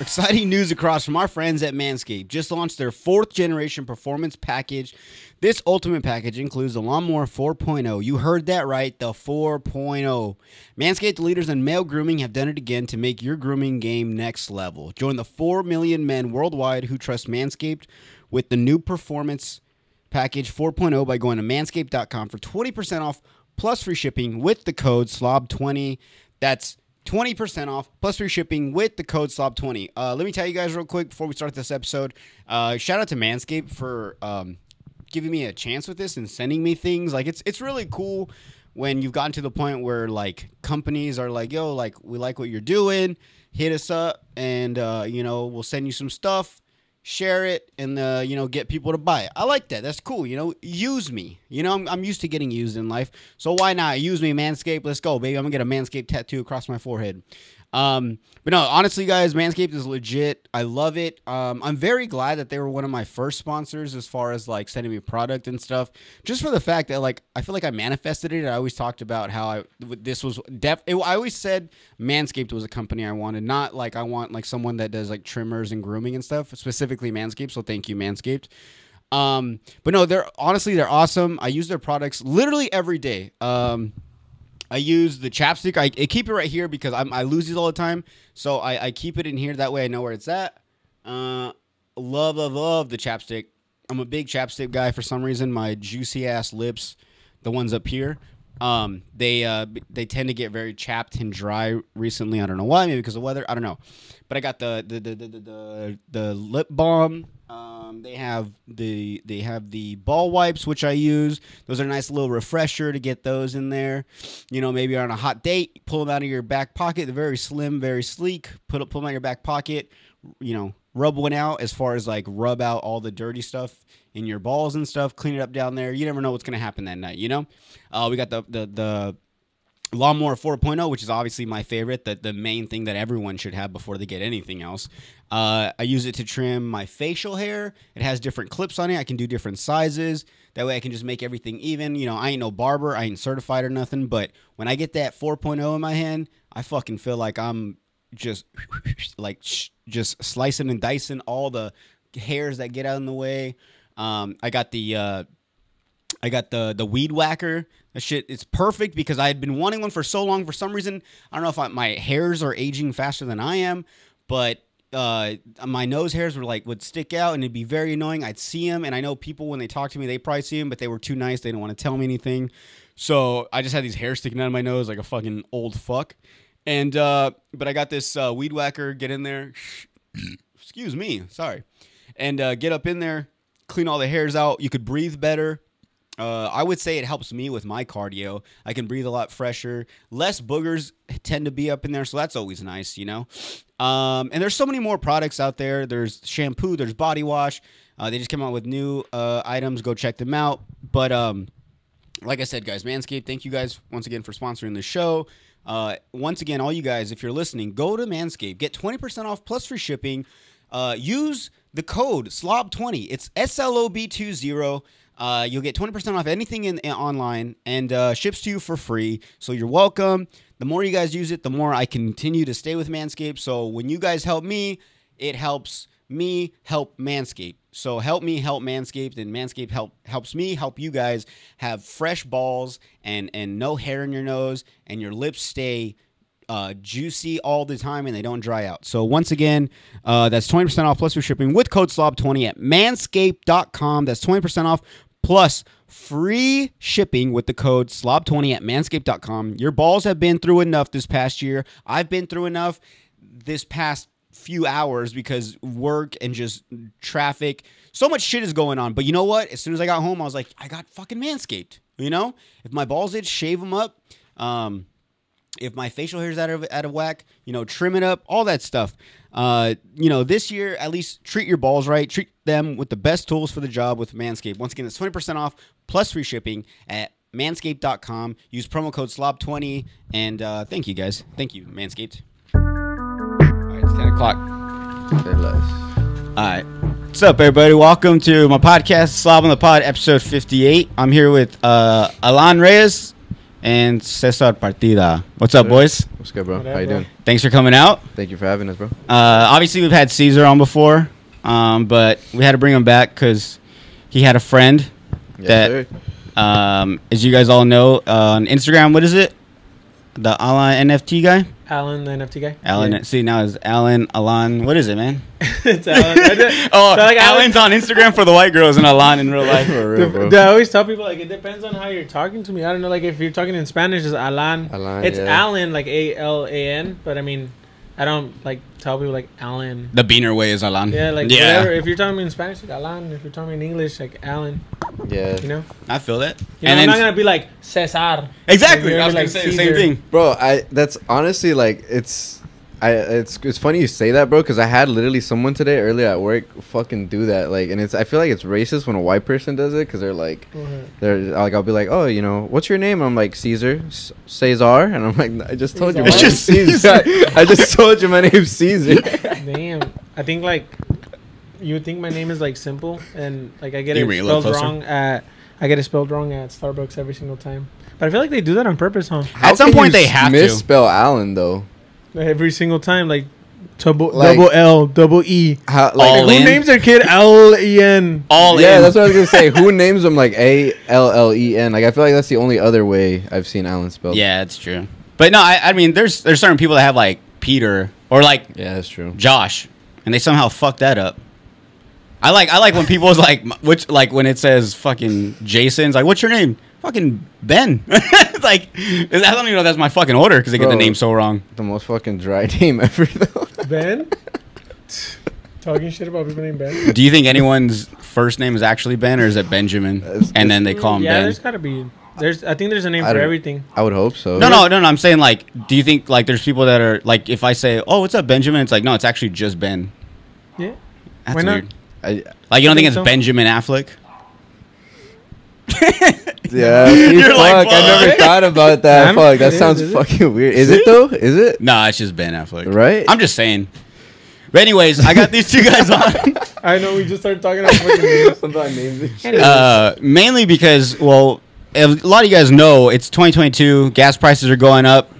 Exciting news across from our friends at Manscaped. Just launched their fourth generation performance package. This ultimate package includes the Lawnmower 4.0. You heard that right, the 4.0. Manscaped, leaders in male grooming, have done it again to make your grooming game next level. Join the 4 million men worldwide who trust Manscaped with the new performance package 4.0 by going to manscaped.com for 20% off plus free shipping with the code SLOB20. That's 20% off plus free shipping with the code SLOB20. Uh, let me tell you guys real quick before we start this episode. Uh, shout out to Manscaped for um, giving me a chance with this and sending me things. Like it's it's really cool when you've gotten to the point where like companies are like, yo, like we like what you're doing. Hit us up and uh, you know we'll send you some stuff share it and uh, you know get people to buy it. I like that. That's cool you know? Use me. You know I'm, I'm used to getting used in life. So why not? Use me manscaped. Let's go baby. I'm gonna get a manscaped tattoo across my forehead um, but no, honestly, guys, Manscaped is legit. I love it. Um, I'm very glad that they were one of my first sponsors as far as like sending me product and stuff. Just for the fact that like I feel like I manifested it. I always talked about how I this was def. It, I always said Manscaped was a company I wanted, not like I want like someone that does like trimmers and grooming and stuff. Specifically Manscaped. So thank you, Manscaped. Um, but no, they're honestly they're awesome. I use their products literally every day. Um, I use the chapstick. I, I, keep it right here because I'm, i lose these all the time. So I, I, keep it in here. That way I know where it's at. Uh, love, love, love the chapstick. I'm a big chapstick guy for some reason. My juicy ass lips, the ones up here, um, they uh, they tend to get very chapped and dry recently. I don't know why. Maybe because of the weather. I don't know. But I got the the the the the, the, lip balm. Um, they have the they have the ball wipes, which I use. Those are a nice little refresher to get those in there. You know, maybe on a hot date, pull them out of your back pocket. They're very slim, very sleek. Put pull them out of your back pocket. You know, rub one out as far as like rub out all the dirty stuff in your balls and stuff. Clean it up down there. You never know what's gonna happen that night. You know, uh, we got the the the Lawnmower 4.0, which is obviously my favorite, the, the main thing that everyone should have before they get anything else. Uh, I use it to trim my facial hair. It has different clips on it. I can do different sizes. That way I can just make everything even. You know, I ain't no barber. I ain't certified or nothing. But when I get that 4.0 in my hand, I fucking feel like I'm just like just slicing and dicing all the hairs that get out in the way. Um, I got the uh, I got the the weed whacker. That shit it's perfect because I had been wanting one for so long. For some reason, I don't know if I, my hairs are aging faster than I am, but uh, my nose hairs were like would stick out and it'd be very annoying. I'd see them, and I know people when they talk to me, they probably see them, but they were too nice. They didn't want to tell me anything. So I just had these hairs sticking out of my nose like a fucking old fuck. And uh, but I got this uh, weed whacker. Get in there. Excuse me. Sorry. And uh, get up in there, clean all the hairs out. You could breathe better. Uh, I would say it helps me with my cardio. I can breathe a lot fresher. Less boogers tend to be up in there, so that's always nice, you know. Um, and there's so many more products out there. There's shampoo. There's body wash. Uh, they just came out with new uh, items. Go check them out. But um, like I said, guys, Manscaped. Thank you guys once again for sponsoring the show. Uh, once again, all you guys, if you're listening, go to Manscaped. Get 20% off plus free shipping. Uh, use the code SLOB20. It's S L O B 20. Uh, you'll get 20% off anything in, in online and uh, ships to you for free. So you're welcome. The more you guys use it, the more I continue to stay with Manscaped. So when you guys help me, it helps me help Manscaped. So help me help Manscaped, and Manscaped help helps me help you guys have fresh balls and and no hair in your nose, and your lips stay uh, juicy all the time and they don't dry out. So once again, uh, that's 20% off plus free shipping with code SLOB20 at manscaped.com. That's 20% off plus free shipping with the code SLOB20 at manscaped.com. Your balls have been through enough this past year. I've been through enough this past few hours because work and just traffic. So much shit is going on. But you know what? As soon as I got home, I was like, I got fucking manscaped. You know? If my balls itch, shave them up. Um, if my facial hair is out of out of whack, you know, trim it up, all that stuff. Uh, you know, this year at least treat your balls right. Treat them with the best tools for the job with Manscaped. Once again, it's twenty percent off plus free shipping at manscaped.com. Use promo code SLOB20 and uh, thank you guys. Thank you, Manscaped. All right, it's ten o'clock. All right. What's up, everybody? Welcome to my podcast, Slob on the Pod, episode 58. I'm here with uh, Alan Reyes, and Cesar Partida. What's up, boys? What's good, bro? How you doing? thanks for coming out. Thank you for having us, bro. Uh, obviously, we've had Caesar on before, um, but we had to bring him back because he had a friend Yes, That- sir. um, as you guys all know, uh, on Instagram, what is it? The Alan NFT guy? Alan, the NFT guy. Alan, Yeah. see now is Alan, Alan, what is it, man? it's Alan. I oh, So, like, Alan- Alan's on Instagram for the white girls and Alan in real life. For real, bro. Do I always tell people like it depends on how you're talking to me. I don't know, like if you're talking in Spanish, it's Alan. Alan, it's yeah. Alan, like A L A N. But I mean, I don't like tell people like Alan. The Beaner way is Alan. Yeah, like yeah, whatever. If you're talking me in Spanish, like Alan. If you're talking me in English, like Alan. Yeah. You know. I feel that. You know, and I'm then not gonna be like Cesar. exactly, You're I was gonna gonna say like the same thing. Bro, I that's honestly like it's I it's it's funny you say that, bro, because I had literally someone today earlier at work fucking do that, like, and it's I feel like it's racist when a white person does it, because they're like, they're like, I'll be like, oh, you know, what's your name? I'm like Caesar, S- Cesar, and I'm like, I just told you, It's name's just Caesar. I, I just told you my name's Caesar. Damn. I think like you think my name is like simple and like I get You it bring it a little spelled wrong at I get it spelled wrong at Starbucks every single time. But I feel like they do that on purpose, huh? How some can point you they have to. misspell Allen though. Every single time, like double Like- double L, double E. How All like Who in. names their kid L E N? All yeah, in. that's what I was gonna say. Who names them like A L L E N? Like I feel like that's the only other way I've seen Allen spelled. yeah, it's true. But no, I, I mean, there's there's certain people that have like Peter or like yeah, that's true. Josh, and they somehow fuck that up. I like I like when people's like which like when it says fucking Jason's like what's your name? Fucking Ben. it's like I don't even know if that's my fucking order because they get the name so wrong. The most fucking dry name ever though. Ben. Talking shit about people named Ben. Do you think anyone's first name is actually Ben or is it Benjamin? It's- and then they call him yeah, Ben. Yeah, there's gotta be. There's. I think there's a name I for everything. I would hope so. No, no, no, no. I'm saying like, do you think like there's people that are like, if I say, "Oh, what's up, Benjamin?" It's like, no, it's actually just Ben. Yeah. That's Why not? weird. I, Like, you don't think think it's so. Benjamin Affleck? yeah, see, You're fuck, like, I never thought about that. I'm- fuck, that sounds is it? fucking weird. Is it though? Is it? No, it's just Ben Affleck. Right? I'm just saying. But anyways, I got these two guys on. I know. We just started talking about fucking names. Anyways, Uh, mainly because, well, a lot of you guys know it's 2022. Gas prices are going up,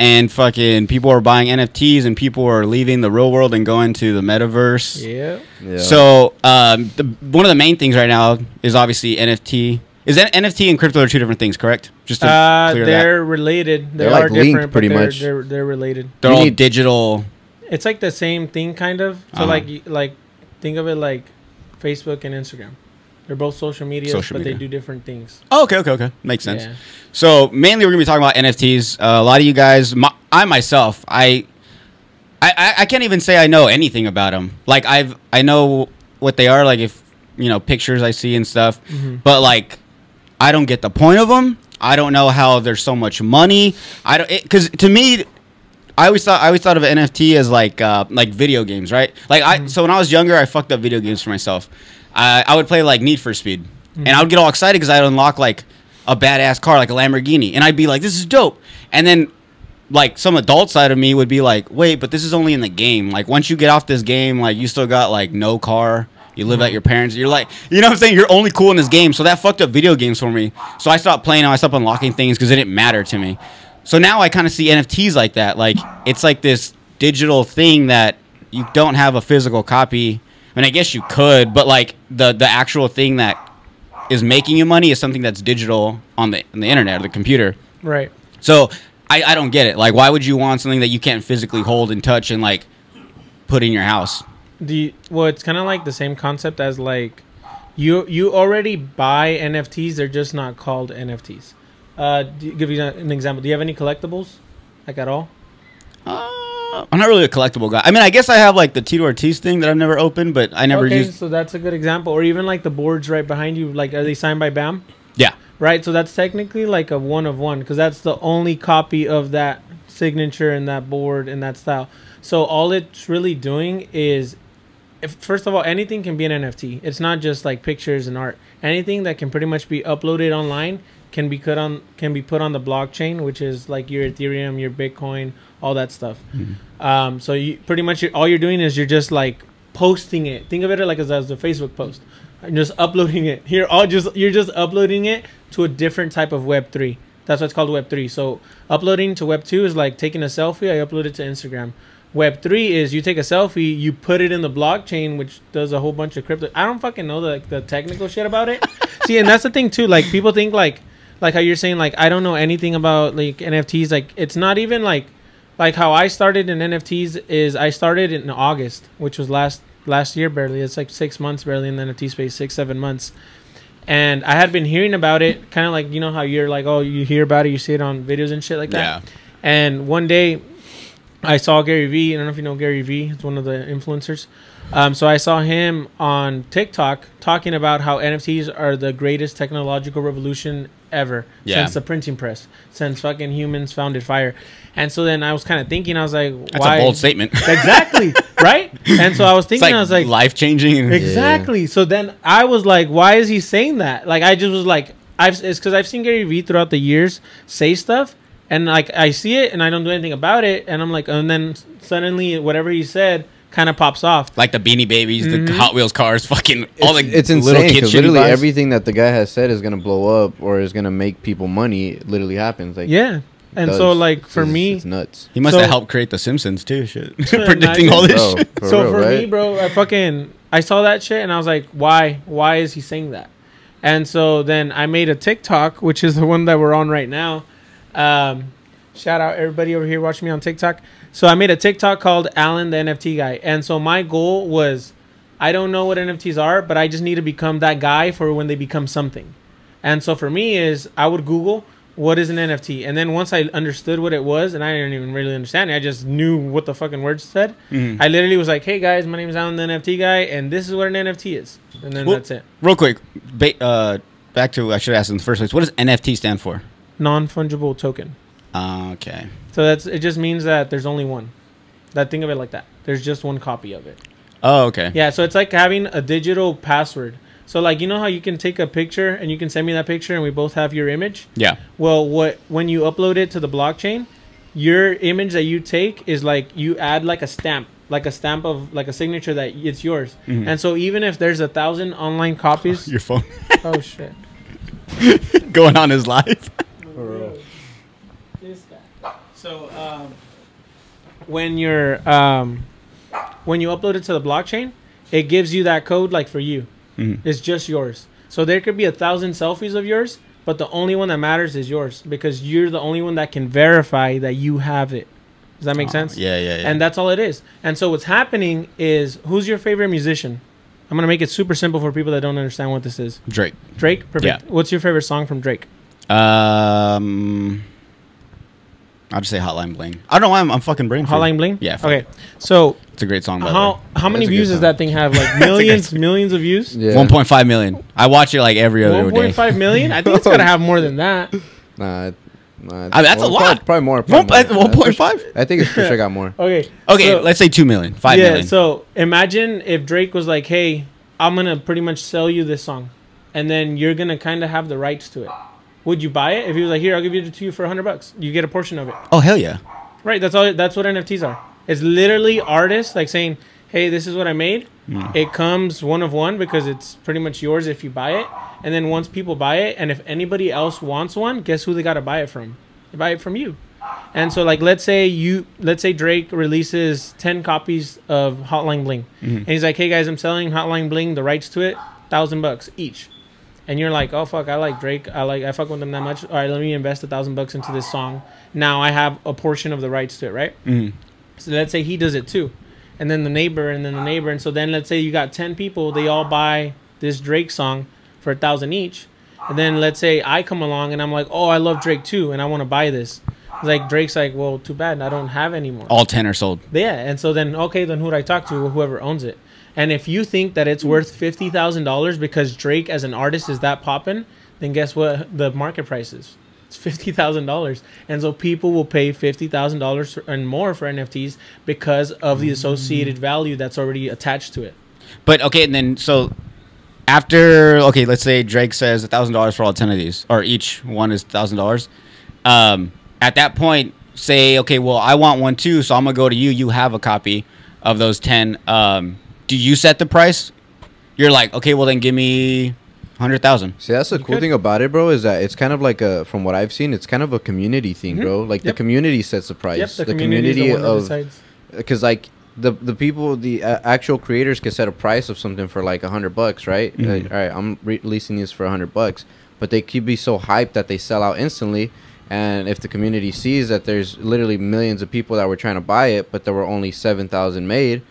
and fucking people are buying NFTs, and people are leaving the real world and going to the metaverse. yeah. Yeah. So, um, the, one of the main things right now is obviously NFT. Is that NFT and crypto are two different things, correct? Just to Uh, clear they're that. related. They They're, are like, linked different, pretty but they're, much. They're, they're related. They're you all need- digital. It's like the same thing, kind of. So Uh-huh. like, like, think of it like Facebook and Instagram. They're both social media, Social but media. they do different things. Oh, okay, okay, okay. Makes sense. Yeah. So mainly we're gonna be talking about NFTs. Uh, a lot of you guys, my, I myself, I, I, I- can't even say I know anything about them. Like I've, I know what they are. Like if you know pictures I see and stuff, Mhm. but like I don't get the point of them. I don't know how there's so much money. I don't because to me, I always thought I always thought of NFT as like uh, like video games, right? Like I so when I was younger, I fucked up video games for myself. I I would play like Need for Speed, and mm-hmm. I would get all excited because I'd unlock like a badass car, like a Lamborghini, and I'd be like, "This is dope." And then like some adult side of me would be like, "Wait, but this is only in the game. Like once you get off this game, like you still got like no car." You live at mm-hmm. your parents. You're like, you know what I'm saying? You're only cool in this game. So that fucked up video games for me. So I stopped playing. I stopped unlocking things because it didn't matter to me. So now I kind of see NFTs like that. Like it's like this digital thing that you don't have a physical copy. I mean, I guess you could, but like the the actual thing that is making you money is something that's digital on the on the internet or the computer. Right. So I, I don't get it. Like, why would you want something that you can't physically hold and touch and like put in your house? You, well, it's kind of like the same concept as like you you already buy NFTs. They're just not called NFTs. Uh, do you, give you an example. Do you have any collectibles, like at all? I'm not really a collectible guy. I mean, I guess I have like the Tito Ortiz thing that I've never opened, but I never okay, used. so that's a good example. Or even like the boards right behind you. Like, are they signed by BAM? Yeah. Right. So that's technically like a one of one because that's the only copy of that signature and that board and that style. So all it's really doing is, if first of all, anything can be an NFT. It's not just like pictures and art. Anything that can pretty much be uploaded online can be put on can be put on the blockchain, which is like your Ethereum, your Bitcoin, all that stuff. Um, so you pretty much all you're doing is you're just like posting it. Think of it like as, as a Facebook post. And just uploading it here. All just you're just uploading it to a different type of Web three. That's what's called Web three. So uploading to Web two is like taking a selfie. I upload it to Instagram. Web three is you take a selfie, you put it in the blockchain, which does a whole bunch of crypto. I don't fucking know the the technical shit about it. See, and that's the thing too. Like people think like like how you're saying like I don't know anything about like NFTs. Like it's not even like like how I started in NFTs is I started in August, which was last last year barely. It's like six months barely in the NFT space, six seven months. And I had been hearing about it, kind of like you know how you're like, oh, you hear about it, you see it on videos and shit like that. Yeah. And one day, I saw Gary Vee. I don't know if you know Gary Vee. He's one of the influencers. Um, so I saw him on TikTok talking about how NFTs are the greatest technological revolution ever Yeah. since the printing press, since fucking humans founded fire. And so then I was kind of thinking, I was like, That's why? a bold statement. exactly, right? And so I was thinking, like, I was like, life changing. Exactly. So then I was like, why is he saying that? Like I just was like, I've it's because I've seen Gary Vee throughout the years say stuff, and like I see it and I don't do anything about it, and I'm like, and then suddenly whatever he said kind of pops off. Like the Beanie Babies, Mm-hmm. the Hot Wheels cars, fucking all the it's little insane kid because shit he literally buys. everything that the guy has said is gonna blow up or is gonna make people money literally happens. Like Yeah. And does. so like for It's- me, it's nuts. He must So- have helped create The Simpsons too. Shit, predicting all this Bro, shit. for so real, for right? me, bro, I fucking I saw that shit and I was like, why? Why is he saying that? And so then I made a TikTok, which is the one that we're on right now. Um, shout out everybody over here watching me on TikTok. So I made a TikTok called Alan the NFT guy, and so my goal was, I don't know what NFTs are, but I just need to become that guy for when they become something. And so for me is I would Google what is an NFT, and then once I understood what it was, and I didn't even really understand it, I just knew what the fucking words said. Mm-hmm. I literally was like, "Hey guys, my name is Alan, the NFT guy, and this is what an NFT is," and then Well- that's it. Real quick, ba- uh, back to I should ask in the first place. What does NFT stand for? Non fungible token. Uh, okay. So that's it. Just means that there's only one. That think of it like that. There's just one copy of it. Oh, okay. Yeah. So it's like having a digital password. So like you know how you can take a picture and you can send me that picture and we both have your image. Yeah. Well, what when you upload it to the blockchain, your image that you take is like you add like a stamp, like a stamp of like a signature that it's yours. Mhm. And so even if there's a thousand online copies, Your phone oh shit, going on his live. this guy. So um, when you're um, when you upload it to the blockchain, it gives you that code like for you. Mhm. It's just yours. So there could be a thousand selfies of yours, but the only one that matters is yours because you're the only one that can verify that you have it. Does that make Oh, sense? Yeah, yeah, yeah. And that's all it is. And so what's happening is who's your favorite musician? I'm gonna make it super simple for people that don't understand what this is. Drake. Drake, perfect. Yeah. What's your favorite song from Drake? Um, I'll just say Hotline Bling. I don't know why I'm, I'm fucking brain. freeze. Hotline Bling. Yeah. fuck. Okay. So It's a great song. By the how way. how many That's a good views does song. that thing have? Like millions, millions of views. Yeah. 1.5 million. I watch it like every other One day. point five million. I think it's gotta have more than that. Nah, it- nah. I mean, that's a well, lot. Probably, probably more. One- Probably more. uh, 1.5? I think it's for sure got more. Okay. Okay, so- let's say two million, five yeah. million. So imagine if Drake was like, "Hey, I'm gonna pretty much sell you this song, and then you're gonna kind of have the rights to it." Would you buy it if he was like, "Here, I'll give it to you for hundred bucks. You get a portion of it." oh hell yeah. Right. That's all. That's what NFTs are. It's literally artists like saying, "Hey, this is what I made. Hmm. It comes one of one because it's pretty much yours if you buy it. And then once people buy it, and if anybody else wants one, guess who they got to buy it from? They buy it from you. And so, like, let's say you, let's say Drake releases ten copies of Hotline Bling, and he's like, "Hey guys, I'm selling Hotline Bling, the rights to it, thousand bucks each." And you're like, oh fuck, I like Drake, I like I fuck with them that much. All right, let me invest a thousand bucks into this song. Now I have a portion of the rights to it, right? Mhm. So let's say he does it too, and then the neighbor, and then the neighbor, and so then let's say you got ten people, they all buy this Drake song for a thousand each, and then let's say I come along and I'm like, oh, I love Drake too, and I want to buy this. Like Drake's like, well, too bad, I don't have any more. All ten are sold. Yeah, and so then okay, then who do I talk to? Whoever owns it. And if you think that it's worth fifty thousand dollars because Drake as an artist is that poppin', then guess what the market price is? It's fifty thousand dollars, and so people will pay fifty thousand dollars and more for NFTs because of the associated value that's already attached to it. But okay, and then so after okay, let's say Drake says a thousand dollars for all ten of these, or each one is thousand dollars. Um, at that point, say okay, well I want one too, so I'm gonna go to you. You have a copy of those ten. Um, do you set the price? You're like okay, well then give me hundred thousand. See, that's the You cool could. thing about it, bro. Is that it's kind of like a, from what I've seen, it's kind of a community thing, Mhm. bro. Like the community sets the price. Yep, the, the community, community the one of because like the the people the uh, actual creators can set a price of something for like a hundred bucks right Mhm. Like, all right i'm re- releasing this for a hundred bucks but they could be so hyped that they sell out instantly and if the community sees that there's literally millions of people that were trying to buy it but there were only 7000 made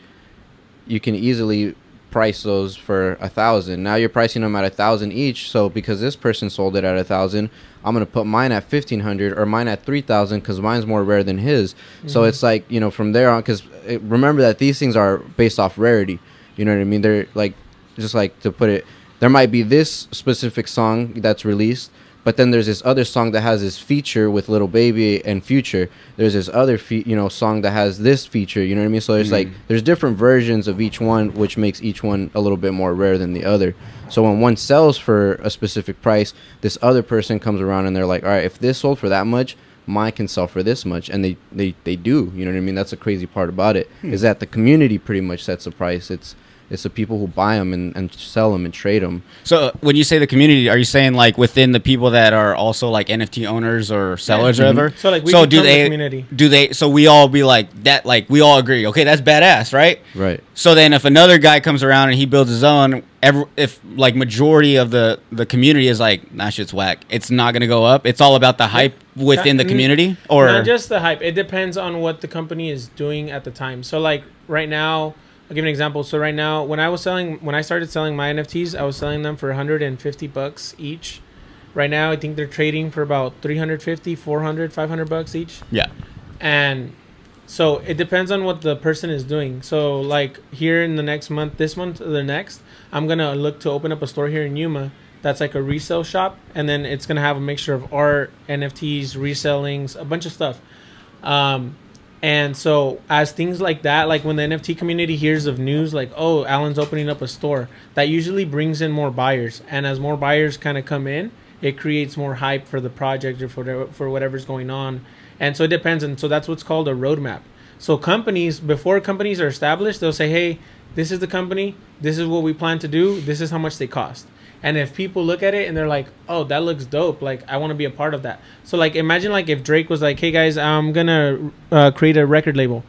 you can easily price those for a thousand. Now you're pricing them at a thousand each so because this person sold it at a thousand i'm gonna put mine at 1500 or mine at 3000 because mine's more rare than his. So Mhm. it's like you know from there on because remember that these things are based off rarity. You know what i mean? They're like just like to put it there might be this specific song that's released but then there's this other song that has this feature with Lil Baby and future. There's this other fe- you know song that has this feature you know what i mean? So there's like Mhm. there's different versions of each one which makes each one a little bit more rare than the other. So when one sells for a specific price this other person comes around and they're like all right if this sold for that much mine can sell for this much. And they they, they do you know what i mean? That's the crazy part about it is that the community pretty much sets the price. It's it's the people who buy them and, and sell them and trade them So when you say the community, are you saying like within the people that are also like NFT owners or sellers or whatever? So, like, we so do become the they community. do they so we all be like that like we all agree okay that's badass right right so then if another guy comes around and he builds his own every, if like majority of the the community is like that shit's whack it's not gonna go up it's all about the hype within the community or not just the hype. It depends on what the company is doing at the time. So like right now, I'll give an example. So right now, when I was selling, when I started selling my NFTs, I was selling them for 150 bucks each. Right now, I think they're trading for about 350, 400, 500 bucks each. yeah And so it depends on what the person is doing. So like here in the next month, this month or the next, I'm gonna look to open up a store here in Yuma that's like a resale shop, and then it's gonna have a mixture of art, NFTs, resellings, a bunch of stuff. Um, and so as things like that, like when the NFT community hears of news, like oh, Alan's opening up a store, that usually brings in more buyers, and as more buyers kind of come in, it creates more hype for the project or for whatever, for whatever's going on. And so it depends, and so that's what's called a roadmap. So companies, before companies are established, they'll say, hey, this is the company, this is what we plan to do, this is how much they cost. And if people look at it and they're like, "Oh, that looks dope. Like I want to be a part of that." So like imagine like if Drake was like, "Hey guys, I'm going to uh, create a record label.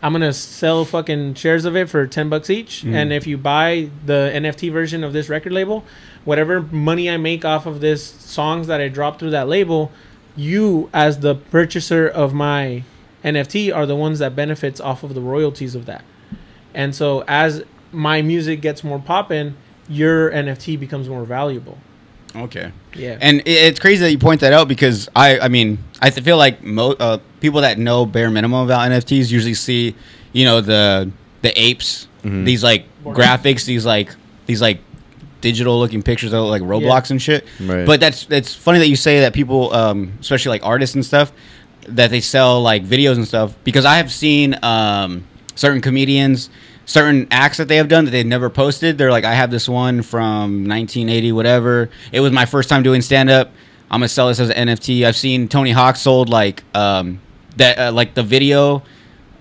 I'm going to sell fucking shares of it for 10 bucks each, and if you buy the NFT version of this record label, whatever money I make off of this songs that I drop through that label, you as the purchaser of my NFT are the ones that benefits off of the royalties of that. And so as my music gets more poppin', your NFT becomes more valuable. okay Yeah. And it's crazy that you point that out because I, I mean, I feel like mo- uh, people that know bare minimum about NFTs usually see, you know, the the apes, Mhm. these like Born- graphics, these like these like digital looking pictures of like Roblox and shit. Right. But that's it's funny that you say that people, um, especially like artists and stuff, that they sell like videos and stuff because I have seen um, certain comedians. Certain acts that they have done that they've never posted. They're like, I have this one from 1980, whatever. It was my first time doing stand up. I'm gonna sell this as an NFT. I've seen Tony Hawk sold like um, that, uh, like the video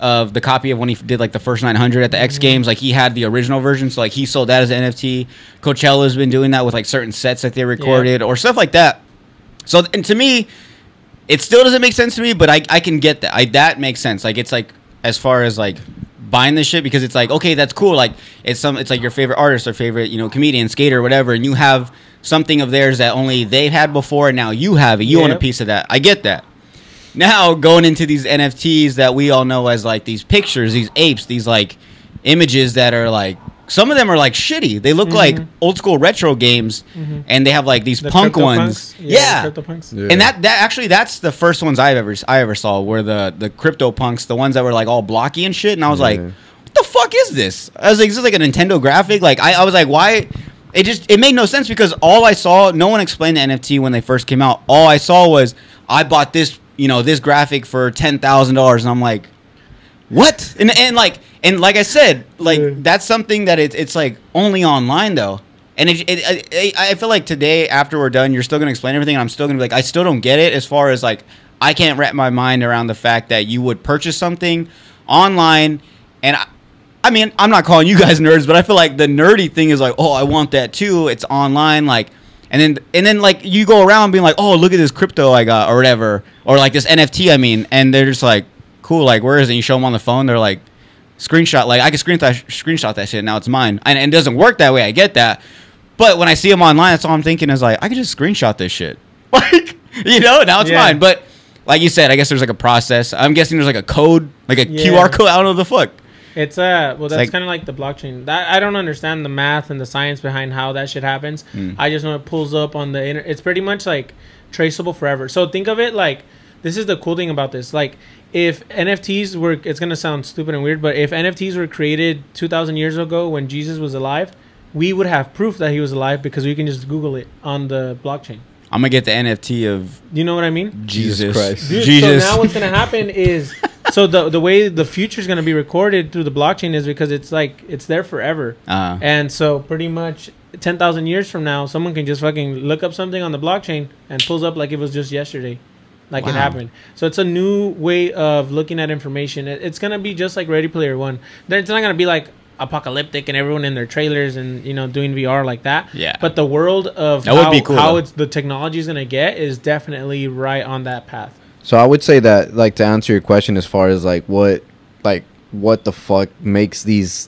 of the copy of when he did like the first 900 at the X Games. Like he had the original version, so like he sold that as an NFT. Coachella's been doing that with like certain sets that they recorded or stuff like that. So and to me, it still doesn't make sense to me, but I I can get that. I that makes sense. Like it's like as far as like buying this shit because it's like okay that's cool. Like it's some it's like your favorite artist or favorite you know comedian skater whatever and you have something of theirs that only they had before and now you have it. You own a piece of that. I get that. Now going into these nfts that we all know as like these pictures these apes these like images that are like some of them are like shitty they look like Mhm. old school retro games Mhm. and they have like these The punk CryptoPunks? ones the yeah, CryptoPunks. Yeah. and that that actually that's the first ones I've ever I ever saw were the the CryptoPunks, the ones that were like all blocky and shit. And I was like, what the fuck is this? I was like, is this like a Nintendo graphic? Like I, I was like, why? It just it made no sense because all I saw, no one explained the NFT when they first came out. All I saw was I bought this, you know, this graphic for ten thousand dollars, and I'm like, what? And and like and like I said, like Yeah. that's something that it's it's like only online though. And it, it, it, I feel like today, after we're done, you're still gonna explain everything, and I'm still gonna be like, I still don't get it. As far as like, I can't wrap my mind around the fact that you would purchase something online, and I, I mean, I'm not calling you guys nerds, but I feel like the nerdy thing is like, oh, I want that too. It's online, like, And then and then like you go around being like, oh look at this crypto I got or whatever, or like this NFT I mean, and they're just like, cool, like where is it? You show them on the phone, they're like, screenshot, like I can screenshot screenshot that shit. Now it's mine, and, and it doesn't work that way. I get that, but when I see them online, that's all I'm thinking is like, I could just screenshot this shit, like you know, now it's Yeah. mine. But like you said, I guess there's like a process. I'm guessing there's like a code, like a Yeah. QR code. I don't know the fuck. It's uh well that's like- kind of like the blockchain. That I don't understand the math and the science behind how that shit happens. Hmm. I just know it pulls up on the inter- it's pretty much like traceable forever. So think of it like this is the cool thing about this. Like if NFTs were it's going to sound stupid and weird, but if NFTs were created 2000 years ago when Jesus was alive, we would have proof that he was alive because we can just google it on the blockchain. I'm gonna get the NFT of You know what I mean? Jesus, Jesus Christ. Dude, Jesus. So now what's gonna happen is so the the way the future is gonna be recorded through the blockchain is because it's like it's there forever, uh, and so pretty much ten thousand years from now, someone can just fucking look up something on the blockchain and pulls up like it was just yesterday, like Wow. it happened. So it's a new way of looking at information. It's gonna be just like Ready Player One. Then It's not gonna be like apocalyptic and everyone in their trailers and you know doing VR like that. Yeah. But the world of That would how, be cool, how though. it's the technology is gonna get is definitely right on that path. So I would say that, like, to answer your question, as far as like what, like, what the fuck makes these?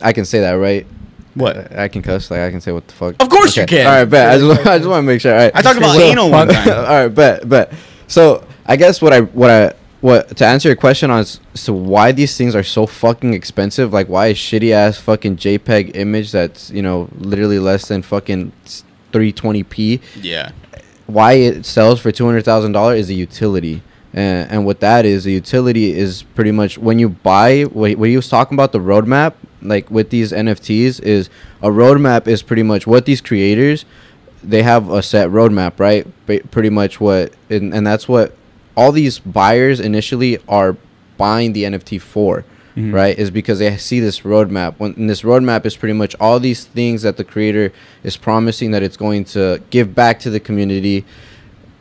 I can say that, right? What? I can cuss. Like, I can say what the fuck. Of course you can. All right, bet. I just, I just want to make sure. All right. I talked about So- anal one time. All right, bet, bet. So I guess what I, what I, what to answer your question on so why these things are so fucking expensive? Like, why a shitty ass fucking JPEG image that's you know literally less than fucking 320p yeah. why it sells for two hundred thousand dollars is a utility, and, and what that is, a utility is pretty much when you buy. What, what he was talking about the roadmap, like with these NFTs, is a roadmap is pretty much what these creators, they have a set roadmap, right? Ba- pretty much what, and, and that's what all these buyers initially are buying the NFT for. Right, is because they see this roadmap. When and this roadmap is pretty much all these things that the creator is promising that it's going to give back to the community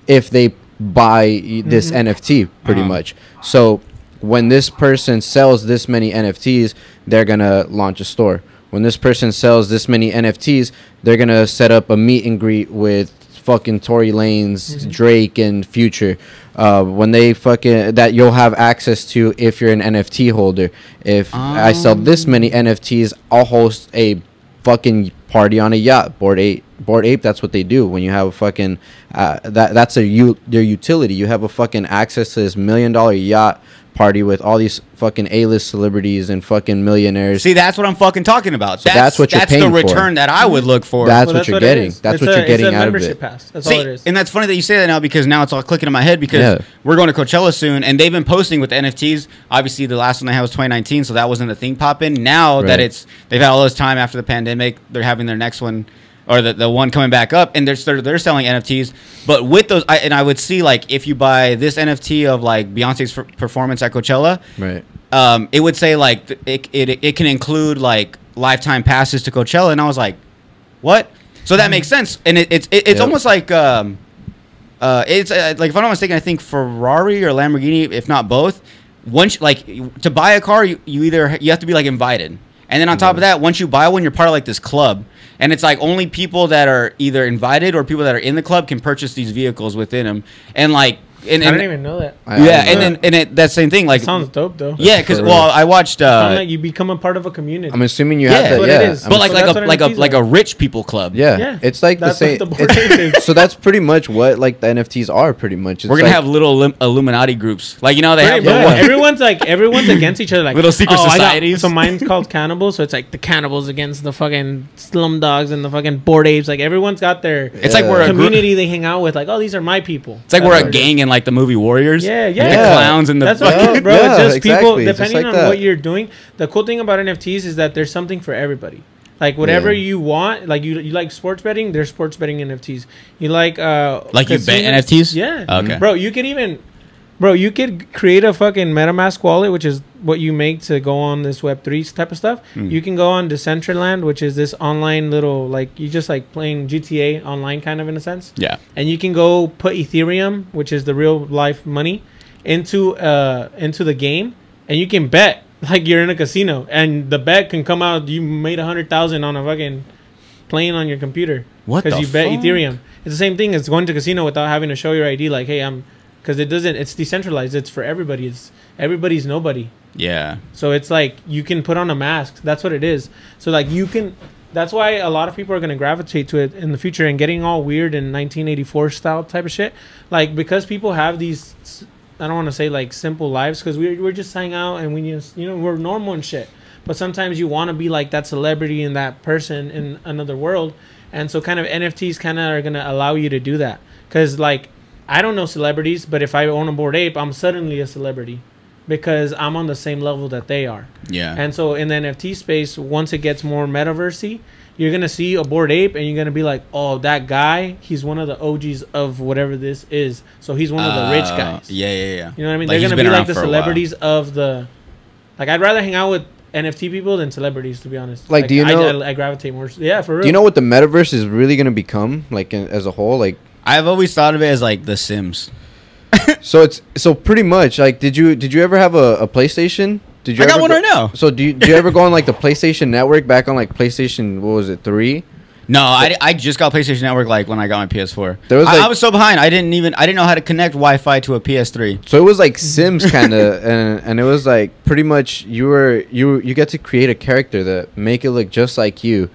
if they buy y- this NFT pretty Uh-huh. much. So when this person sells this many NFTs, they're going to launch a store. When this person sells this many NFTs, they're going to set up a meet and greet with fucking Tory Lanez, Drake and Future. Uh, when they fucking that you'll have access to if you're an NFT holder. If I sell this many NFTs, I'll host a fucking party on a yacht. Bored ape, bored ape. That's what they do when you have a fucking uh, that. That's a u- their utility. You have a fucking access to this million dollar yacht party with all these fucking A list celebrities and fucking millionaires. See, that's what I'm fucking talking about. So that's what you're that's paying the for. return that I would look for. That's what you're it getting. That's It's what a- you're getting out of membership it. Pass. That's See, all it is. and that's funny that you say that now because now it's all clicking in my head because Yeah. we're going to Coachella soon and they've been posting with the NFTs. Obviously, the last one they had was 2019, so that wasn't a thing popping. Now that it's they've had all this time after the pandemic, they're having their next one or the, the one coming back up and they're they're, they're selling NFTs. But with those, I, and I would see like if you buy this NFT of like Beyonce's f- performance at Coachella, Right. um, it would say like it, it it can include like lifetime passes to Coachella, and I was like, what? So that makes sense, and it, it's it, it's Yep. almost like um, uh, it's uh, like if I'm not mistaken, I think Ferrari or Lamborghini, if not both, once like to buy a car, you, you either you have to be like invited, and then on top of that, once you buy one, you're part of like this club, and it's like only people that are either invited or people that are in the club can purchase these vehicles within them, and like and, I and didn't even know that. I- I yeah, didn't and know then and it, that same thing like Sounds dope though. yeah, because well. I watched. Sound Uh, like you become a part of a community. I'm assuming you Yeah. have That's that. what yeah. it is. I'm but like So like that's a like a like a rich people club. Yeah. Yeah. it's like That's the what same. the board it's- is. so that's pretty much what like the NFTs are. Pretty much. It's We're gonna like- have little Illum- Illuminati groups, like you know they have Pretty the much. one. Everyone's like everyone's against each other. Like Little secret oh, I got- societies. so mine's called cannibals. So it's like the cannibals against the fucking slum dogs and the fucking bored apes. Like everyone's got their It's like we're a community they hang out with. Like oh, these are my people. It's like we're a gang in like the movie Warriors. Yeah, Like yeah. the clowns and the That's fucking. what bro. Yeah, it's just people exactly. Just depending like on that. what you're doing. The cool thing about NFTs is that there's something for everybody. Like whatever Yeah. you want, like you you like sports betting, there's sports betting NFTs. You like uh Like you bet NFTs? Yeah. Okay. Bro, you could even Bro, you could create a fucking MetaMask wallet, which is what you make to go on this Web3 type of stuff. Hmm. You can go on Decentraland, which is this online little, like, you just like playing GTA online, kind of in a sense Yeah. and you can go put Ethereum, which is the real life money, into uh into the game, and you can bet like you're in a casino, and the bet can come out. You made a hundred thousand on a fucking playing on your computer. What because you bet? Ethereum. It's the same thing as going to casino without having to show your ID. Like, hey, I'm because it doesn't. It's decentralized. It's for everybody. It's everybody's nobody. Yeah. So it's like you can put on a mask. That's what it is. So like you can. That's why a lot of people are going to gravitate to it in the future and getting all weird in 1984 style type of shit. Like because people have these. i don't want to say like simple lives because we're we're just hang out and we just you know we're normal and shit. But sometimes you want to be like that celebrity and that person in another world, and so kind of NFTs kind of are going to allow you to do that. Because like I don't know celebrities, but if I own a bored ape, I'm suddenly a celebrity because I'm on the same level that they are. Yeah. And so in the NFT space, once it gets more metaversy, you're gonna see a bored ape, and you're gonna be like, "Oh, that guy, he's one of the OGs of whatever this is. So he's one of the rich Uh, guys. Yeah, yeah, yeah. You know what I mean? Like, They're gonna be like the for a while. celebrities of the. Like I'd rather hang out with NFT people than celebrities, to be honest. Like, do you I, know- I, I gravitate more. Yeah, for real. Do you know what the metaverse is really gonna become, like in, as a whole? Like, I've always thought of it as like The Sims. so it's so pretty much like, did you did you ever have a, a PlayStation? Did you I got ever one go- right now. So do you, do you ever go on like the PlayStation Network back on like PlayStation? What was it, three? No, I, I just got PlayStation Network like when I got my PS4. There was, I, I was so behind. I didn't even I didn't know how to connect Wi-Fi to a PS3. So it was like Sims kind of, and and it was like pretty much you were you you get to create a character that make it look just like you,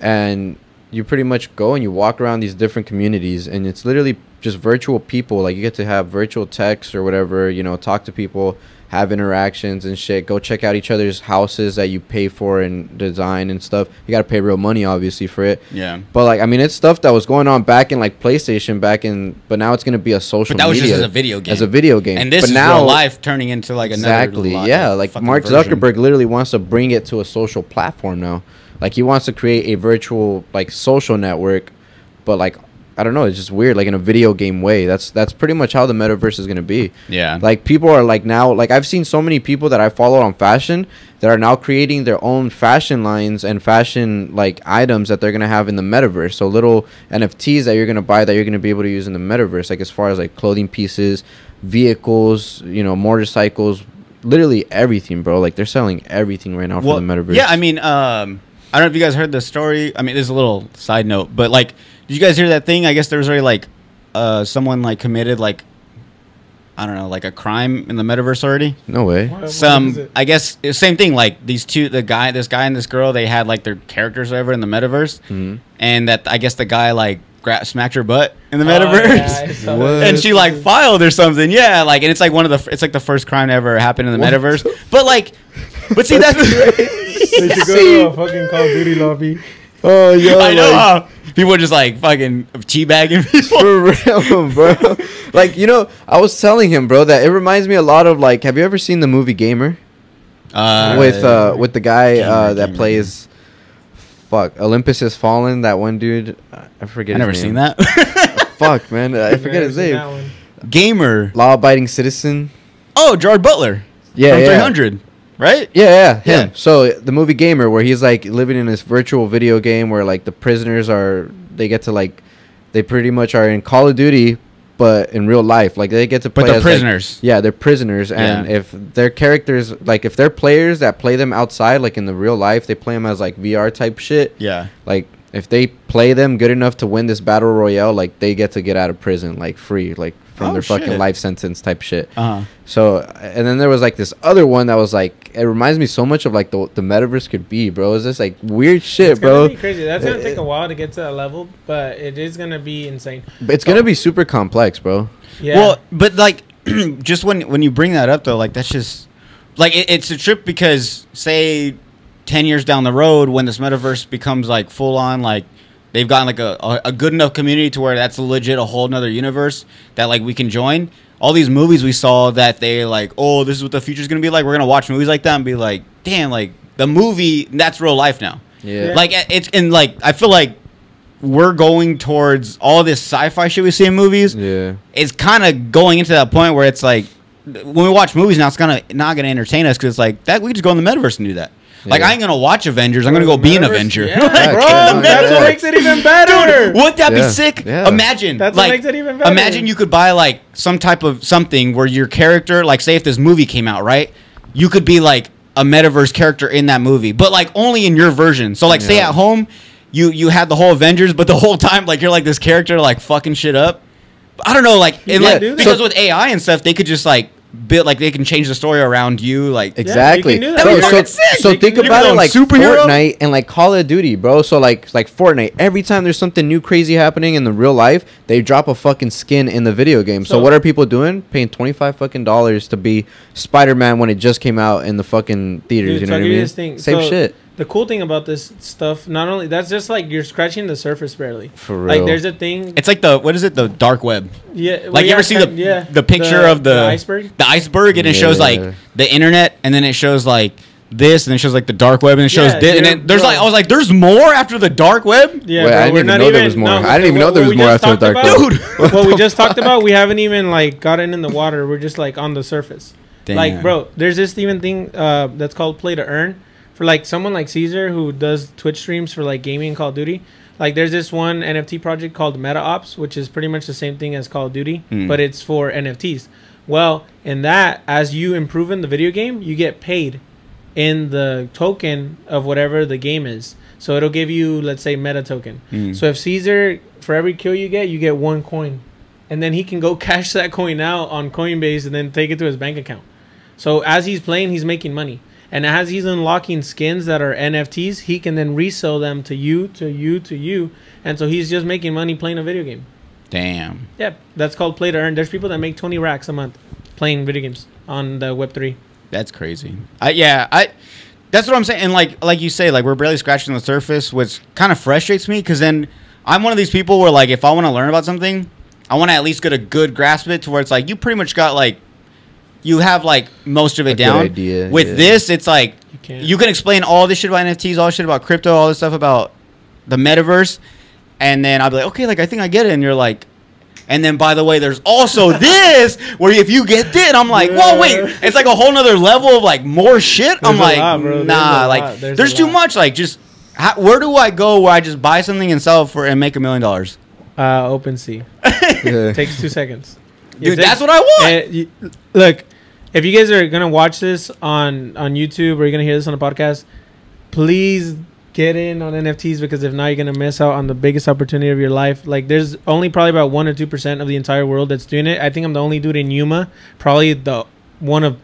and you pretty much go and you walk around these different communities, and it's literally just virtual people. Like you get to have virtual text or whatever, you know, talk to people, have interactions and shit. Go check out each other's houses that you pay for and design and stuff. You got to pay real money, obviously, for it. Yeah. But like, I mean, it's stuff that was going on back in like PlayStation, back in, but now it's gonna be a social. But that was just as a video game. As a video game, And this but is now real life turning into like another exactly, lot- yeah. Like fucking Mark version. Zuckerberg literally wants to bring it to a social platform now. Like he wants to create a virtual like social network, but like I don't know, it's just weird. Like in a video game way. That's that's pretty much how the metaverse is gonna be. Yeah. Like people are like now like I've seen so many people that I follow on fashion that are now creating their own fashion lines and fashion like items that they're gonna have in the metaverse. So little NFTs that you're gonna buy that you're gonna be able to use in the metaverse, like as far as like clothing pieces, vehicles, you know, motorcycles, literally everything, bro. Like they're selling everything right now Well, for the metaverse. Yeah, I mean, um, I don't know if you guys heard the story. I mean, this is a little side note, but like, did you guys hear that thing? I guess there was already like, uh, someone like committed like, I don't know, like a crime in the metaverse already. no way. What- what is Some, it? I guess, same thing. Like these two, the guy, this guy and this girl, they had like their characters over in the metaverse, Mhm. and that I guess the guy like gra- smacked her butt in the Oh, yeah, metaverse. I saw What? that. and she like filed or something. Yeah, like, and it's like one of the, it's like the first crime to ever happen in the What metaverse. But like, but see that's. They should go to a fucking Call of Duty lobby. Oh yeah, I know like, how people are just like fucking teabagging people. for real, bro. like you know, I was telling him, bro, that it reminds me a lot of like. Have you ever seen the movie Gamer Uh, with uh with the guy Gamer, uh that Gamer, plays? Fuck, Olympus has fallen. That one dude, I forget. I never his seen name. that. Fuck, man, I forget his name. Gamer. Law-abiding citizen. Oh, Gerard Butler. Yeah, from yeah. 300, right? Yeah, yeah, him. Yeah. So the movie Gamer, where he's like living in this virtual video game where like the prisoners are, they get to like, they pretty much are in Call of Duty, but in real life, like they get to play But they're as, like- prisoners. yeah, they're prisoners, and Yeah. if their characters, like if they're players that play them outside, like in the real life, they play them as like VR type shit. Yeah. Like if they play them good enough to win this battle royale, like they get to get out of prison like free, like from Oh, their fucking life sentence type shit. Uh huh. So, and then there was like this other one that was like, it reminds me so much of like the the metaverse could be, bro. It's just like weird shit, It's bro. be crazy. That's gonna take a while to get to that level, but it is gonna be insane. But it's gonna be super complex, bro. Yeah. Well, but like, just when when you bring that up though, like that's just like it, it's a trip because say ten years down the road when this metaverse becomes like full on like they've gotten like a, a, a good enough community to where that's a legit a whole nother universe that like we can join. All these movies we saw that they like, oh, this is what the future's gonna be like. We're gonna watch movies like that and be like, damn, like the movie that's real life now. Yeah. Like it's and like I feel like we're going towards all this sci-fi shit we see in movies Yeah. it's kind of going into that point where it's like when we watch movies now, it's gonna not gonna entertain us because it's like that we could just go in the metaverse and do that. Like I ain't gonna watch Avengers. I'm gonna go be an Avenger. Yeah, Like, bro, get that's what makes it even better. Dude, wouldn't that Yeah. be sick? Imagine. That's what like, makes it even better. Imagine you could buy like some type of something where your character, like say if this movie came out, right? You could be like a metaverse character in that movie, but like only in your version. So like say at home, you you had the whole Avengers, but the whole time like you're like this character like fucking shit up. I don't know, like, and, like do because with AI and stuff, they could just like build like they can change the story around you. Like Exactly. can do that. Bro, so, sick. so They think can about it like superhero. Fortnite and like Call of Duty, bro. So like like Fortnite, every time there's something new crazy happening in the real life, they drop a fucking skin in the video game. So, So- what are people doing? Paying 25 fucking dollars to be Spider-Man when it just came out in the fucking theaters, Dude, you know I'll what I mean? this. Same So, shit. The cool thing about this stuff, not only that's just like you're scratching the surface barely. For real. Like there's a thing. it's like the what is it? The dark web. Yeah, well, Like you yeah, ever see the yeah, the picture of the, iceberg. the iceberg, and it shows like the internet, and then it shows like this, and it shows like the dark web, and it shows Yeah, this, and you're- then there's bro. like I was like, there's more after the dark web. Yeah, Wait, bro, I didn't we're even not know there was more. I didn't even know there was more after the dark about- web. what we just talked about, we haven't even like gotten in the water. We're just like on the surface. Like, bro, there's this even thing uh, that's called play to earn for like someone like Cesar who does Twitch streams for like gaming and Call of Duty. Like, there's this one NFT project called Meta Ops, which is pretty much the same thing as Call of Duty, Hmm. but it's for NFTs. Well, in that, as you improve in the video game, you get paid in the token of whatever the game is. So it'll give you, let's say, meta token. Mm. So if Cesar, for every kill you get, you get one coin, and then he can go cash that coin out on Coinbase and then take it to his bank account. So as he's playing, he's making money, and as he's unlocking skins that are NFTs, he can then resell them to you, to you, to you, and so he's just making money playing a video game. Damn. Yeah, that's called play to earn. There's people that make 20 racks a month playing video games on the Web three. That's crazy. I yeah, I that's what I'm saying. And like like you say, like we're barely scratching the surface, which kind of frustrates me because then I'm one of these people where like if I want to learn about something, I want to at least get a good grasp of it to where it's like you pretty much got like you have like most of it A good down. idea, With yeah. this, it's like You can't. you can explain all this shit about NFTs, all this shit about crypto, all this stuff about the metaverse, and then I'll be like, okay, like I think I get it, and you're like. And then, by the way, there's also this where if you get this, I'm like, whoa, wait, it's like a whole nother level of like more shit. I'm like, lot. There's nah, like lot. There's there's, too lot. much. Like, just how, where do I go where I just buy something and sell it for and make a million dollars? Uh, OpenSea Yeah. takes two seconds. Dude, that's what I want. You- look, if you guys are gonna watch this on on YouTube or you're gonna hear this on a podcast, please get in on NFTs because if not, you're gonna miss out on the biggest opportunity of your life. Like, there's only probably about one or two percent of the entire world that's doing it. I think I'm the only dude in Yuma, probably the one of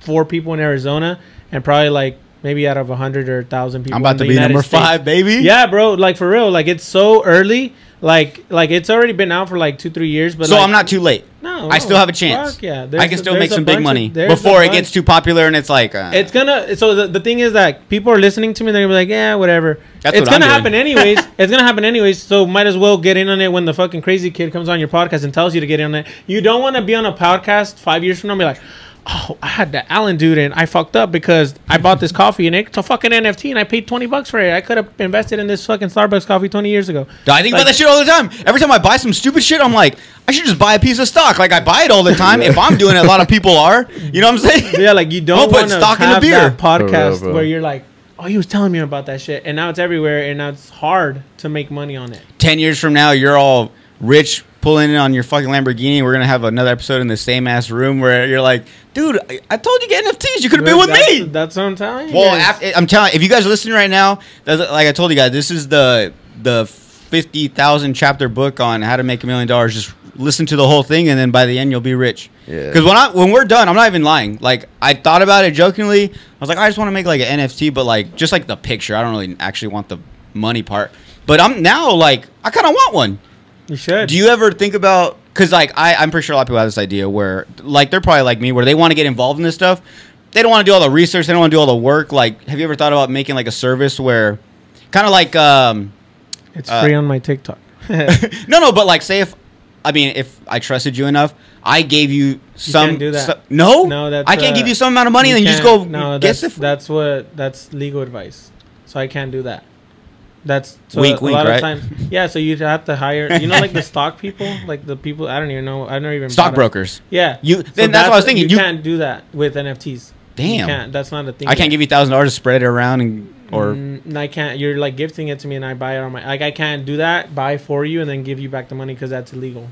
four people in Arizona, and probably like maybe out of a hundred or a thousand people. I'm about to be United number States. five, baby. Yeah, bro. Like for real. Like it's so early. Like like it's already been out for like two three years. But so like, I'm not too late. No, I still have a chance. Fuck yeah. I can still there's make some big bunch of- money before it gets too popular and it's like, uh, It's gonna. So the, the thing is that people are listening to me. They're gonna be like, yeah, whatever. That's it's what I'm gonna happen anyways. it's gonna happen anyways. So might as well get in on it when the fucking crazy kid comes on your podcast and tells you to get in on it. You don't want to be on a podcast five years from now and be like. Oh, I had the Alan dude and I fucked up because I bought this coffee and it's a fucking NFT and I paid 20 bucks for it. I could have invested in this fucking Starbucks coffee 20 years ago. I think Like- about that shit all the time. Every time I buy some stupid shit, I'm like, I should just buy a piece of stock. Like I buy it all the time. if I'm doing it, a lot of people are. You know what I'm saying? Yeah, like you don't put want to stock in the beer. that podcast real, where you're like, oh, he was telling me about that shit, and now it's everywhere, and now it's hard to make money on it. Ten years from now, you're all rich, pulling in on your fucking Lamborghini. We're gonna have another episode in the same ass room where you're like, dude, I, I told you get NFTs. You could have been with that's, me. That's what I'm telling you. Well, guys. after, I'm telling if you guys are listening right now, that's, like I told you guys, this is the the fifty thousand chapter book on how to make a million dollars. Just listen to the whole thing, and then by the end, you'll be rich. Yeah. Because when I when we're done, I'm not even lying. Like I thought about it jokingly. I was like, I just want to make like an NFT, but like just like the picture. I don't really actually want the money part. But I'm now like I kind of want one. You should. Do you ever think about? Because like I, I'm pretty sure a lot of people have this idea where like they're probably like me, where they want to get involved in this stuff. They don't want to do all the research. They don't want to do all the work. Like, have you ever thought about making like a service where, kind of like, um, it's uh, free on my TikTok. no, no, but like, say if, I mean, if I trusted you enough, I gave you some. can't do that. so- no, No, that's, I can't uh, give you some amount of money and then you just go No, guess that's if. that's what that's legal advice. So I can't do that. That's so Wink, a wink, lot right? of times. Yeah, so you'd have to hire. You know, like the stock people, like the people. I don't even know. I don't even. Stockbrokers. Yeah, You- So then that's what I was thinking. You, You- can't do that with NFTs. You Damn. can't. That's not a thing. I can't give you thousand dollars to spread it around and or Mm, I can't. You're like gifting it to me, and I buy it on my. Like I can't do that. Buy for you and then give you back the money because that's illegal.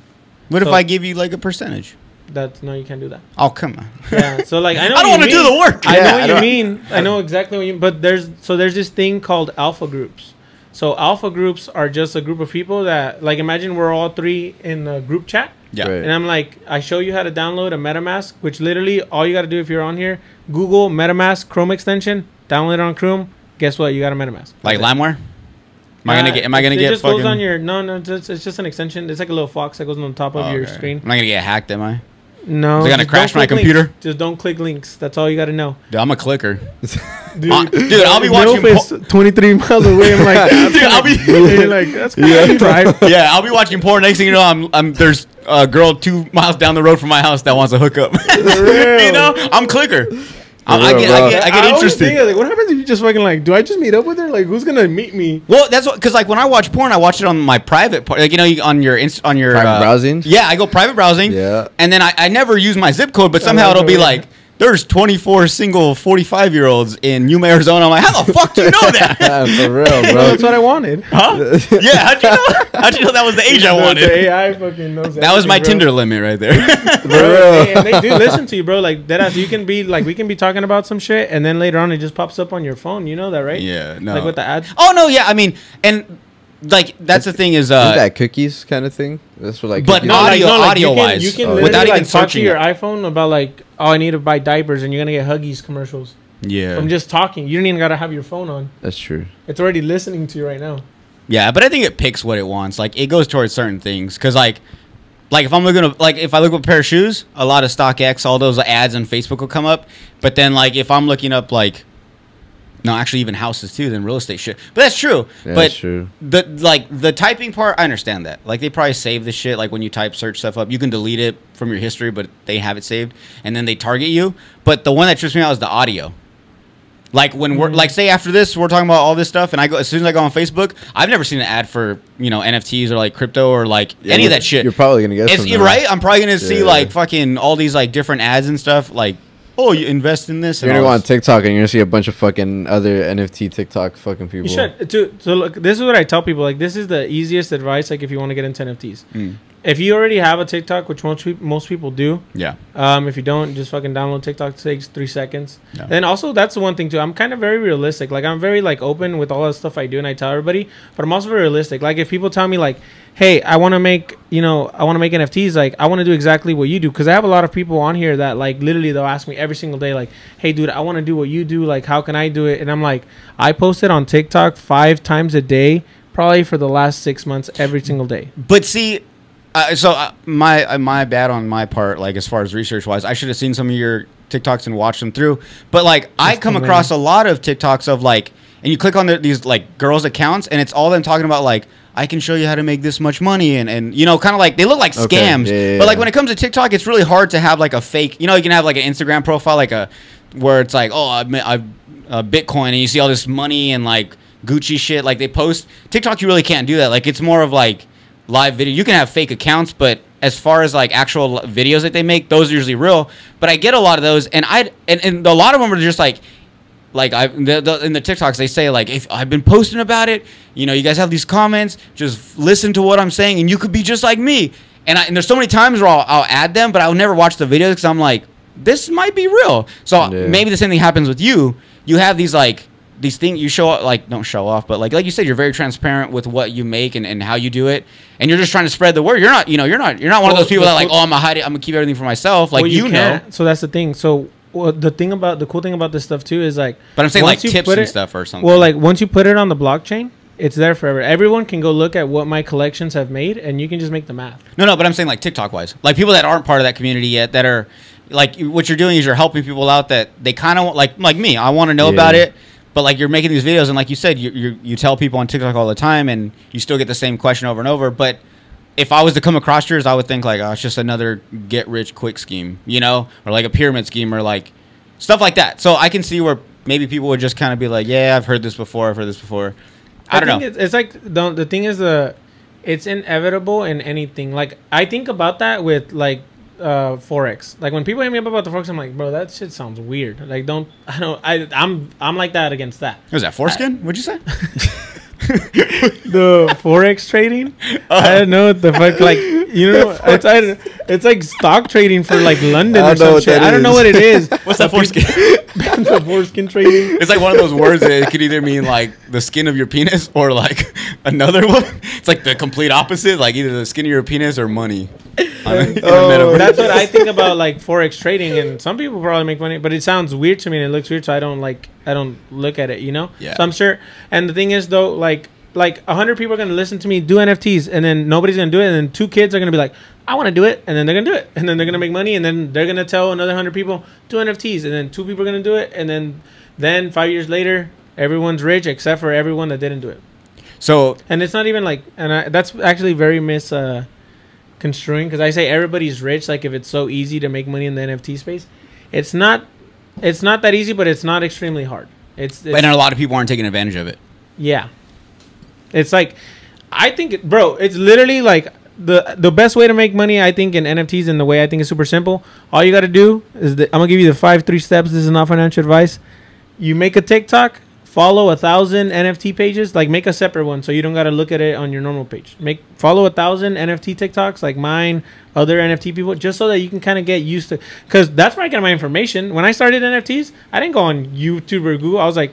what if I give you like a percentage? That's no, you can't do that. Oh come on. Yeah. So like I know. I don't want to do the work. I Yeah, know I what you mean. I know exactly what you. Mean. But there's so there's this thing called alpha groups. So alpha groups are just a group of people that, like, imagine we're all three in a group chat, Yeah. Right. and I'm like, I show you how to download a MetaMask, which literally all you got to do if you're on here, Google MetaMask Chrome extension, download it on Chrome. Guess what? You got a MetaMask. Like LimeWire. Am I gonna Uh, get? Am I gonna it get just fucking? goes on your no no. It's, just- it's just an extension. It's like a little fox that goes on the top of Oh, your okay. screen. Am not gonna get hacked? Am I? No, it gonna crash my click links. computer? Just don't click links. That's all you got to know. Dude, I'm a clicker. Dude, Uh, dude, I'll be watching is 23 miles away. I'm like, Dude, I'll be. Like that's yeah. right. yeah, I'll be watching porn. Next thing you know, I'm, I'm there's a girl two miles down the road from my house that wants a hookup. you know, I'm clicker. I, I get. I get, I get always interested. think, like, what happens if you just fucking like? Do I just meet up with her? Like, who's gonna meet me? Well, that's what because like when I watch porn, I watch it on my private part. Like you know, you, on your inst- on your Private uh, browsing? Yeah, I go private browsing. Yeah. and then I, I never use my zip code, but somehow it'll be like there's 24 single 45 year olds in Yuma, Arizona. I'm like, how the fuck do you know that? For real, bro. that's what I wanted. huh? Yeah, how'd you know? How'd you know that was the age I wanted? The AI fucking knows. that was my everything, bro. Tinder limit right there. For Bro, real. and they do listen to you, bro. Like that, you can be like, we can be talking about some shit, and then later on, it just pops up on your phone. You know that, right? yeah, no. Like with the ads. oh no, yeah. I mean, and like that's the thing is, Isn't uh, that cookies kind of thing? That's what like. But cookies no, are? audio- like, audio you can, wise, you can literally without even like talk to your it. iPhone about like, oh, I need to buy diapers, and you're gonna get Huggies commercials yeah, i'm just talking. You don't even gotta have your phone on. That's true. It's already listening to you right now. Yeah, but I think it picks what it wants. Like it goes towards certain things. Cause like, like if I'm looking at like if I look up a pair of shoes, a lot of StockX, all those ads on Facebook will come up. But then like if I'm looking up like, no, actually even houses too, then real estate shit. But that's true. Yeah, but that's true. the like the typing part, I understand that. Like they probably save the shit. Like when you type search stuff up, you can delete it from your history, but they have it saved, and then they target you. But the one that trips me out is the audio. Like when we're like say after this we're talking about all this stuff and I go as soon as I go on Facebook, I've never seen an ad for, you know, NFTs or like crypto or like Yeah, any of that shit. You're probably gonna get it's right. I'm probably gonna see like fucking all these like different ads and stuff. Like, oh, you invest in this. You're and gonna go on. TikTok and you're gonna see a bunch of fucking other NFT TikTok fucking people. You should. To, so look, this is what I tell people. Like this is the easiest advice. Like if you want to get into NFTs, Mm. if you already have a TikTok, which most people most people do. Yeah. Um, if you don't, just fucking download TikTok. It takes three seconds. Yeah. And also, that's the one thing too. I'm kind of very realistic. Like I'm very like open with all the stuff I do, and I tell everybody. But I'm also very realistic. Like if people tell me like, "Hey, I want to make you know, I want to make NFTs," like I want to do exactly what you do because I have a lot of people on here that like literally they'll ask me every single day like, "Hey, dude, I want to do what you do. Like, how can I do it?" And I'm like, I post it on TikTok five times a day, probably for the last six months, every single day. But see, uh, so uh, my uh, my bad on my part. Like as far as research wise, I should have seen some of your TikToks and watched them through. But like I come across a lot of TikToks of like, and you click on the, these like girls' accounts, and it's all them talking about like. I can show you how to make this much money, and, and you know, kind of like they look like Okay, scams. yeah, yeah, But like when it comes to TikTok, it's really hard to have like a fake. You know, you can have like an Instagram profile, like a where it's like, oh, I've, I've uh, Bitcoin, and you see all this money and like Gucci shit. Like they post TikTok, you really can't do that. Like it's more of like live video. You can have fake accounts, but as far as like actual videos that they make, those are usually real. But I get a lot of those, and I and, and a lot of them are just like. Like I, the, the, in the TikToks, they say like, if I've been posting about it, you know, you guys have these comments, just listen to what I'm saying, and you could be just like me. And, I, and there's so many times where I'll, I'll add them, but I'll never watch the videos because I'm like, this might be real. So Yeah. maybe the same thing happens with you. You have these like these things you show like don't show off, but like like you said, you're very transparent with what you make and, and how you do it, and you're just trying to spread the word. You're not you know you're not you're not one of those people that like well- oh I'm gonna hide it, I'm gonna keep everything for myself. Like Well, you, know, can't. So that's the thing. So well, the thing about the cool thing about this stuff too is like. but I'm saying like you tips put and it- stuff or something. Well, like once you put it on the blockchain, it's there forever. Everyone can go look at what my collections have made, and you can just make the math. No, no, but I'm saying like TikTok wise, like people that aren't part of that community yet, that are like what you're doing is you're helping people out that they kind of like like me. I want to know about it, but like you're making these videos and like you said, you you you tell people on TikTok all the time, and you still get the same question over and over. But if I was to come across yours, I would think like, oh, it's just another get rich quick scheme, you know, or like a pyramid scheme, or like stuff like that. So I can see where maybe people would just kind of be like, yeah, I've heard this before, I've heard this before. I, don't think know. It's, it's like the the thing is the, it's inevitable in anything. Like I think about that with like uh forex. Like when people hit me up about the forex, I'm like, bro, that shit sounds weird. Like don't I don't I I'm I'm like that against that. Was that foreskin? What'd you say? the forex trading. I don't know what the fuck. Like you know, it's I, it's like stock trading for like London or don't some shit. I don't know what it is. What's that foreskin? the foreskin trading. It's like one of those words that it could either mean like the skin of your penis or like another one. It's like the complete opposite, like either the skin of your penis or money. On the- in the Oh. That's what I think about like forex trading, and some people probably make money, but it sounds weird to me and it looks weird, so I don't like I don't look at it, you know. Yeah. So I'm sure, and the thing is though, like like a hundred people are gonna listen to me do NFTs, and then nobody's gonna do it, and then two kids are gonna be like, I want to do it, and then they're gonna do it, and then they're gonna make money, and then they're gonna tell another hundred people do NFTs, and then two people are gonna do it, and then then five years later, everyone's rich except for everyone that didn't do it. So And it's not even like, and I, that's actually very mis uh, construing because I say everybody's rich. Like if it's so easy to make money in the NFT space, it's not. It's not that easy, but it's not extremely hard. It's, it's and a lot of people aren't taking advantage of it. yeah. It's like, I think, bro. It's literally like the the best way to make money. I think in NFTs, and the way I think is super simple. All you got to do is the, I'm gonna give you the five three steps. This is not financial advice. You make a TikTok, follow a thousand NFT pages. Like make a separate one, so you don't got to look at it on your normal page. Make follow a thousand NFT TikToks, like mine, other NFT people, just so that you can kind of get used to. Because that's where I get my information. When I started NFTs, I didn't go on YouTube or Google. I was like,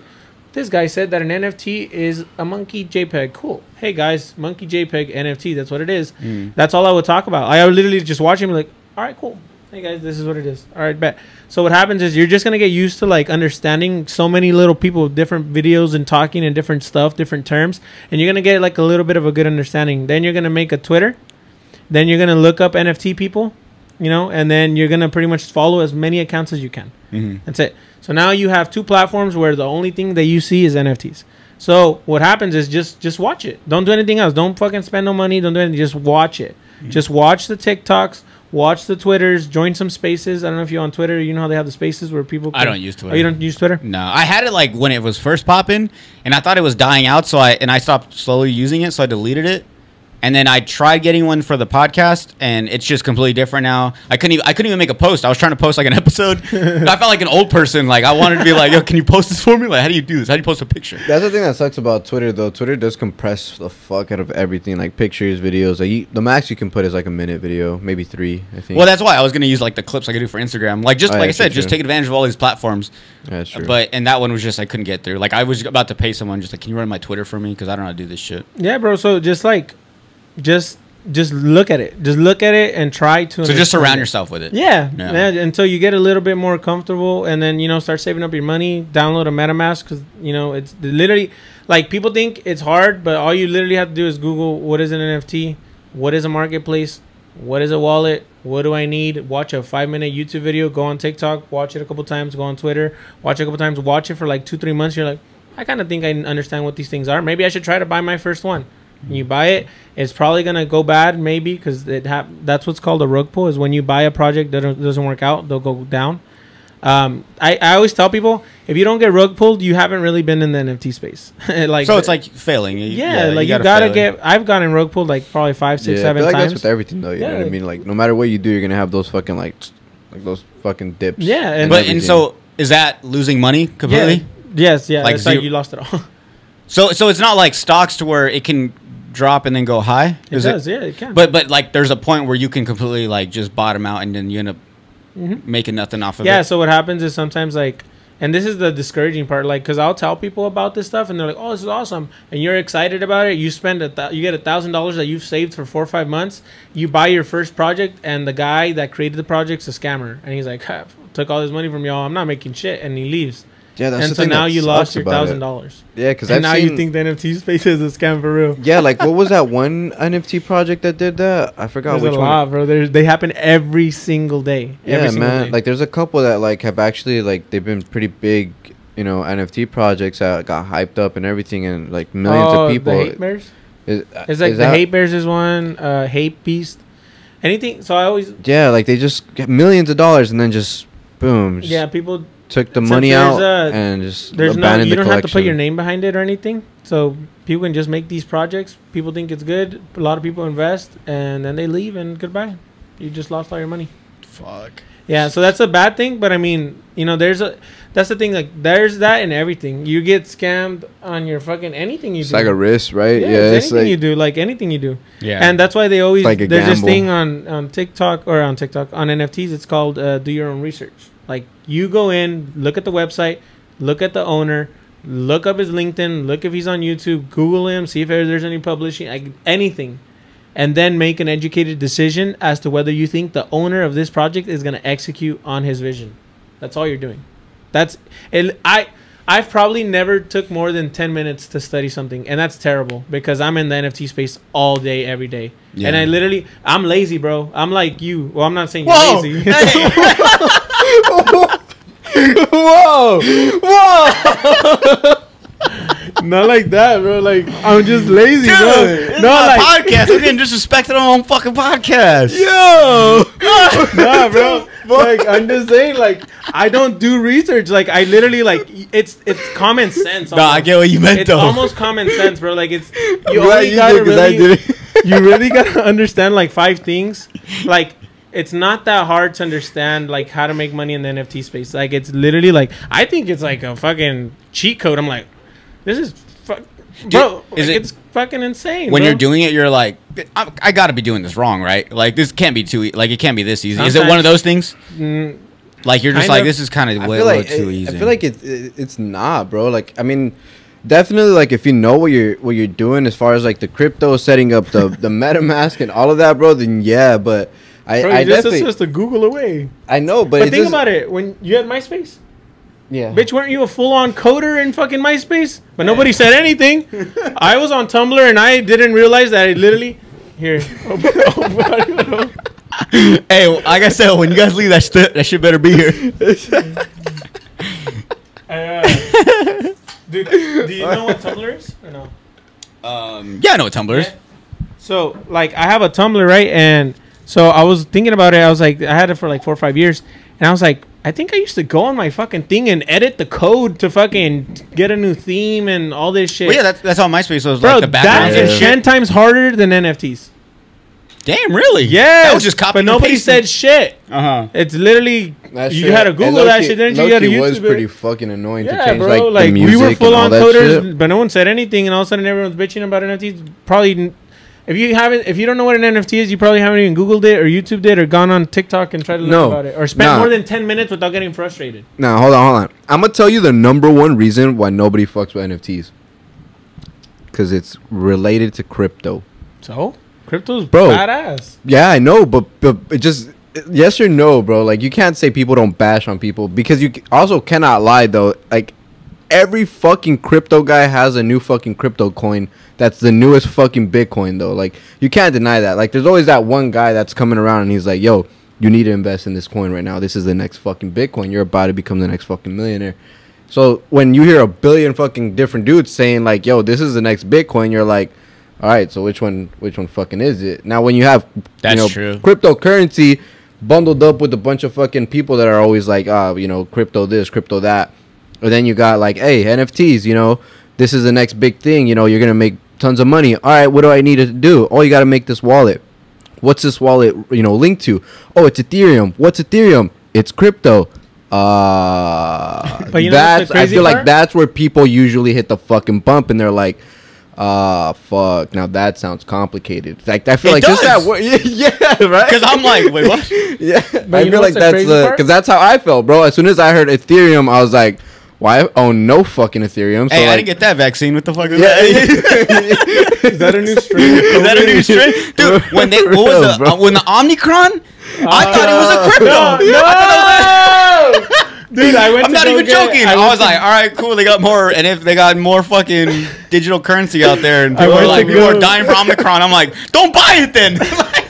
this guy said that an NFT is a monkey JPEG. Cool. Hey guys, monkey JPEG NFT. That's what it is. Mm. That's all I would talk about. I would literally just watch him like, all right, cool. Hey guys, this is what it is. All right, bet. So what happens is you're just gonna get used to like understanding so many little people with different videos and talking and different stuff, different terms, and you're gonna get like a little bit of a good understanding. Then you're gonna make a Twitter. Then you're gonna look up NFT people, you know, and then you're gonna pretty much follow as many accounts as you can. Mm-hmm. That's it. So now you have two platforms where the only thing that you see is NFTs. So what happens is just just watch it. Don't do anything else. Don't fucking spend no money. Don't do anything. Just watch it. Just watch the TikToks. Watch the Twitters. Join some spaces. I don't know if you're on Twitter. You know how they have the spaces where people. I don't use Twitter. Oh, you don't use Twitter? No, I had it like when it was first popping, and I thought it was dying out. So I and I stopped slowly using it, so I deleted it. And then I tried getting one for the podcast, and it's just completely different now. I couldn't even I couldn't even make a post. I was trying to post like an episode. I felt like an old person. Like I wanted to be like, "Yo, can you post this for me? Like, how do you do this? How do you post a picture?" That's the thing that sucks about Twitter, though. Twitter does compress the fuck out of everything, like pictures, videos. Like you, the max you can put is like a minute video, maybe three. I think. Well, that's why I was gonna use like the clips like I do for Instagram. Like just Oh, like yeah, I said, true, just take advantage of all these platforms. Yeah, that's true. But and that one was just I couldn't get through. Like I was about to pay someone just like, "Can you run my Twitter for me? Because I don't know how to do this shit." Yeah, bro. So just like, just just look at it. Just look at it and try to. So just surround it. yourself with it. Yeah, Yeah. yeah, until you get a little bit more comfortable, and then you know start saving up your money. Download a MetaMask because you know it's literally like people think it's hard, but all you literally have to do is Google what is an NFT, what is a marketplace, what is a wallet, what do I need. Watch a five minute YouTube video, go on TikTok, watch it a couple times, go on Twitter, watch it a couple times, watch it for like two three months. You're like, I kind of think I understand what these things are. Maybe I should try to buy my first one. You buy it, it's probably gonna go bad, maybe because it hap- That's what's called a rug pull. Is when you buy a project that doesn't doesn't work out, they'll go down. Um, I, I always tell people if you don't get rug pulled, you haven't really been in the NFT space. like so it's like failing. You- yeah, like you gotta, get. I've gotten rug pulled like probably five, six, yeah, seven I feel like times. that's with everything, though. You know what Yeah. I mean? Like no matter what you do, you're gonna have those fucking like, like those fucking dips. Yeah, and- But everything. and so is that losing money completely? yeah. Yes, yeah. Like it's like you lost it all. So so it's not like stocks to where it can drop and then go high. it Is does, yeah, it can. But but like there's a point where you can completely like just bottom out and then you end up making nothing off of Mm-hmm. yeah, so what happens is sometimes like, and this is the discouraging part, like, cause I'll tell people about this stuff and they're like, "Oh, this is awesome," and you're excited about it. You spend a th- you get a thousand dollars that you've saved for four or five months. You buy your first project, and the guy that created the project's a scammer, and he's like, "Took all this money from y'all. I'm not making shit," and he leaves. Yeah, that's and the so thing now you lost your thousand dollars, Yeah, because and now seen, you think the NFT space is a scam for real. Yeah, like what was that one NFT project that did that? I forgot There's which a one. lot, bro. There's, they happen every single day. every Yeah, single man. day. Like there's a couple that like have actually like they've been pretty big, you know, NFT projects that got hyped up and everything, and like millions Oh, of the people. hate bears. Is, It's like the that- hate bears is one. Uh, hate beast. Anything. So I always Yeah, like they just get millions of dollars and then just boom, just yeah people. Took the Since money out a- and just There's no. abandoned You the don't have to put your name behind it or anything. So people can just make these projects. People think it's good. A lot of people invest and then they leave and goodbye. You just lost all your money. Fuck. Yeah, so that's a bad thing, but I mean, you know, there's a that's the thing. Like, there's that in everything. You get scammed on your fucking anything you It's do. like a risk, right? yeah, Yeah, it's it's anything like you do, like anything you do. Yeah. And that's why they always Like a there's this thing on on TikTok or on TikTok on NFTs. It's called uh, do your own research. Like you go in, look at the website, look at the owner, look up his LinkedIn, look if he's on YouTube, Google him, see if there's any publishing, like anything, and then make an educated decision as to whether you think the owner of this project is going to execute on his vision. That's all you're doing. That's it. I. I've probably never took more than 10 minutes to study something and that's terrible because I'm in the NFT space all day every day. Yeah. And I literally I'm lazy, bro. I'm like you. Well, I'm not saying you're lazy. Hey! whoa, whoa. not like that, bro. Like I'm just lazy, Dude, bro. No, my like podcast. We're getting disrespected on our own fucking podcast. Yo. nah, bro. Like I'm just saying, like I don't do research. Like I literally like it's it's common sense. No, I get what you meant It's though. almost common sense, bro. Like it's you I'm only you gotta did, 'cause I really you really gotta understand like five things. Like it's not that hard to understand like how to make money in the NFT space. Like it's literally like I think it's like a fucking cheat code. I'm like, this is fuck, bro. is like, it- it's fucking insane. when bro. you're doing it, you're like, I, I got to be doing this wrong, right? Like this can't be too e- like it can't be this easy. Is it one of those things? Mm, Like you're just like of. this is kind of way feel like too it- easy. I feel like it, it it's not, bro. Like I mean, definitely like if you know what you're what you're doing as far as like the crypto setting up the the MetaMask and all of that, bro. Then yeah, but I bro, I just, definitely it's just a Google away. I know, but, But, think just, about it. When you had MySpace, yeah, bitch, weren't you a full-on coder in fucking MySpace? But nobody said anything. I was on Tumblr and I didn't realize that I literally here. hey, well, like I said, when you guys leave, that st- that shit better be here. Uh, dude, do you know what Tumblr is or no? Um, yeah, I know what Tumblr is. Yeah. So like I have a Tumblr, right? And so I was thinking about it. I was like, I had it for like four or five years, and I was like, I think I used to go on my fucking thing and edit the code to fucking get a new theme and all this shit. Well, yeah, that's that's how MySpace was Bro, like the background that and shit. ten times harder than NFTs. Damn, really? Yeah, that was just copy. but nobody said shit. Uh huh. It's literally That you shit- had to and Google that shit, didn't you? You had to low-key was YouTube it. pretty fucking annoying to Yeah, change bro. like, Like, the we were full and all on coders, shit. but no one said anything, and all of a sudden everyone's bitching about NFTs. Probably, n- if you haven't, if you don't know what an NFT is, you probably haven't even Googled it or YouTube it or gone on TikTok and tried to learn No. about it or spent Nah. more than ten minutes without getting frustrated. Nah, hold on, hold on. I'm gonna tell you the number one reason why nobody fucks with NFTs. Because it's related to crypto. So, crypto's Bro. badass. Yeah, I know, but but it just yes or no, bro. Like you can't say people don't bash on people because you also cannot lie though. Like every fucking crypto guy has a new fucking crypto coin that's the newest fucking Bitcoin though. Like you can't deny that. Like there's always that one guy that's coming around and he's like, "Yo, you need to invest in this coin right now. This is the next fucking Bitcoin. You're about to become the next fucking millionaire." So when you hear a billion fucking different dudes saying like, "Yo, this is the next Bitcoin," you're like, "All right, so which one which one fucking is it?" Now when you have That's you know, true. cryptocurrency bundled up with a bunch of fucking people that are always like, ah, you know, crypto this, crypto that. And then you got like, hey, NFTs, you know, this is the next big thing. You know, you're gonna make tons of money. All right, what do I need to do? Oh, you got to make this wallet. What's this wallet, you know, linked to? Oh, it's Ethereum. What's Ethereum? It's crypto. Uh, But you know what's the that's I crazy feel like that's where people usually hit the fucking bump, and they're like, uh, fuck. Now that sounds complicated. Like I feel It like just that word, yeah, right. Because I'm like, wait, what? Yeah, But I feel like that's the because that's how I felt, bro. As soon as I heard Ethereum, I was like, "Why I own no fucking Ethereum?" So hey, I didn't get that vaccine. What the fuck is yeah, that? Is that a new strain? Is that a new strain? Dude, when they what was the uh, when the Omicron? I thought it was a crypto. No, no! Dude, I went I'm to not even get- joking. I, went was to- like, all right, cool. They got more, and if they got more fucking digital currency out there, and people are like, people are dying from Omicron, I'm like, don't buy it then. Like,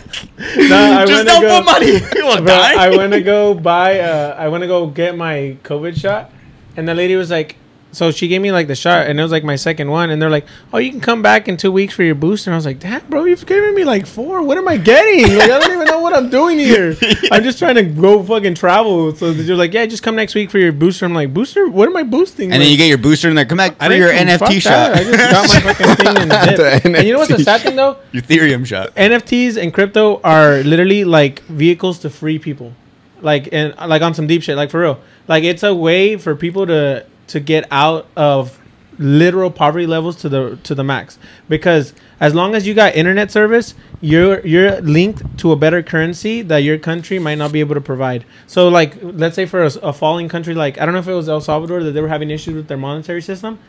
Nah, I just to don't go- put money. People are Bro, I dying. went to go buy. Uh, I want to go get my COVID shot, and the lady was like, "So she gave me like the shot, and it was like my second one." And they're like, "Oh, you can come back in two weeks for your booster." And I was like, "Damn, bro, you've given me like four. What am I getting? Like, I don't even know what I'm doing here. I'm just trying to go fucking travel." So they're like, "Yeah, just come next week for your booster." I'm like, "Booster? What am I boosting?" And then you get your booster, and they come back for your NFT that. shot, I just got my fucking thing and dipped. The And you know what's the sad thing though? Ethereum shot. NFTs and crypto are literally like vehicles to free people. like and like on some deep shit, like for real. Like it's a way for people to to get out of literal poverty levels to the to the max. Because as long as you got internet service you're you're linked to a better currency that your country might not be able to provide. So like let's say for a, a falling country like i don't know if it was el salvador that they were having issues with their monetary system.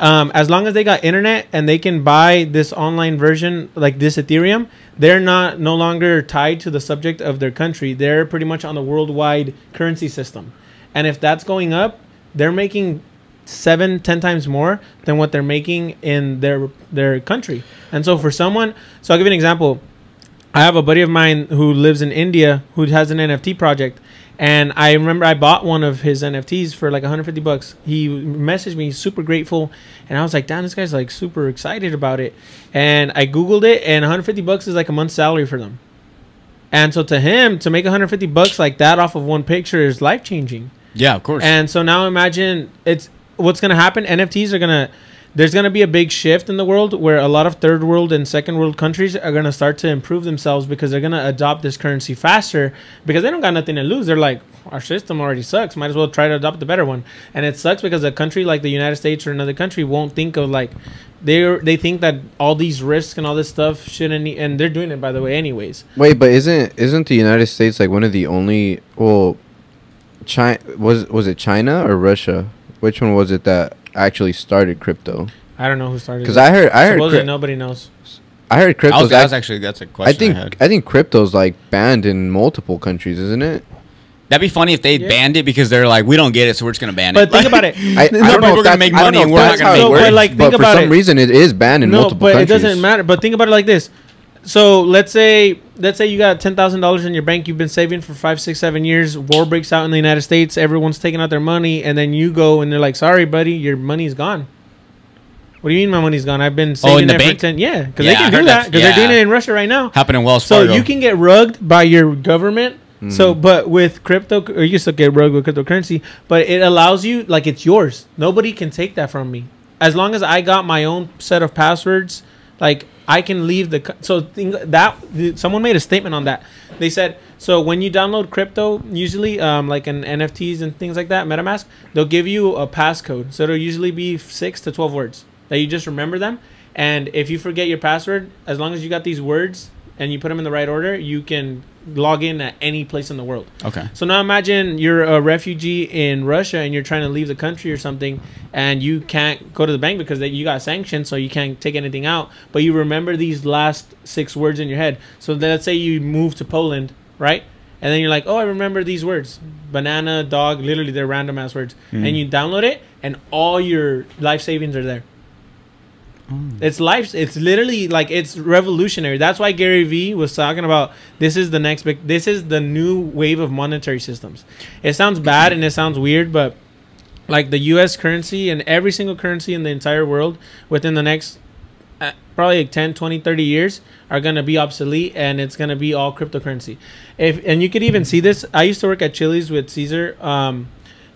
Um, as long as they got internet and they can buy this online version like this ethereum they're not no longer tied to the subject of their country. They're pretty much on the worldwide currency system and if that's going up they're making seven ten times more than what they're making in their their country. And so for someone so i'll give you an example. I have a buddy of mine who lives in india who has an nft project. And i remember i bought one of his nfts for like 150 bucks. He messaged me super grateful. And i was like damn this guy's like super excited about it. And i googled it and 150 bucks is like a month's salary for them. And so to him to make 150 bucks like that off of one picture is life changing Yeah, of course. and so now imagine it's what's going to happen. NFTs are going to there's going to be a big shift in the world where a lot of third world and second world countries are going to start to improve themselves because they're going to adopt this currency faster because they don't got nothing to lose. They're like our system already sucks. Might as well try to adopt the better one. And it sucks because a country like the United States or another country won't think of like they they think that all these risks and all this stuff shouldn't e- and they're doing it by the way anyways. Wait, but isn't isn't the United States like one of the only well, China was was it China or Russia? Which one was it that actually started crypto? I don't know who started Because. I heard I heard Supposedly cryp- nobody knows. I heard I crypto's was, that was act- actually that's a question I, think had. I think crypto's like banned in multiple countries, isn't it? That'd be funny if they Yeah. banned it because they're like, we don't get it, so we're just gonna ban But it. think about it. I, I don't know if we're gonna make money and we're not gonna how make it money. But, like, but think for some it. reason it is banned in no, multiple but countries. it doesn't matter. But think about it like this. So let's say let's say you got ten thousand dollars in your bank. You've been saving for five, six, seven years. War breaks out in the United States. Everyone's taking out their money, and then you go and they're like, "Sorry, buddy, your money's gone." What do you mean my money's gone? I've been saving Oh, in the bank? for ten. Yeah, because Yeah, they I can do that because they're doing it in Russia right now. Happening in Wells So you can get rugged by your government. Hmm. So, but with crypto, or you still get rugged with cryptocurrency, but it allows you like it's yours. Nobody can take that from me. As long as I got my own set of passwords, like I can leave the. So that someone made a statement on that. They said so when you download crypto, usually um, like in NFTs and things like that, MetaMask, they'll give you a passcode. So it'll usually be six to twelve words that you just remember them. And if you forget your password, as long as you got these words and you put them in the right order, you can log in at any place in the world. okay. So now imagine you're a refugee in Russia and you're trying to leave the country or something, and you can't go to the bank because they, you got sanctioned, so you can't take anything out. But you remember these last six words in your head. So let's say you move to Poland, right? And then you're like, oh, I remember these words: banana, dog. Literally, they're random ass words. Hmm. And you download it, and all your life savings are there. It's life. It's literally like it's revolutionary. That's why Gary Vee was talking about this is the next big. This is the new wave of monetary systems. It sounds bad and it sounds weird, but like the U.S. currency and every single currency in the entire world within the next uh, probably like 10 20 30 years are going to be obsolete and it's going to be all cryptocurrency if and you could even see this i used to work at chili's with cesar um,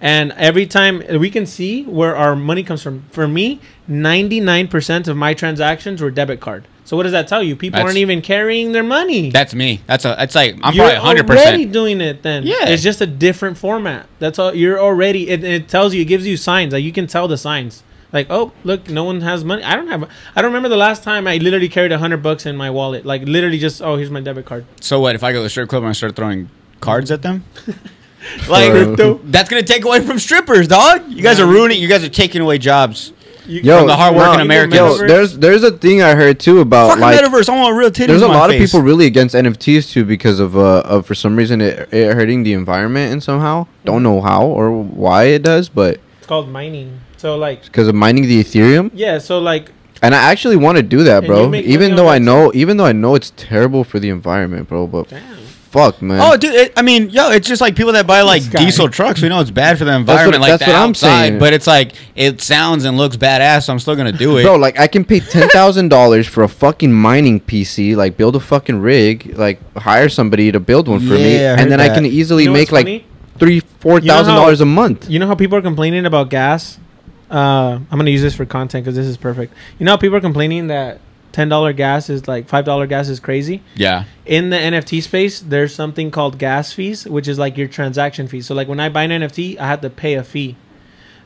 and every time uh, we can see where our money comes from for me 99% of my transactions were debit card so what does that tell you people That's- aren't even carrying their money That's me. That's a. That's like I'm you're probably 100. already percent doing it then. Yeah. It's just a different format. That's all. You're already. It, it tells you. It gives you signs. Like you can tell the signs. Like oh look, no one has money. I don't have. I don't remember the last time I literally carried a hundred bucks in my wallet. Like literally just oh here's my debit card. So what if I go to the strip club and I start throwing cards at them? like Crypto? that's gonna take away from strippers, dog. You guys are ruining. You guys are taking away jobs. You, Yo, From the hardworking no, Americans. Yo, there's there's a thing I heard too about Fuck like metaverse. I want real titties. there's a in my lot of people really against NFTs too because of uh of for some reason it, it hurting the environment and somehow don't know how or why it does but it's called mining. So like because of mining the Ethereum yeah. So like and I actually want to do that bro you make money even though I that know even though I know it's terrible for the environment bro but damn. Fuck man Oh, dude! It, I mean, yo, it's just like people that buy like This guy. diesel trucks. We know it's bad for the what- environment, like that's the what I'm outside. saying. But it's like it sounds and looks badass, so I'm still gonna do it. Bro, like I can pay ten thousand dollars for a fucking mining PC, like build a fucking rig, like hire somebody to build one for me, Yeah, I heard and then I that. can easily You know make what's like funny? three, four thousand You know dollars a month. You know how people are complaining about gas? Uh, I'm gonna use this for content because this is perfect. You know how people are complaining that ten dollar gas is like five dollar gas is crazy. Yeah. In the NFT space, there's something called gas fees, which is like your transaction fee. So like when I buy an NFT, I have to pay a fee.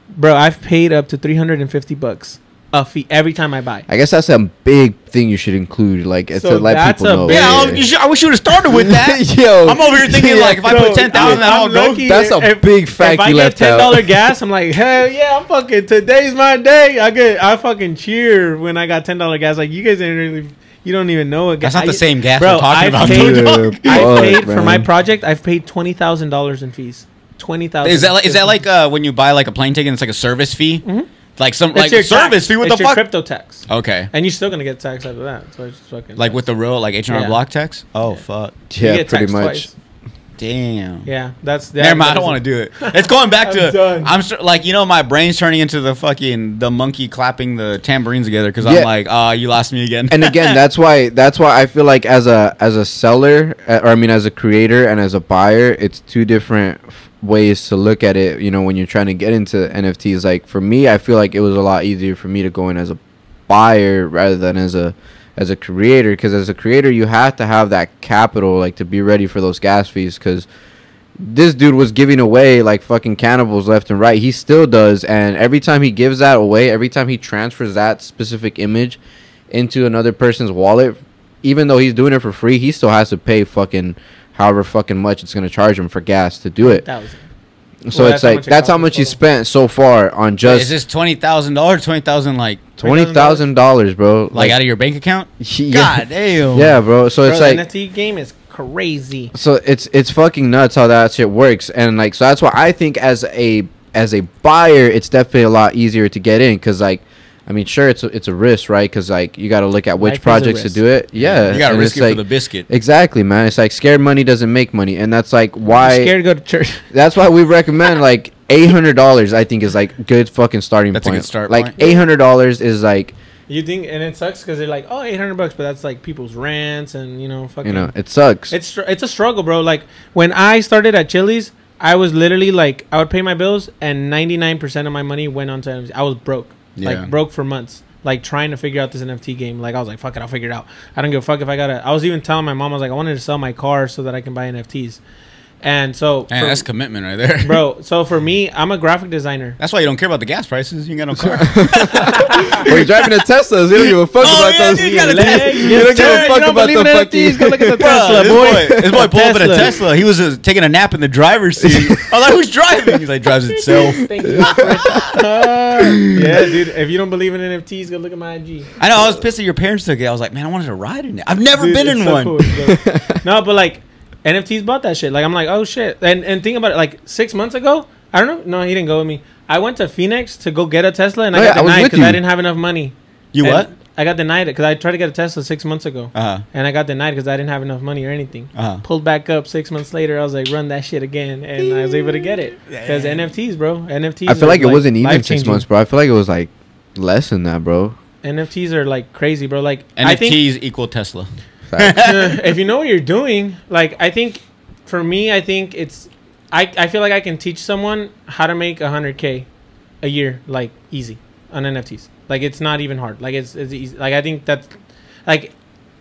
Bro, I've paid up to three hundred and fifty bucks a fee every time I buy. I guess that's a big thing you should include, like So to let people a know. big- Yeah, I, you should- I wish you would have started with that. Yo, I'm over here thinking like if I put ten thousand, I'm- I'll I'm go. lucky That's a big fact If I get ten dollar gas, I'm like, hell yeah, I'm fucking. Today's my day. I get, I fucking cheer when I got ten dollar gas. Like you guys didn't really, you don't even know what gas. That's not I- the same gas Bro, we're talking I've about. paid- though, dog. Yeah, I fuck, paid for my project. I've paid twenty thousand dollars in fees. Twenty thousand. Is that like, is that like uh, when you buy like a plane ticket? and It's like a service fee. Like some It's like your service tax. fee. What it's the your fuck? crypto tax, Okay. and you're still gonna get taxed out of that. So it's fucking Like with the real like H and R Yeah. Block tax. Oh fuck. You yeah, get pretty taxed much. twice. Damn. Yeah, that's that, Never mind. I don't want to do it. It's going back I'm to. done. I'm st- like you know my brain's turning into the fucking the monkey clapping the tambourines together because Yeah. I'm like, ah, you lost me again. and again that's why that's why i feel like as a as a seller uh, or i mean as a creator and as a buyer it's two different f- ways to look at it you know when you're trying to get into nfts like for me i feel like it was a lot easier for me to go in as a buyer rather than as a as a creator because as a creator you have to have that capital like to be ready for those gas fees because this dude was giving away like fucking cannibals left and right. He still does, and every time he gives that away, every time he transfers that specific image into another person's wallet, even though he's doing it for free, he still has to pay fucking however fucking much it's gonna charge him for gas to do it. So Well, it's that's like much it that's how much you spent so far on just is this twenty thousand dollars? Twenty thousand like twenty thousand dollars, bro. like out of your bank account? yeah, God damn. yeah, bro. So Bro, it's the like NFT game is crazy. so it's it's fucking nuts how that shit works and like so that's why i think as a as a buyer it's definitely a lot easier to get in because like i mean sure it's a, it's a risk right? Because like you got to look at which Life projects to do it. Yeah. You gotta risk it like, for the biscuit. exactly man. It's like scared money doesn't make money and that's like why scared to go to church. that's why we recommend like eight hundred dollars i think is like good fucking starting That's a point. good start like eight hundred dollars is like You think, and it sucks because they're like, oh, 800 bucks, but that's like people's rents and you know, fucking. you know it sucks. It's it's a struggle, bro. Like when I started at Chili's, I was literally like, I would pay my bills, and 99 percent of my money went on to I was broke, Yeah. like broke for months, like trying to figure out this NFT game. Like I was like, fuck it, I'll figure it out. I don't give a fuck if I gotta. I was even telling my mom, I was like, I wanted to sell my car so that I can buy NFTs, and so, Man, for- that's commitment right there, bro. So for me, I'm a graphic designer. That's why you don't care about the gas prices. You ain't got no car. When you're driving a Tesla, you don't give a fuck Oh, about yeah, those. dude, you gotta you don't give a fuck about the believe in fucking. NFTs? Go look at the Bro, Tesla, this boy. boy, this boy pulled up in a Tesla. Tesla. He was uh, taking a nap in the driver's seat. I was like, "Who's driving?" He's like, "Drives itself." Thank you. yeah, dude. If you don't believe in NFTs, go look at my IG. I know. I was pissed that your parents took it. I was like, "Man, I wanted to ride in it. I've never Dude, been in so one." cool, no, but like NFTs bought that shit. Like I'm like, oh shit. And and think about it. Like six months ago, I don't know. No, he didn't go with me. I went to Phoenix to go get a Tesla, and I Oh, got yeah, denied because I you. didn't have enough money. You And what? I got denied it because I tried to get a Tesla six months ago, Uh huh. and I got denied because I didn't have enough money or anything. Uh-huh. Pulled back up six months later. I was like, run that shit again, and I was able to get it because Yeah. NFTs, bro. NFTs. I feel are, like it wasn't even six months, bro. I feel like it was like less than that, bro. NFTs are like crazy, bro. Like I think NFTs equal Tesla. If you know what you're doing, like I think for me, I think it's I, I feel like I can teach someone how to make a hundred K a year, like easy on NFTs. Like it's not even hard. Like it's it's easy. Like I think that's like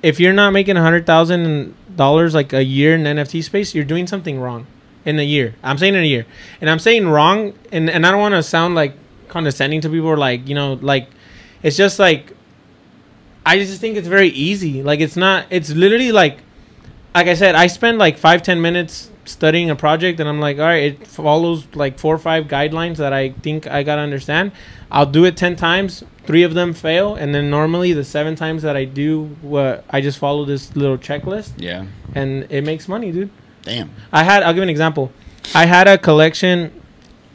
if you're not making a hundred thousand dollars like a year in NFT space, you're doing something wrong in a year. I'm saying in a year, and I'm saying wrong, and and I don't want to sound like condescending to people or like you know like it's just like I just think it's very easy. Like it's not. It's literally like, like I said, I spend like five ten minutes studying a project, and I'm like, all right, it follows like four or five guidelines that I think I gotta understand. I'll do it ten times. Three of them fail, and then normally the seven times that I do, what I just follow this little checklist, Yeah. and it makes money, dude. Damn. I had. I'll give an example. I had a collection.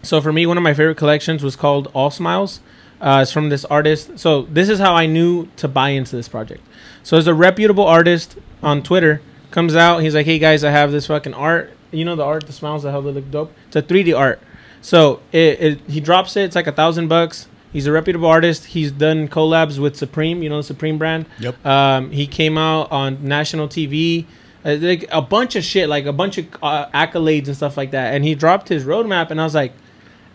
So for me, one of my favorite collections was called All Smiles. Uh, it's from this artist. So this is how I knew to buy into this project. So as a reputable artist on Twitter comes out, he's like, "Hey guys, I have this fucking art. You know the art, the smiles that how they look dope. It's a 3D art. So it, it he drops it. It's like a thousand bucks. He's a reputable artist. He's done collabs with Supreme. You know the Supreme brand. Yep. Um, he came out on national TV, uh, like a bunch of shit, like a bunch of uh, accolades and stuff like that. And he dropped his roadmap, and I was like,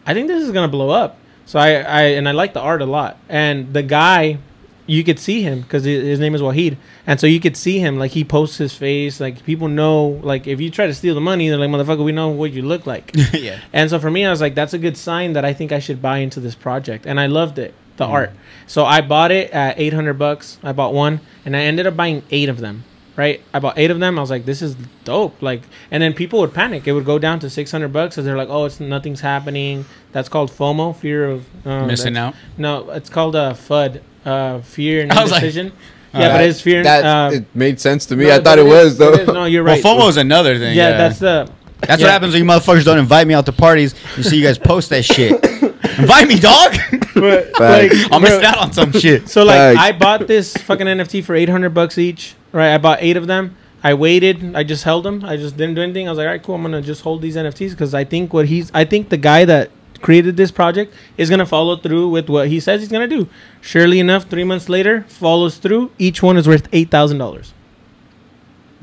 I think this is gonna blow up. So I, I and I like the art a lot. And the guy you could see him because his name is Wahid, and so you could see him like he posts his face. Like people know, like if you try to steal the money, they're like, "Motherfucker, we know what you look like." yeah. And so for me, I was like, that's a good sign that I think I should buy into this project. And I loved it, the mm. art. So I bought it at 800 bucks. I bought one and I ended up buying eight of them. Right? I bought eight of them. I was like, this is dope. Like, and then people would panic. It would go down to 600 bucks because they're like, oh, it's nothing's happening. That's called FOMO, fear of um, Missing out. No, it's called uh, FUD, uh, fear and I was like, indecision. yeah, but it's fear. That uh, it made sense to me. no, I but thought it was though. is. No, you're right. Well, FOMO is another thing. yeah, that's the. That's yeah. what happens when you motherfuckers don't invite me out to parties. You see you guys post that shit. invite me, dog. But, like, I'm bro, missing out on some shit. So like Facts. I bought this fucking NFT for 800 bucks each. Right, I bought 8 of them. I waited. I just held them. I just didn't do anything. I was like, "All right, cool. I'm going to just hold these NFTs cuz I think what he's I think the guy that created this project is going to follow through with what he says he's going to do." Surely enough, 3 months later, follows through. Each one is worth $8,000.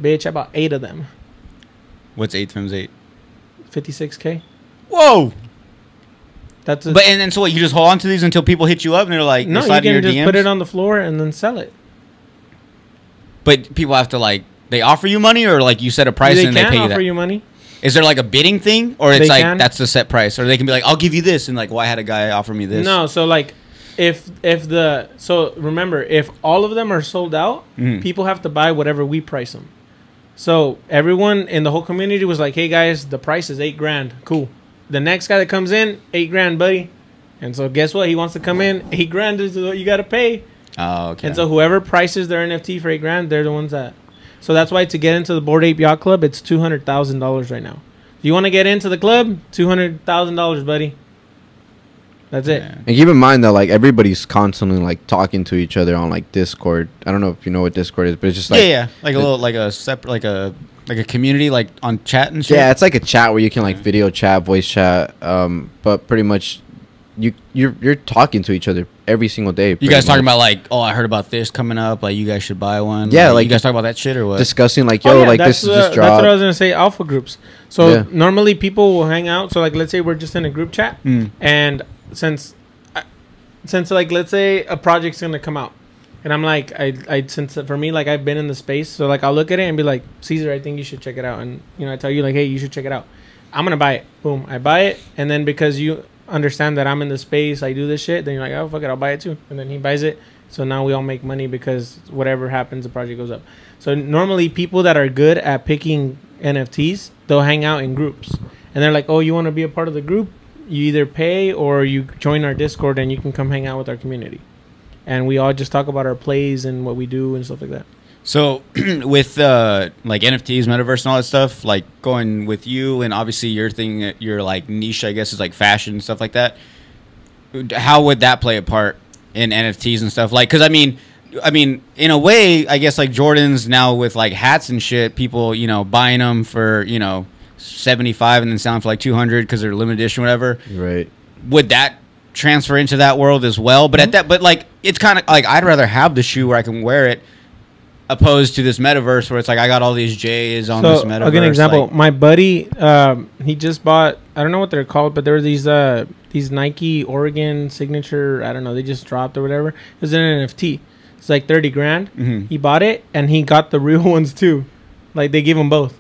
Bitch, I bought 8 of them. What's eight times eight? 56k. Whoa! That's a, But and then so what? You just hold on to these until people hit you up and they're like, no, you can just DMs? put it on the floor and then sell it. But people have to like they offer you money or like you set a price they and they pay you offer that. you money. Is there like a bidding thing or it's They like can. that's the set price or they can be like I'll give you this and like well I had a guy offer me this. No, so like if if the so remember if all of them are sold out, Mhm. people have to buy whatever we price them. So everyone in the whole community was like, "Hey guys, the price is eight grand. Cool." The next guy that comes in, eight grand, buddy. And so guess what? He wants to come in. Eight grand is what you got to pay. Oh, okay. And so whoever prices their NFT for eight grand, they're the ones that. So that's why to get into the Bored Ape Yacht Club, it's two hundred thousand dollars right now. Do you want to get into the club? Two hundred thousand dollars, buddy. That's it. Yeah. And keep in mind that like everybody's constantly like talking to each other on like Discord. I don't know if you know what Discord is, but it's just like yeah, yeah, like a little, like a separate, like a like a community, like on chat and shit. Yeah, it's like a chat where you can like video chat, voice chat, um, but pretty much you you're you're talking to each other every single day. you pretty guys talking about like, oh, I heard about this coming up. Like, you guys should buy one. Yeah, like, like- you guys talk about that shit or what? discussing like, Oh, yo, yeah, like that's this is the- just That's what I was gonna say. Alpha groups. So Yeah. normally people will hang out. So like, let's say we're just in a group chat, Mm. and since, I- since like let's say a project's gonna come out, and I'm like, I, I since for me like I've been in the space, so like I'll look at it and be like, Cesar, I think you should check it out, and you know I tell you like, hey, you should check it out. I'm gonna buy it. Boom, I buy it, and then because you understand that I'm in the space, I do this shit. Then you're like, oh fuck it, I'll buy it too, and then he buys it. So now we all make money because whatever happens, the project goes up. So normally people that are good at picking NFTs, they'll hang out in groups. And they're like, "Oh, you want to be a part of the group? You either pay or you join our Discord and you can come hang out with our community." And we all just talk about our plays and what we do and stuff like that. So with uh like NFTs, metaverse, and all that stuff, like going with you, and obviously your thing, your like niche, I guess, is like fashion and stuff like that. How would that play a part in NFTs and stuff? Like, because I mean, I mean, in a way, I guess like Jordans now with like hats and shit, people you know buying them for you know seventy five and then selling for like two hundred because they're limited edition, whatever right. would that transfer into that world as well? But at that, but like it's kind of like I'd rather have the shoe where I can wear it, opposed to this metaverse where it's like I got all these J's on this So metaverse. I'll give an example. like- My buddy, um, he just bought. I don't know what they're called, but there were these uh, these Nike Oregon signature. I don't know. They just dropped or whatever. It was an NFT. It's like thirty grand. Mhm. He bought it and he got the real ones too. Like they gave him both.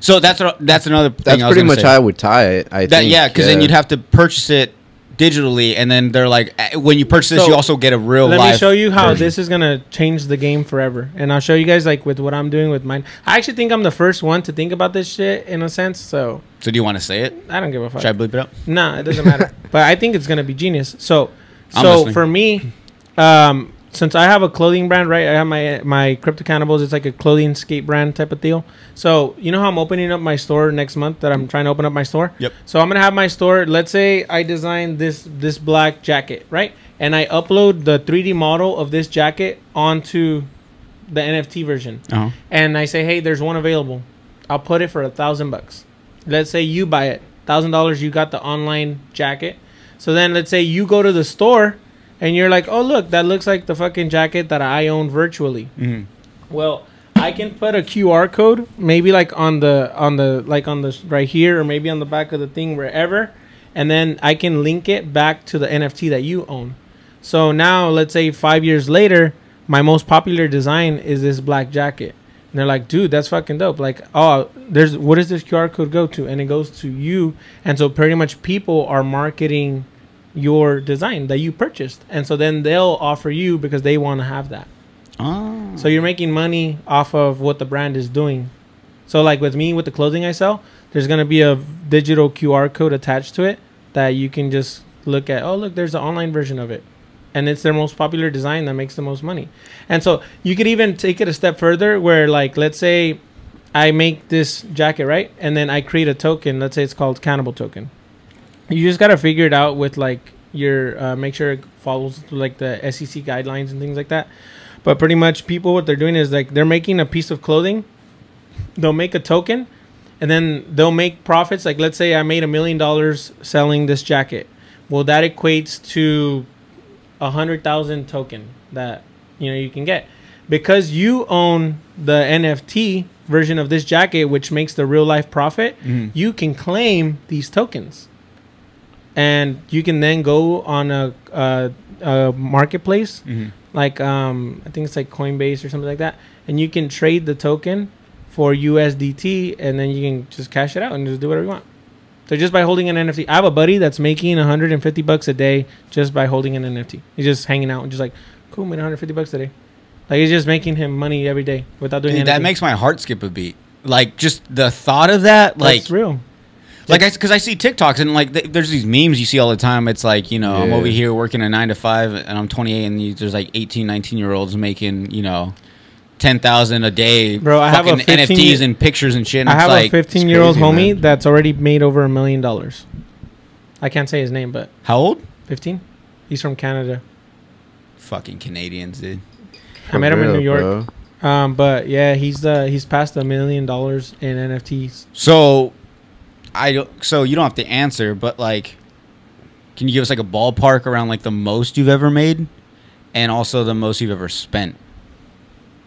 so that's what- that's another thing. That's I was pretty much say. how I would tie it. I that think, yeah, because then you'd have to purchase it digitally, and then they're like, eh, when you purchase this, you also get a real. Let me show you how version. this is gonna change the game forever, and I'll show you guys like with what I'm doing with mine. I actually think I'm the first one to think about this shit in a sense, so So do you want to say it? I don't give a fuck. Should I bleep it up? Nah, it doesn't matter. but I think it's gonna be genius. So, so for me, um, since I have a clothing brand, right? I have my my Crypto Cannibals. It's like a clothing skate brand type of deal. So you know how I'm opening up my store next month. That I'm trying to open up my store. Yep. So I'm gonna have my store. Let's say I design this this black jacket, right? And I upload the 3D model of this jacket onto the NFT version Uh-huh. and I say, hey, there's one available. I'll put it for a thousand bucks. Let's say you buy it, thousand dollars. You got the online jacket. So then let's say you go to the store, and you're like, oh look, that looks like the fucking jacket that I own virtually. Mhm. Well, I can put a QR code, maybe like on the on the like on the right here, or maybe on the back of the thing, wherever, and then I can link it back to the NFT that you own. So now, let's say five years later, my most popular design is this black jacket. And they're like, dude, that's fucking dope. Like, oh, there's what does this QR code go to? And it goes to you. And so pretty much people are marketing your design that you purchased. And so then they'll offer you because they want to have that. Oh. So you're making money off of what the brand is doing. So like with me with the clothing I sell, there's gonna be a digital QR code attached to it that you can just look at. Oh look, there's an online version of it, and it's their most popular design that makes the most money. And so you could even take it a step further, where like let's say I make this jacket right, and then I create a token. Let's say it's called Cannibal Token. You just gotta figure it out with like your uh, make sure it follows like the SEC guidelines and things like that. But pretty much, people what they're doing is like they're making a piece of clothing. They'll make a token, and then they'll make profits. Like let's say I made a million dollars selling this jacket. Well, that equates to a hundred thousand token that you know you can get because you own the NFT version of this jacket, which makes the real life profit. Mhm. You can claim these tokens, and you can then go on a, a, a marketplace Mhm. like um I think it's like Coinbase or something like that, and you can trade the token for USDT, and then you can just cash it out and just do whatever you want. So just by holding an NFT, I have a buddy that's making 150 bucks a day just by holding an NFT. He's just hanging out and just like, cool, made 150 bucks a day. Like it's just making him money every day without doing Dude, anything. that makes my heart skip a beat. Like just the thought of that, like That's real. Like I because I see TikToks and like th- there's these memes you see all the time. It's like you know I'm over here working a nine to five and I'm 28 and you, there's like 18, 19 year olds making you know ten thousand a day. Bro, I have a fucking 15 NFTs and pictures and shit. And I have like, a 15 year old homie man. that's already made over a million dollars. I can't say his name, but how old? 15. He's from Canada. Fucking Canadians, dude. I met him in New York. bro. Um, but yeah, he's uh he's passed a million dollars in NFTs. So, I don't. So you don't have to answer, but like, can you give us like a ballpark around like the most you've ever made, and also the most you've ever spent?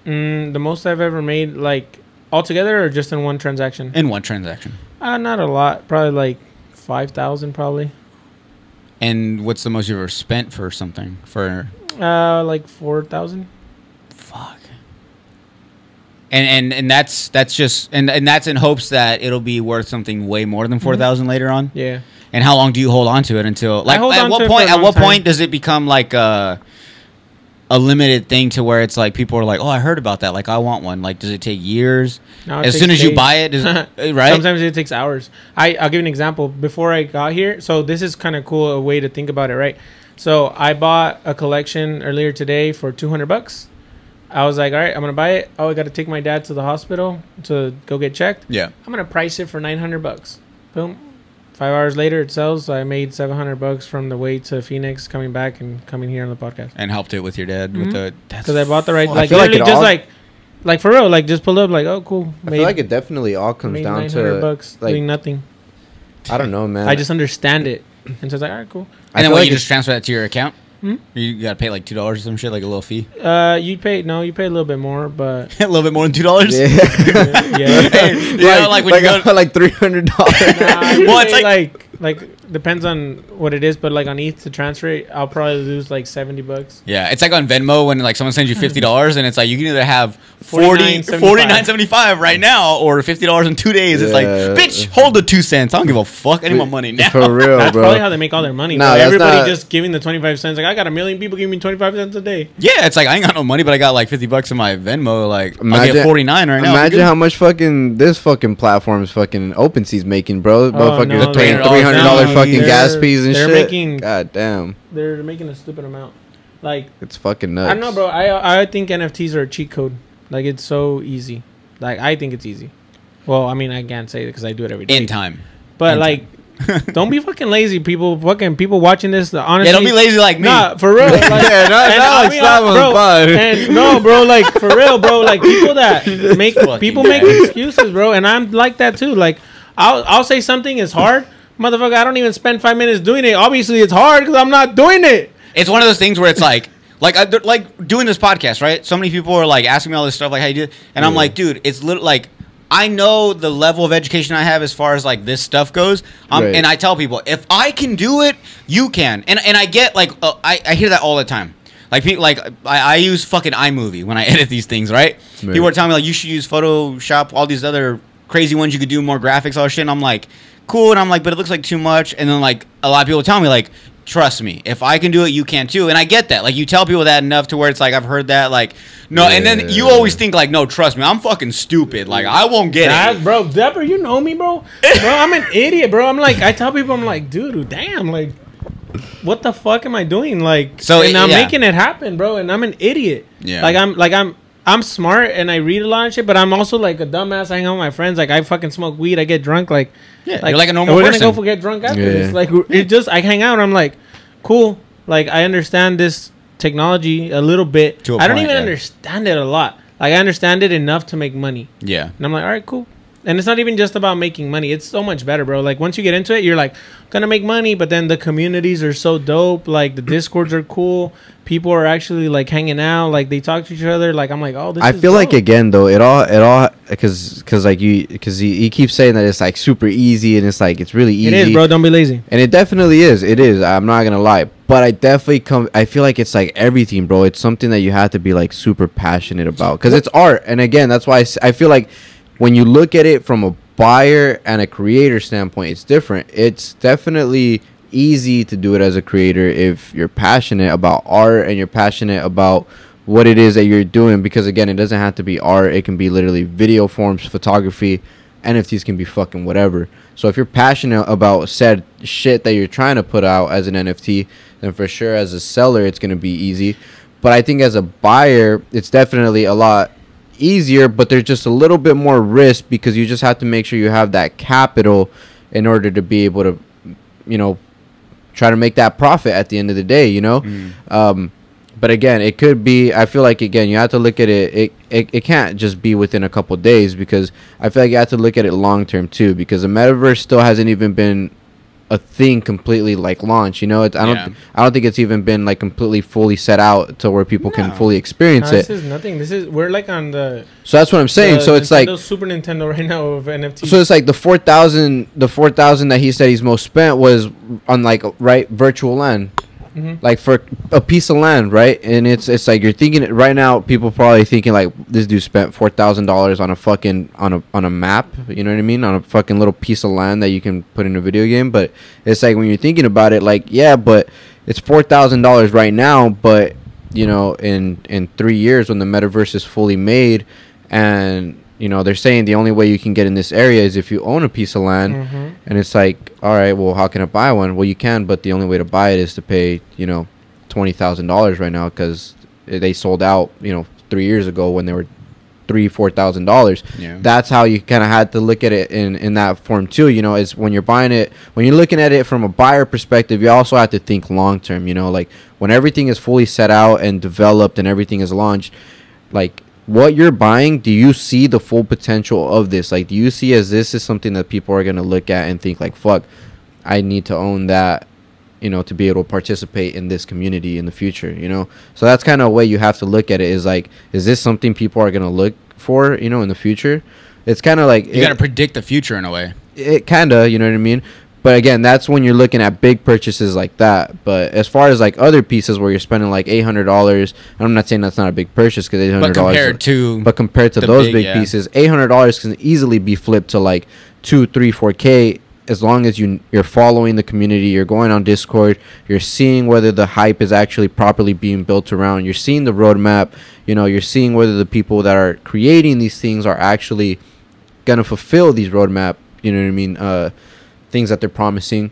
Mm, the most I've ever made, like altogether, or just in one transaction? in one transaction. Uh, not a lot. Probably like five thousand, probably. And what's the most you've ever spent for something? For Uh, like four thousand. And and and that's that's just and and that's in hopes that it'll be worth something way more than 4000 later on. Yeah. And how long do you hold on to it until like at what to it for point at what time. point does it become like a a limited thing to where it's like people are like, "Oh, I heard about that. Like I want one." Like does it take years? No, it as soon as you buy it, does, uh, right? Sometimes it takes hours. I I'll give you an example. Before I got here, so this is kind of cool a way to think about it, right? So I bought a collection earlier today for two hundred bucks. I was like, all right, I'm gonna buy it. Oh, I got to take my dad to the hospital to go get checked. yeah. I'm gonna price it for nine hundred bucks. Boom. Five hours later, it sells. So I made seven hundred bucks from the way to Phoenix, coming back and coming here on the podcast And helped it with your dad Mhm. with the because I bought the right, I like feel like it just all- like, like for real, like just pull up, like oh cool, I feel like it definitely all comes down to bucks like doing nothing. I don't know, man. I just understand it, and so it's like all right, cool. I And then feel what, like you just transfer that to your account? Hmm? You gotta pay like two dollars or some shit, like a little fee. Uh, you pay no, you pay a little bit more, but a little bit more than two dollars. yeah. yeah. Hey, you know, like when like, you go- like three hundred dollars. Nah, you Well, it's like- like like depends on what it is, but like on ETH to transfer it, I'll probably lose like seventy bucks. Yeah, it's like on Venmo when like someone sends you fifty dollars and it's like you can either have 40 $49.75. 49.75 right now or fifty dollars in two days. It's like, bitch, hold the two cents. I don't give a fuck. I need my money now. For real, That's bro. probably how they make all their money. Nah, bro. Everybody not- just giving the twenty five cents. Like I got a million people giving me twenty five cents a day. Yeah, it's like I ain't got no money, but I got like fifty bucks in my Venmo. Like I'll get forty nine right now. Imagine how much fucking this fucking platform is fucking OpenSea's making, bro. Oh, Motherfuckers Oh, no, paying they're- three hundred dollar no, fucking they're- gas fees and they're shit. making- God damn, They're making a stupid amount. Like it's fucking nuts. I don't know, bro. I I think NFTs are a cheat code. Like it's so easy. Like I think it's easy. Well, I mean I can't say it because I do it every day. in time. But in like, don't be fucking lazy, people. Fucking people watching this. Honestly, Yeah, don't be lazy like me. Nah, for real. Like, Yeah, no, and no, I it's not on bro, fun. and no, bro. Like for real, bro. Like people that make people make excuses, bro. And I'm like that too. Like I'll I'll say something is hard, motherfucker. I don't even spend five minutes doing it. Obviously, it's hard because I'm not doing it. It's one of those things where it's like, like, I, like doing this podcast, right? So many people are like asking me all this stuff, like how you do, it. and I'm like, dude, it's little like. I know the level of education I have as far as like this stuff goes, um, Right. and I tell people if I can do it, you can. And and I get like uh, I I hear that all the time. Like people like I, I use fucking iMovie when I edit these things, right? Right. People are telling me like you should use Photoshop, all these other crazy ones you could do more graphics, all shit. And I'm like, cool, and I'm like, but it looks like too much. And then like a lot of people tell me like, trust me, if I can do it, you can too. And I get that. Like you tell people that enough to where it's like I've heard that. Like no, and then you always think like, no, trust me, I'm fucking stupid. Like I won't get That, it. bro, Deborah, you know me, bro. Bro, I'm an idiot, bro. I'm like, I tell people, I'm like, dude, damn, like, what the fuck am I doing? Like, So, and I'm yeah. making it happen, bro. And I'm an idiot. Yeah. Like I'm, like I'm, I'm smart and I read a lot of shit, but I'm also like a dumbass. I hang out with my friends. Like I fucking smoke weed. I get drunk. Like, Yeah, you're like a normal and We're person. gonna go for get drunk after Yeah. this. Like it just, I hang out. I'm like, cool. Like I understand this technology a little bit. To a I don't point, even yeah. understand it a lot. Like I understand it enough to make money. Yeah. And I'm like, all right, cool. And it's not even just about making money. It's so much better, bro. Like once you get into it, you're like gonna make money, but then the communities are so dope. Like the discords are cool. People are actually like hanging out. Like they talk to each other. Like I'm like, oh, this. I feel like again though it all it all because because like you because he, he keeps saying that it's like super easy and it's like it's really easy. it is, bro. Don't be lazy. And it definitely is. It is. I'm not gonna lie. But I definitely come. I feel like it's like everything, bro. It's something that you have to be like super passionate about because it's art. And again, that's why I, I feel like when you look at it from a buyer and a creator standpoint, it's different. It's definitely easy to do it as a creator if you're passionate about art and you're passionate about what it is that you're doing because again it doesn't have to be art. It can be literally video forms photography nfts can be fucking whatever. So if you're passionate about said shit that you're trying to put out as an nft then for sure as a seller it's going to be easy. But i think as a buyer it's definitely a lot easier but there's just a little bit more risk because you just have to make sure you have that capital in order to be able to you know try to make that profit at the end of the day you know? Um but again it could be i feel like again you have to look at it it, it, it can't just be within a couple days because i feel like you have to look at it long term too because the metaverse still hasn't even been a thing completely like launch. you know it's, i don't Yeah. th- i don't think it's even been like completely fully set out to where people can fully experience No, it this is nothing. This is we're like on the. so that's what i'm saying the so it's like Nintendo Super Nintendo right now of NFT. so it's like the four thousand, the four thousand that he said he's most spent was on like right virtual land, Mhm. like for a piece of land, right? And it's it's like you're thinking right now, people probably thinking like this dude spent four thousand dollars on a fucking on a on a map, you know what I mean? On a fucking little piece of land that you can put in a video game, but it's like when you're thinking about it, like yeah, but it's four thousand dollars right now, but you know, in in three years when the metaverse is fully made, and you know they're saying the only way you can get in this area is if you own a piece of land, Mhm. and it's like, all right, well, how can I buy one? Well, you can, but the only way to buy it is to pay, you know, twenty thousand dollars right now because they sold out, you know, three years ago when they were three, four thousand dollars. That's how you kind of had to look at it in in that form too. You know, is when you're buying it, when you're looking at it from a buyer perspective, you also have to think long term. You know, like when everything is fully set out and developed and everything is launched, like what you're buying do you see the full potential of this? Like do you see as this is something that people are going to look at and think like fuck i need to own that you know to be able to participate in this community in the future you know? So that's kind of a way you have to look at it is like is this something people are going to look for you know in the future? It's kind of like You got to predict the future in a way. it kind of you know what i mean but again that's when you're looking at big purchases like that but as far as like other pieces where you're spending like $800 i'm not saying that's not a big purchase because $800 But compared to but compared to those big, big, yeah. pieces $800 can easily be flipped to like 2 3 4k as long as you you're following the community you're going on discord you're seeing whether the hype is actually properly being built around you're seeing the roadmap you know you're seeing whether the people that are creating these things are actually gonna fulfill these roadmap you know what i mean uh things that they're promising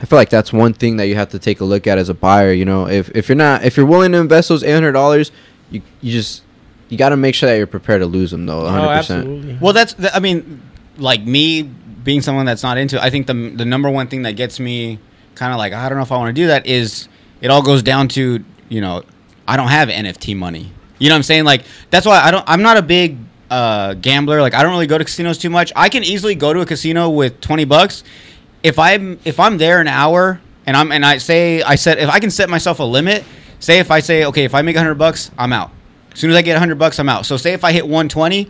i feel like that's one thing that you have to take a look at as a buyer you know if if you're not if you're willing to invest those $800 you you just you got to make sure that you're prepared to lose them though 100% Oh, absolutely. Well, that's the, I mean, like me being someone that's not into. it, I think the the number one thing that gets me kind of like I don't know if I want to do that is it all goes down to you know I don't have NFT money. You know what I'm saying? Like that's why I don't. I'm not a big uh, gambler. Like I don't really go to casinos too much. I can easily go to a casino with 20 bucks. If I'm if I'm there an hour and I'm and I say I set if I can set myself a limit. Say if I say okay if I make 100 bucks I'm out. As soon as I get 100 bucks I'm out. So say if I hit 120.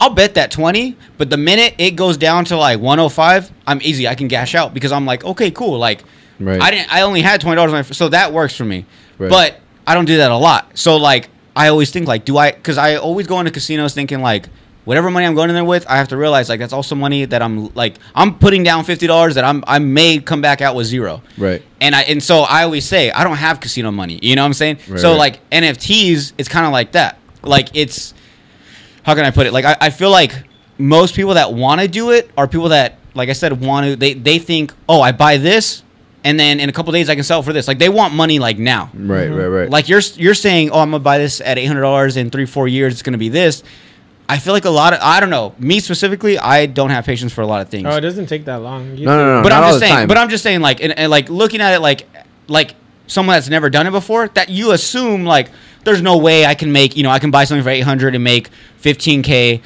I'll bet that 20, but the minute it goes down to like 105, I'm easy. I can gash out because I'm like, okay, cool. Like, Right. I didn't. I only had twenty dollars, so that works for me. Right. But I don't do that a lot. So like I always think like do I cuz I always go into casinos thinking like whatever money I'm going in there with, I have to realize like that's also money that I'm like I'm putting down $50 that I'm I may come back out with zero. Right. And I and so I always say I don't have casino money. You know what I'm saying? Right, so right. like NFTs, it's kind of like that. Like it's how can I put it? Like I, I feel like most people that want to do it are people that, like I said, want to. They they think, oh, I buy this, and then in a couple days I can sell it for this. Like they want money like now. Right, mm-hmm. right, right. Like you're you're saying, oh, I'm gonna buy this at eight hundred dollars in three four years. It's gonna be this. I feel like a lot of I don't know me specifically. I don't have patience for a lot of things. Oh, it doesn't take that long. You No, no, no. but not I'm all just the saying. time. But I'm just saying, like, and, and like looking at it, like, like someone that's never done it before, that you assume like there's no way I can make, you know, I can buy something for 800 and make 15k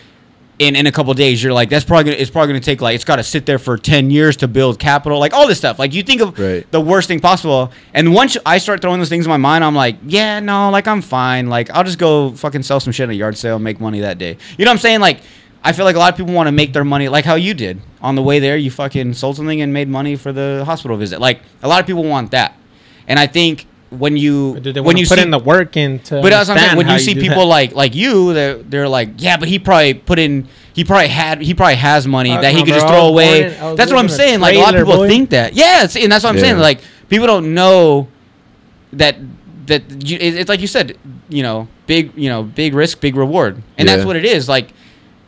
in in a couple days. You're like, that's probably gonna, it's probably gonna take like it's got to sit there for 10 years to build capital, like all this stuff. Like you think of Right. the worst thing possible, and once I start throwing those things in my mind, I'm like, yeah, no, like I'm fine. Like I'll just go fucking sell some shit at a yard sale, and make money that day. You know what I'm saying? Like. I feel like a lot of people want to make their money like how you did on the way there. You fucking sold something and made money for the hospital visit. Like a lot of people want that, and I think when you But when you put see in the work into but that's what I'm saying. When you see people that? like like you, they're, they're like, yeah, but he probably put in, he probably had, he probably has money Fuck that he no, could just throw away. in- That's what I'm living in a saying. Like a lot of people boy. think that. Yeah, it's, and that's what I'm saying. Like people don't know that that you, it- it's like you said, you know, big, you know, big risk, big reward, and that's what it is. Like,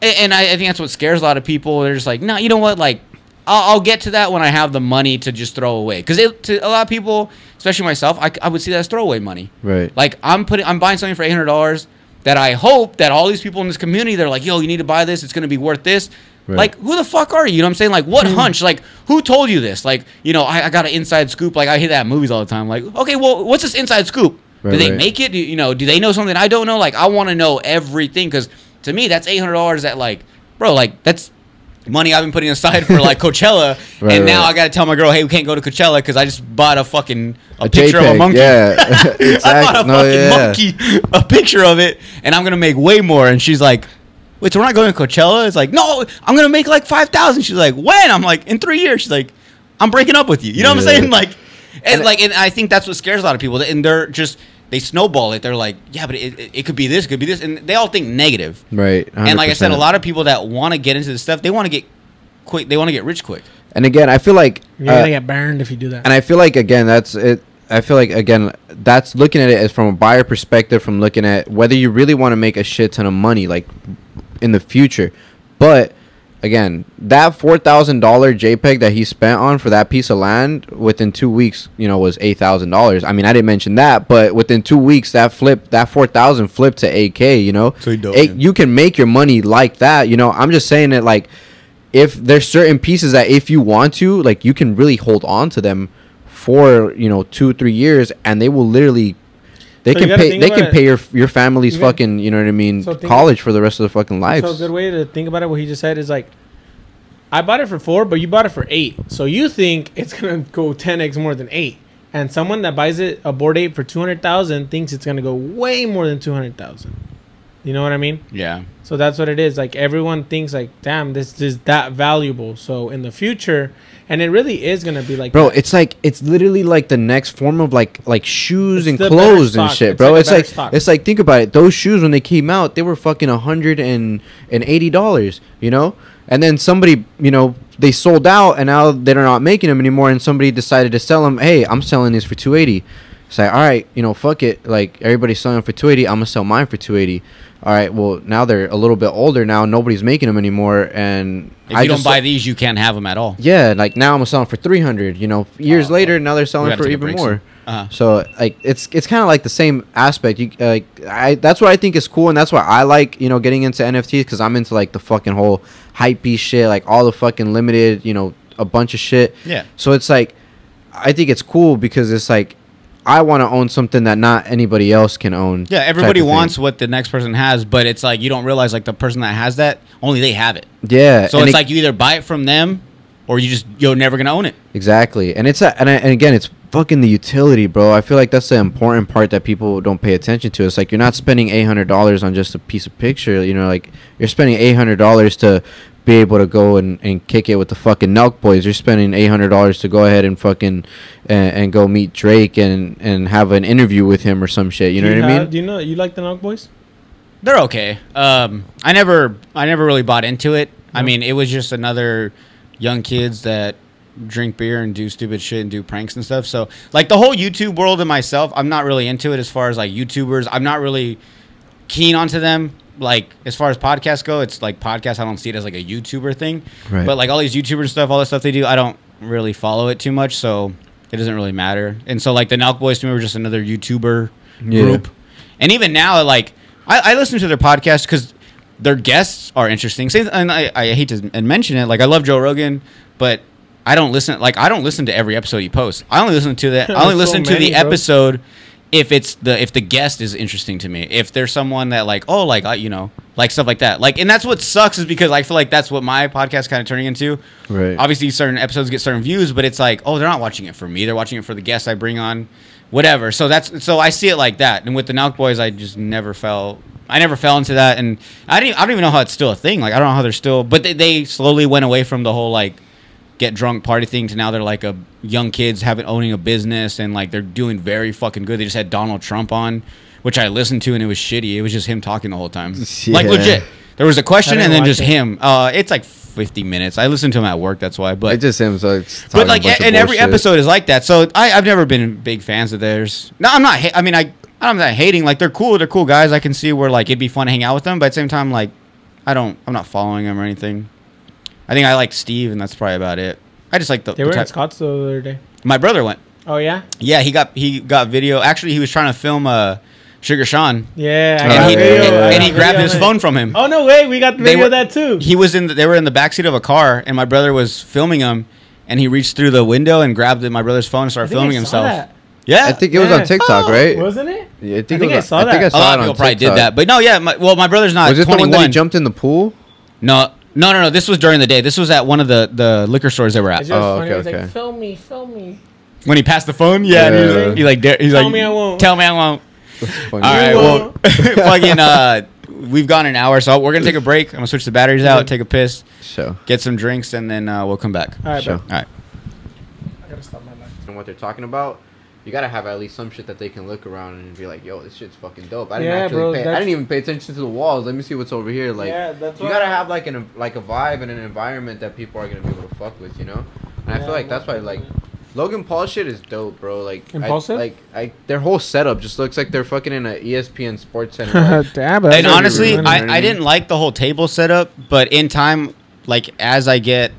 a- and I, I think that's what scares a lot of people. They're just like, no, you know what, like. I'll, I'll get to that when I have the money to just throw away. Because to a lot of people, especially myself, I, I would see that as throwaway money. Right. Like I'm putting, I'm buying something for eight hundred dollars that I hope that all these people in this community, they're like, yo, you need to buy this. It's gonna be worth this. Right. Like, who the fuck are you? You know what I'm saying? Like, what hmm. hunch? Like, who told you this? Like, you know, I, I got an inside scoop. Like, I hear that in movies all the time. Like, okay, well, what's this inside scoop? Right, do they right. make it? Do, you know, do they know something I don't know? Like, I want to know everything because to me, that's eight hundred dollars. That like, bro, like that's money I've been putting aside for like Coachella, Right, and now right. I got to tell my girl, hey, we can't go to Coachella because I just bought a fucking a, A picture of a monkey. yeah. I bought a No, fucking yeah. monkey, a picture of it, and I'm gonna make way more. And she's like, "Wait, so we're not going to Coachella?" It's like, "No, I'm gonna make like five thousand. She's like, "When?" I'm like, "In three years." She's like, "I'm breaking up with you." You know what I'm saying? Like, and like, and I think that's what scares a lot of people. And they're just they snowball it. They're like, "Yeah, but it, it, it could be this, it could be this," and they all think negative. Right. And like I said, a lot of people that want to get into this stuff, they want to get quick. They want to get rich quick. And again, I feel like you're uh, gonna get burned if you do that. and I feel like again that's it. I feel like again that's looking at it as from a buyer perspective, from looking at whether you really want to make a shit ton of money like in the future. But again, that four thousand dollar JPEG that he spent on for that piece of land within two weeks, you know, was eight thousand dollars. I mean, I didn't mention that, but within two weeks, that flip, that four thousand flipped to eight k. You know, So he dope, Eight- yeah. you can make your money like that. You know, I'm just saying that like if there's certain pieces that if you want to, like you can really hold on to them for you know two three years, and they will literally. They So can pay. They can pay your your family's fucking. You know what I mean? So college for the rest of the fucking lives. So a good way to think about it, what he just said is like, I bought it for four, but you bought it for eight. So you think it's gonna go ten x more than eight, and someone that buys it a bored ape for two hundred thousand thinks it's gonna go way more than two hundred thousand. You know what I mean? Yeah. So that's what it is. Like everyone thinks like, damn, this is that valuable. So in the future, and it really is gonna be like, Bro, that. it's like it's literally like the next form of like like shoes It's and clothes and shit, It's bro. like it's like stock. it's like think about it. Those shoes when they came out, they were fucking a hundred and and eighty dollars, you know. And then somebody, you know, they sold out, and now they're not making them anymore. And somebody decided to sell them. Hey, I'm selling these for two eighty. It's like, all right, you know, fuck it. Like everybody's selling for two eighty. I'm gonna sell mine for two eighty. All right, well now they're a little bit older now. Nobody's making them anymore, and If I you don't just- buy these, you can't have them at all. yeah, like now I'm selling for three hundred. You know, years Oh, later now they're selling for even more. Uh-huh. So like it's it's kind of like the same aspect. You like I that's what I think is cool, and that's why I like you know getting into NFTs because I'm into like the fucking whole hype shit, like all the fucking limited, you know, a bunch of shit. Yeah. So it's like I think it's cool because it's like I want to own something that not anybody else can own. Yeah, everybody of thing. wants what the next person has, but it's like you don't realize like the person that has that only they have it. Yeah. So it's it- like you either buy it from them or you just you're never gonna own it. Exactly, and it's a, and, I, and again, it's fucking the utility, bro. I feel like that's the important part that people don't pay attention to. It's like you're not spending eight hundred dollars on just a piece of picture. You know, like you're spending eight hundred dollars to be able to go and, and kick it with the fucking Nelk boys. You're spending eight hundred dollars to go ahead and fucking and, and go meet Drake and and have an interview with him or some shit. You know Do what I mean? Do you know you like the Nelk Boys? They're okay. Um, I never, I never really bought into it. I mean, it was just another young kids that drink beer and do stupid shit and do pranks and stuff. So, like the whole YouTube world and myself, I'm not really into it as far as like YouTubers. I'm not really keen onto them. Like as far as podcasts go, it's like podcasts. I don't see it as like a YouTuber thing. Right. But like all these YouTuber stuff, all the stuff they do, I don't really follow it too much. So it doesn't really matter. And so like the Nelk Boys to me were just another YouTuber Yeah. group. And even now, like I, I listen to their podcast because their guests are interesting. Same, and I, I hate to mention it. Like I love Joe Rogan, but I don't listen. Like I don't listen to every episode he posts. I only listen to the. I only so listen to the bro. episode if it's the if the guest is interesting to me. If there's someone that like oh like I, you know like stuff like that. Like and that's what sucks is because I feel like that's what my podcast kind of turning into. Right. Obviously, certain episodes get certain views, but it's like, oh, they're not watching it for me. They're watching it for the guests I bring on, whatever. So that's so I see it like that. And with the Nelk Boys, I just never fell. I never fell into that, and I didn't. I don't even know how it's still a thing. Like I don't know how they're still, but they, they slowly went away from the whole like get drunk party thing to now they're like a young kids having owning a business and like they're doing very fucking good. They just had Donald Trump on, which I listened to and it was shitty. It was just him talking the whole time, like legit. There was a question and then just it. him. Uh, it's like 50 minutes. I listened to him at work. That's why. But It just him, so it's but like, a bunch of and every bullshit. episode is like that. So I, I've never been big fans of theirs. No, I'm not. Ha- I mean, I, I'm not hating. Like they're cool. They're cool guys. I can see where like it'd be fun to hang out with them. But at the same time, like, I don't. I'm not following them or anything. I think I like Steve, and that's probably about it. I just like the. They the were in type- Scottsdale the other day. my brother went. Oh yeah, Yeah, he got he got video. Actually, he was trying to film uh, Sugar Sean, yeah. I And got he video. yeah, I and he grabbed video his phone from him. Oh no way! We got the video were- of that too. He was in. The, they were in the backseat of a car, and my brother was filming him. And he reached through the window and grabbed my brother's phone and I started think I filming saw himself. that. Yeah, I think it was on TikTok, Oh, right? Wasn't it? Yeah, I think, I it think was I on- saw I think that. I a saw lot of people probably did that. But no, yeah. My, well, my brother's not Was it the one 21. that he jumped in the pool? No, no, no, no. This was during the day. This was at one of the, the liquor stores they were It's at. Oh, funny. okay, It was okay. like, film me, film me. When he passed the phone, yeah, and he, Yeah. was, he like, dare- he's Tell like, me I won't. Tell me I won't. All right, well, fucking, uh, we've gone an hour, so we're gonna take a break. I'm gonna switch the batteries out, take a piss, So, get some drinks, and then uh, we'll come back. All right, Sure. bro. All right. I gotta stop my life. and what they're talking about, you gotta have at least some shit that they can look around and be like, "Yo, this shit's fucking dope." I didn't Yeah, actually bro, pay. I didn't even pay attention to the walls. Let me see what's over here. Like, Yeah, that's you gotta have like an like a vibe and an environment that people are gonna be able to fuck with, you know. And I feel like that's why like Logan Paul shit is dope, bro. Like, I, Impulsive? like I their whole setup just looks like they're fucking in a E ESPN Sports Center. like, Damn, but And honestly, really I. I didn't like the whole table setup, but in time, like as I get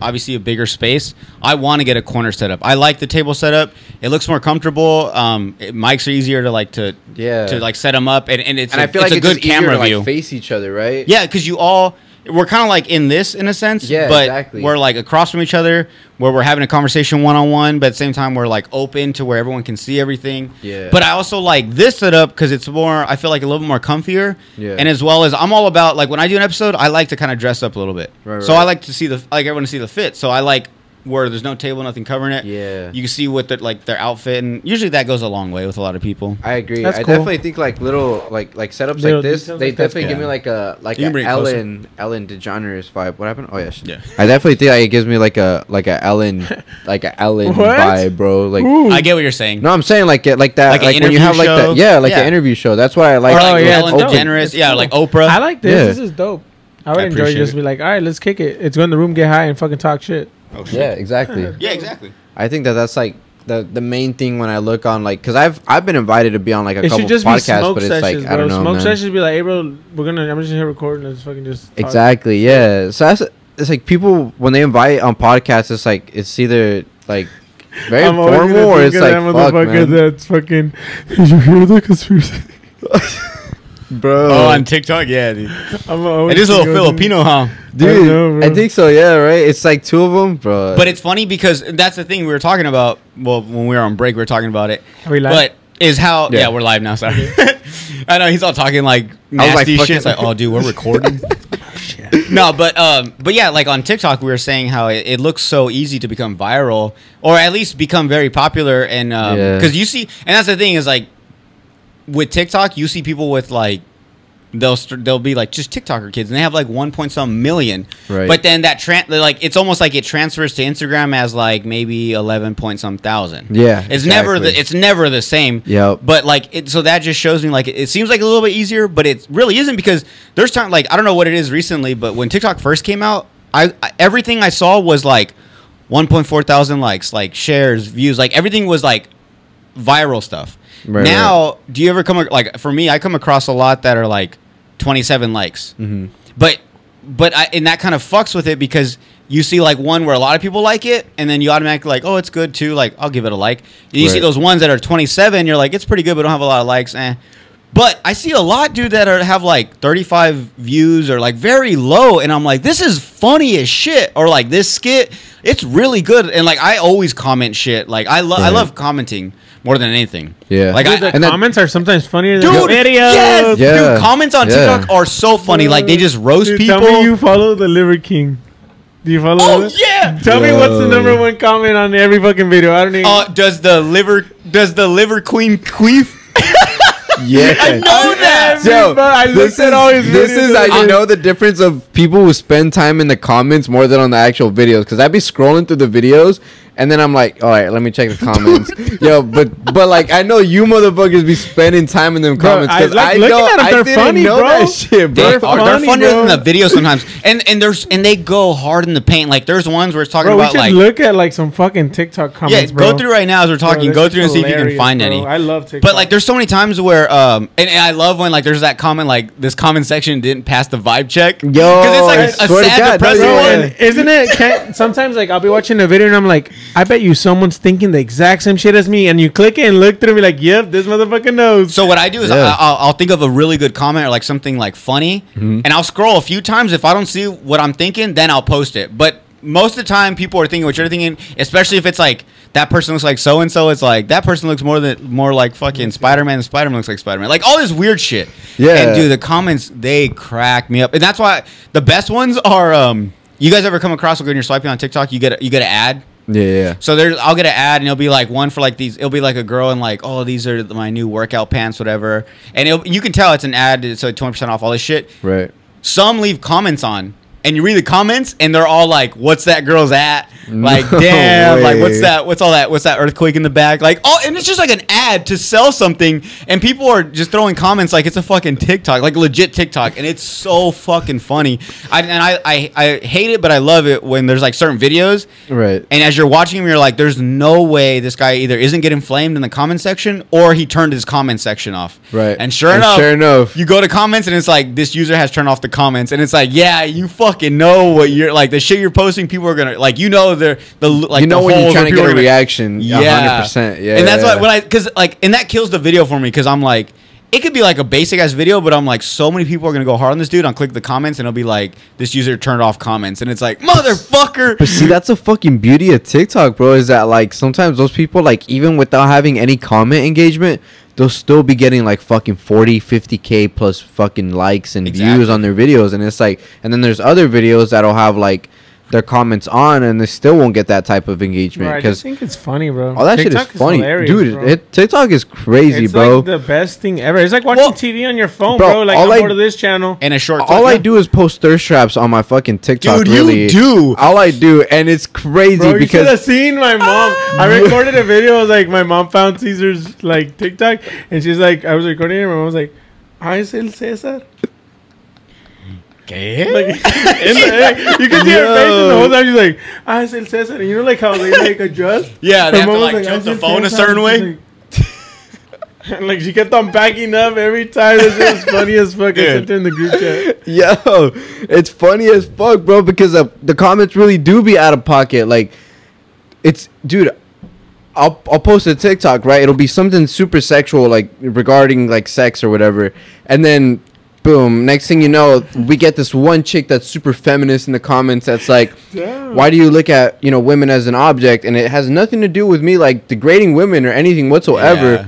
obviously a bigger space, I want to get a corner setup. I like the table setup. It looks more comfortable. Um, it, mics are easier to like to Yeah. to like set them up, and, and it's and a, I feel it's like a it's good camera to, like, face each other, right? Yeah, because you all we're kind of like in this in a sense. Yeah, but exactly. We're like across from each other, where we're having a conversation one on one, but at the same time we're like open to where everyone can see everything. Yeah. But I also like this setup because it's more. I feel like a little bit more comfier. Yeah. And as well as I'm all about like when I do an episode, I like to kind of dress up a little bit. Right, so right. I like to see the I like everyone to see the fit. So I like where there's no table, nothing covering it. Yeah. You can see what the, like their outfit, and usually that goes a long way with a lot of people. I agree. That's I cool. definitely think like little like like setups Little like this, they like definitely give good. me like a like You a bring closer. Ellen Ellen DeGeneres vibe. What happened? Oh yeah, shit. Yeah. I definitely think like, it gives me like a like a Ellen like a Ellen vibe, bro. Like Ooh. I get what you're saying. no, I'm saying like it like that Like like, when you have like that yeah like Yeah. an interview show. That's why I like or Oh, like yeah, Ellen it's. DeGeneres, It's yeah, like Oprah. I like this. Yeah. This is dope. I would I enjoy just it. be like, all right, let's kick it. It's going to the room, get high, and fucking talk shit. Oh, shit. yeah exactly. Yeah, exactly. I think that that's like the the main thing when I look on like because I've I've been invited to be on like a It couple just podcasts, but it's sessions, like I don't know, smoke man. sessions be like, hey, bro, we're gonna, I'm just here recording. Let's fucking just talk. Exactly. Yeah. So that's it's like people when they invite on podcasts, it's like it's either like very I'm always formal or it's like fuck, motherfucker man. that's fucking. Did you hear the conspiracy? bro. Oh, on TikTok, yeah, dude. I'm always It is a little Filipino, huh? dude. I know, I, think so. Yeah. Right. It's like two of them, bro. But it's funny because that's the thing we were talking about. Well, when we were on break, we were talking about it. Are we live? But is how yeah, Yeah. we're live now. Sorry, I know he's all talking like I was like, nasty shit. It's like, oh, dude, we're recording. no, but um, but yeah, like on TikTok, we were saying how it, it looks so easy to become viral, or at least become very popular, and Yeah. because you see, and that's the thing is like with TikTok, you see people with like they'll st- they'll be like just TikToker kids, and they have like one point some million. Right. But then that tran like it's almost like it transfers to Instagram as like maybe eleven point some thousand. Yeah, It's never the it's never the same. Yep. But like it, so that just shows me like it seems like a little bit easier, but it really isn't because there's time like I don't know what it is recently, but when TikTok first came out, I, I everything I saw was like 1.4 thousand likes, like shares, views, like everything was like viral stuff. Right, now, do you ever come like for me? I come across a lot that are like 27 likes, Mhm. but but I, and that kind of fucks with it because you see like one where a lot of people like it, and then you automatically like, oh, it's good too. Like I'll give it a like. And you see those ones that are 27, you're like, it's pretty good, but don't have a lot of likes. Eh. But I see a lot, dude, that are have like 35 views or like very low, and I'm like, this is funny as shit, or like this skit, it's really good, and like I always comment shit. Like I love I love commenting more than anything. Yeah. like Dude, I, the and then- comments are sometimes funnier than dude, the videos. yes, Yeah. dude, comments on Yeah. TikTok are so funny. Like they just roast Dude, people. Tell me you follow the Liver King. Do you follow? oh him? yeah. Tell me what's the number one comment on every fucking video. I don't even. Uh, does the liver does the liver queen queef? Yeah. I know that. Yo, I looked this at is, all his this is how and- you know the difference of people who spend time in the comments more than on the actual videos. Because I'd be scrolling through the videos and then I'm like, all right, let me check the comments. Yo, but but like I know you motherfuckers be spending time in them Bro, comments I because like I, looking know at 'em, I they're didn't funny, know bro. that shit, bro. They They're are, they're funnier bro. than the video sometimes, and and there's and they go hard in the paint. Like there's ones where it's talking bro, we about should like look at like some fucking TikTok yeah, comments, bro. go through right now as we're talking. that's go through and see if you can find bro. any. I love TikTok. But like, there's so many times where, um, and, and I love when like there's that comment like this comment section didn't pass the vibe check. Yo, because it's like a swear to sad, God, depressing Bro, one. isn't it? Sometimes like I'll be watching a video and I'm like, I bet you someone's thinking the exact same shit as me, and you click it and look through and be like, yep, this motherfucker knows. So what I do is Yeah. I, I'll, I'll think of a really good comment or like something like funny, Mm-hmm. and I'll scroll a few times. If I don't see what I'm thinking, then I'll post it. But most of the time, people are thinking what you're thinking, especially if it's like that person looks like so and so. It's like that person looks more than more like fucking Spider Man. Spider Man looks like Spider Man. Like all this weird shit. Yeah. And dude, the comments they crack me up, and that's why the best ones are. um You guys ever come across when you're swiping on TikTok, you get a, you get an ad. Yeah, yeah. So there's, I'll get an ad and it'll be like one for like these. It'll be like a girl and like, oh, these are my new workout pants, whatever. And it'll, you can tell it's an ad. It's like twenty percent off all this shit. Right. Some leave comments on, and you read the comments, and they're all like, "What's that girl's at?" Like, No damn, like what's that? What's all that? What's that earthquake in the back? Like, oh, and it's just like an ad to sell something, and people are just throwing comments like it's a fucking TikTok, like legit TikTok, and it's so fucking funny. I, and I, I, I hate it, but I love it when there's like certain videos Right. and as you're watching them, you're like, "There's no way this guy either isn't getting flamed in the comment section, or he turned his comment section off." Right. And sure And enough, sure enough. you go to comments, and it's like this user has turned off the comments, and it's like, "Yeah, you fucking know what you're like. The shit you're posting, people are gonna like. You know, they're the like you know the when you're trying to get a gonna- reaction. Yeah, 100%. Yeah. And that's yeah. why when I because like and that kills the video for me because I'm like. It could be like a basic ass video, but I'm like, so many people are gonna go hard on this dude. I'll click the comments and it'll be like, this user turned off comments, and it's like, motherfucker. But see, that's a fucking beauty of TikTok, bro. Is that like sometimes those people, like, even without having any comment engagement, they'll still be getting like fucking 40, 50k plus fucking likes and Exactly. views on their videos. And it's like, and then there's other videos that'll have like their comments on and they still won't get that type of engagement Bro, I just think it's funny, bro. all that TikTok shit is funny, dude. bro. It, TikTok is crazy, it's bro. like the best thing ever. It's like watching Well- TV on your phone, Bro, bro. Like all I'm I- bored of this channel. And a short. all clip. I do is post thirst traps on my fucking TikTok. Dude, you do. All I do, and it's crazy Bro, you should have seen my mom. I recorded a video. Like my mom found Cesar's like TikTok, and she's like, I was recording it. And my mom was like, "Ah, es el Cesar." Okay. Like, the, you can see her face and the whole time she's like, "Ah, es el Cesar." And you know, like how they like adjust. Yeah, they have to like "Ah, jump the phone a Cesar," certain way. she's Like, like she kept on backing up every time. This was funny as fuck. I sent her in the group chat. Yo, it's funny as fuck, bro, because uh, the comments really do be out of pocket. Like, it's, dude, I'll, I'll post a TikTok, right? It'll be something super sexual, like regarding like sex or whatever. And then, boom, next thing you know, we get this one chick that's super feminist in the comments that's like, Damn. why do you look at, you know, women as an object? And it has nothing to do with me, like, degrading women or anything whatsoever Yeah.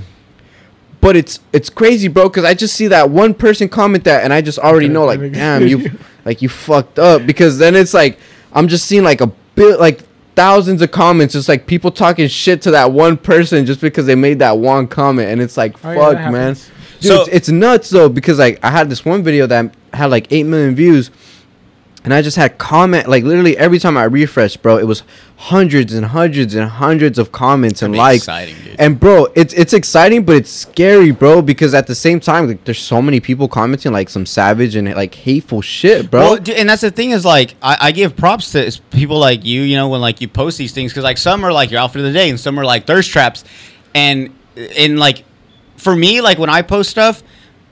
but it's it's crazy, bro. Because I just see that one person comment that, and I just already know, like, damn, you, like, you fucked up. Because then it's like I'm just seeing like a bit, like thousands of comments, just like people talking shit to that one person just because they made that one comment, and it's like, Oh, fuck, that man. happens. Dude, So- it's, it's nuts though because like I had this one video that had like eight million views, and I just had comment like literally every time I refreshed, bro, it was hundreds and hundreds and hundreds of comments and likes. exciting. And bro, it's it's exciting, but it's scary, bro, because at the same time, like, there's so many people commenting like some savage and like hateful shit, bro. Well, dude, and that's the thing is like I, I give props to people like you, you know, when like you post these things because like some are like your outfit of the day and some are like thirst traps, and and like for me, like when I post stuff,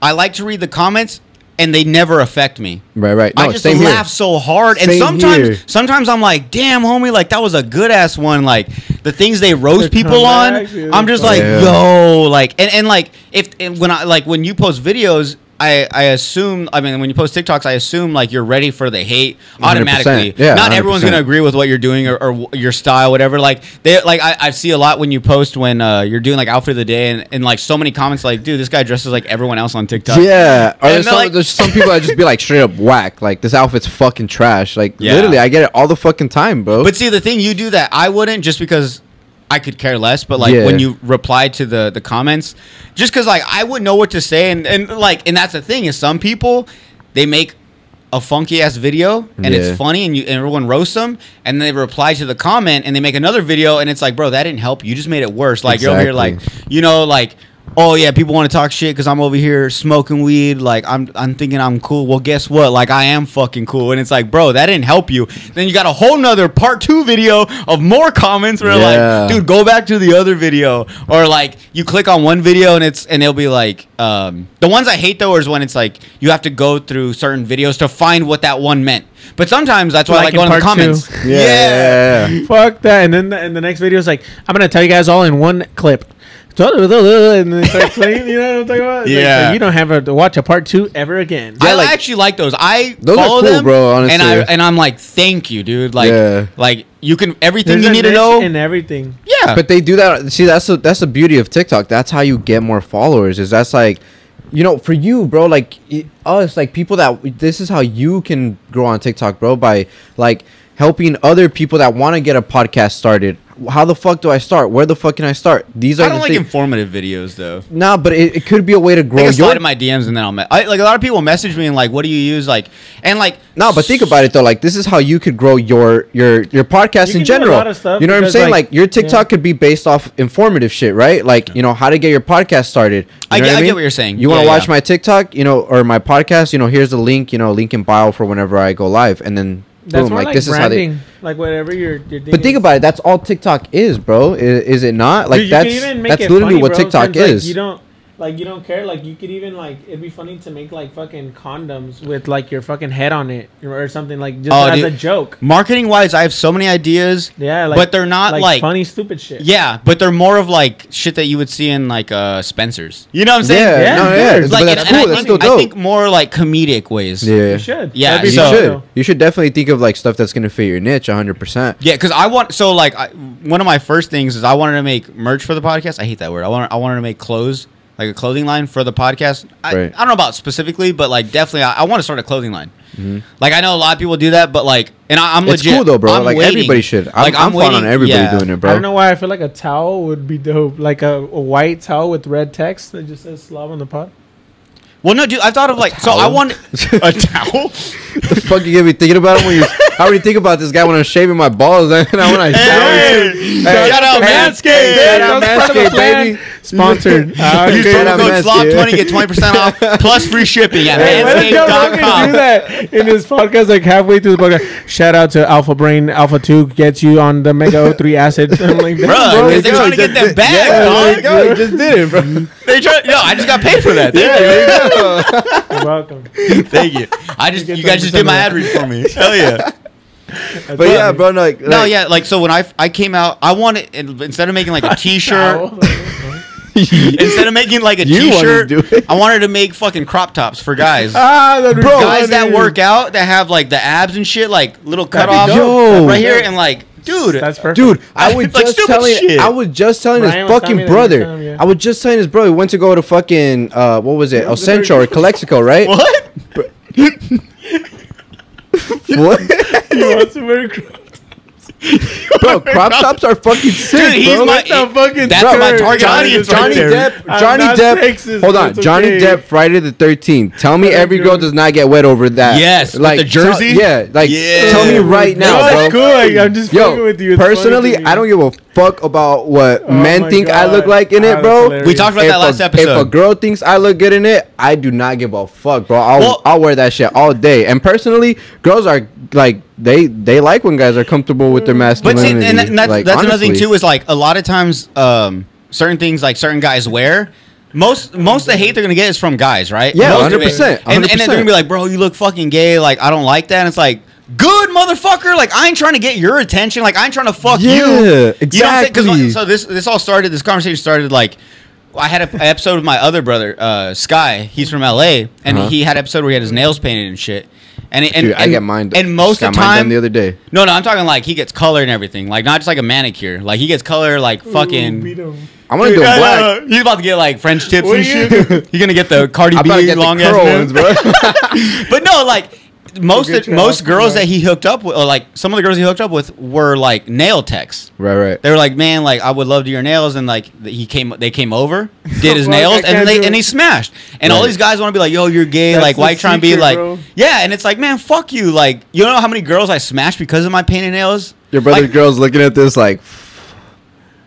I like to read the comments and they never affect me. right, right. No, I just same here. laugh so hard, and sometimes, here. sometimes I'm like, "Damn, homie, like that was a good ass one." Like the things they roast The people on. I'm just like, Yeah. "Yo," like, and, and like if and when I like when you post videos. I, I assume I mean when you post TikToks I assume like you're ready for the hate automatically. Yeah, Not everyone's 100%. gonna agree with what you're doing or, or your style whatever. Like they like I, I see a lot when you post when uh, you're doing like outfit of the day and, and like so many comments like dude this guy dresses like everyone else on TikTok. Yeah, or there's some, like- there's some people that just be like straight up whack. Like this outfit's fucking trash. Like Yeah. literally, I get it all the fucking time, bro. But see, the thing you do that I wouldn't just because I could care less. But like Yeah. when you reply to the the comments, just because like I wouldn't know what to say, and and like and that's the thing is some people they make a funky ass video and Yeah. it's funny and you and everyone roasts them and then they reply to the comment and they make another video and it's like bro that didn't help you just made it worse like you're over here like you know like oh yeah people want to talk shit because i'm over here smoking weed like i'm i'm thinking i'm cool. Well guess what? Like i am fucking cool. And it's like bro that didn't help you. Then you got a whole nother part two video of more comments where Yeah. like dude go back to the other video. Or like you click on one video and it's and it'll be like um the ones i hate though is when it's like you have to go through certain videos to find what that one meant. But sometimes that's why Like i like in going to the comments. Yeah, yeah, yeah. Fuck that. And then the, and the next video is like, I'm gonna tell you guys all in one clip. Uh, and then they start playing, you know what I'm talking about? It's like, Yeah. so you don't have to watch a part two ever again. I like- actually like those. I Those are follow cool, them, bro, And I honestly. and I'm like, thank you, dude. Like, Yeah. like you can everything There's you need to know. and everything. yeah, But they do that. See, that's the that's the beauty of TikTok. That's how you get more followers. Is that's like, you know, for you, bro. Like it, us, like people that this is how you can grow on TikTok, bro. By like helping other people that want to get a podcast started. How the fuck do I start? Where the fuck can I start? These are I don't the like things. informative videos though. Nah, but it, it could be a way to I grow can your. slide in my DMs and then I'll me- I, like a lot of people message me and like, what do you use? Like, and like, No, but think about it though. Like this is how you could grow your your your podcast You in can do a general. lot of stuff you know what I'm saying? like, Like, your TikTok yeah. could be based off informative shit, right? Like you know how to get your podcast started. You I know get- what I get what you're saying. You want to Yeah, watch yeah. my TikTok, you know, or my podcast? You know, here's the link. You know, link in bio for whenever I go live, and then That's boom, more like, like, this is how they. Like whatever you're, you're But think about it. That's all TikTok is, bro. Is, is it not? Like Dude, that's can even make that's literally funny, what bro, TikTok 'cause, like, is. you don't like you don't care. Like you could even like it'd be funny to make like fucking condoms with like your fucking head on it or something like just Oh, as dude. a joke. marketing wise, I have so many ideas. Yeah, like, but they're not like, funny stupid shit. yeah, but they're more of like shit that you would see in like uh Spencer's. You know what I'm saying? yeah, Yeah, no, yeah. course. But Like, that's cool. I That's think, still dope. I think more like comedic ways. yeah, you should. Yeah, you so- should. You should definitely think of like stuff that's gonna fit your niche 100. percent Yeah, because I want so like I, one of my first things is I wanted to make merch for the podcast. I hate that word. I want I wanted to make clothes like a clothing line for the podcast. I, Right. I don't know about specifically, but like definitely I, I want to start a clothing line. Like I know a lot of people do that, but like and I, I'm Mm-hmm. It's legit. cool though, bro. I'm like waiting. everybody should. I'm, Like, I'm, fun on waiting- everybody yeah. doing it, bro. I don't know why I feel like a towel would be dope. Like a, a white towel with red text that just says "Slob on the Pod." Well, no, dude. I thought of like so. I want a towel. the fuck you get me thinking about it when you I already think about this guy when I'm shaving my balls and I when I shower too. Hey, shout out Manscaped. Shout out That was part Manscaped, baby. Sponsored. Ah, Use okay. Shout promo code Manscaped. SLOB twenty get twenty percent off plus free shipping at Hey, why did Joe Rogan do manscaped.com. that in his podcast? Like halfway through the podcast, shout out to Alpha Brain. Alpha Two gets you on the Omega-3 acid. I'm like, damn, Bruh, bro, they're trying to get them back, Yeah, there you dog. go. You just did it, bro. They try. No, I just got paid for that. Thank Yeah, you. there you go. You're welcome. Thank you. I just get you guys just did my ad that. read for me. Hell yeah. But yeah, bro, no, like, No, yeah, like so when I I came out, I wanted instead of making like a T-shirt, Towel. instead of making like a You wanted T-shirt, to do it. I wanted to make fucking crop tops for guys. ah, that'd be Bro, guys that funny. work out that have like the abs and shit, like little cut That'd off be dope. right here, and like, dude, That's perfect. Dude, I was Like just stupid telling. shit. I was just telling Brian his was telling fucking that you were brother. telling him, yeah. I was just telling his brother. We went to go to fucking uh, what was it? El Centro or Calexico, right? what? What? He wants to wear crop- bro, crop tops are fucking sick, Dude, he's bro. my- the fucking that's my target Johnny, audience Johnny right there. Depp, I'm Johnny not Depp. sexist, hold on, it's Johnny okay. Depp, Friday the Thirteenth. Tell me every girl does not get wet over that. Yes, with the jersey? tell- yeah, like Yeah. tell me right No, now, that's bro. cool. Like, I'm just fucking Yo, with you. It's funny personally, to me. I don't give a fuck about what Oh men my think I God. look like in Ah, it, that's bro. hilarious. We talked about that last a, episode. If a girl thinks I look good in it, I do not give a fuck, bro. I'll Well- I'll wear that shit all day. And personally, girls are like they they like when guys are comfortable with their But see, masculinity. and that- that's, like, that's another thing too. Is like a lot of times, um, certain things like certain guys wear. Most most of the hate they're gonna get is from guys, right? Yeah, it. 100%, And, and then they're gonna be like, "Bro, you look fucking gay. Like, I don't like that." And it's like, "Good motherfucker. Like, I ain't trying to get your attention. Like, I ain't trying to fuck you." Yeah, You know what I'm saying? 'Cause, exactly. like, so this this all started. This conversation started like. I had an episode with my other brother, uh, Sky. He's from LA, and Uh-huh. he had an episode where he had his nails painted and shit. And and, Dude, I get mine. And most got of the mine done time, the other day. no, no, I'm talking like he gets color and everything. Like not just like a manicure. Like he gets color like fucking. beat 'em. I want to do Yeah, black. yeah. He's about to get like French tips What and are shit. He's gonna get the Cardi I'm about to B long ass ones, bro. But no, like most your most girls right. that he hooked up with, or like some of the girls he hooked up with, were like nail techs. right, right. They were like, man, like I would love to do your nails, and like he came, they came over, did his Like, nails, and they and he smashed. And all these guys want to be like, yo, you're gay, That's like why you trying to be like, bro. yeah, and it's like, man, fuck you, like you know how many girls I smashed because of my painted nails. Your brother's Like- girl's looking at this like,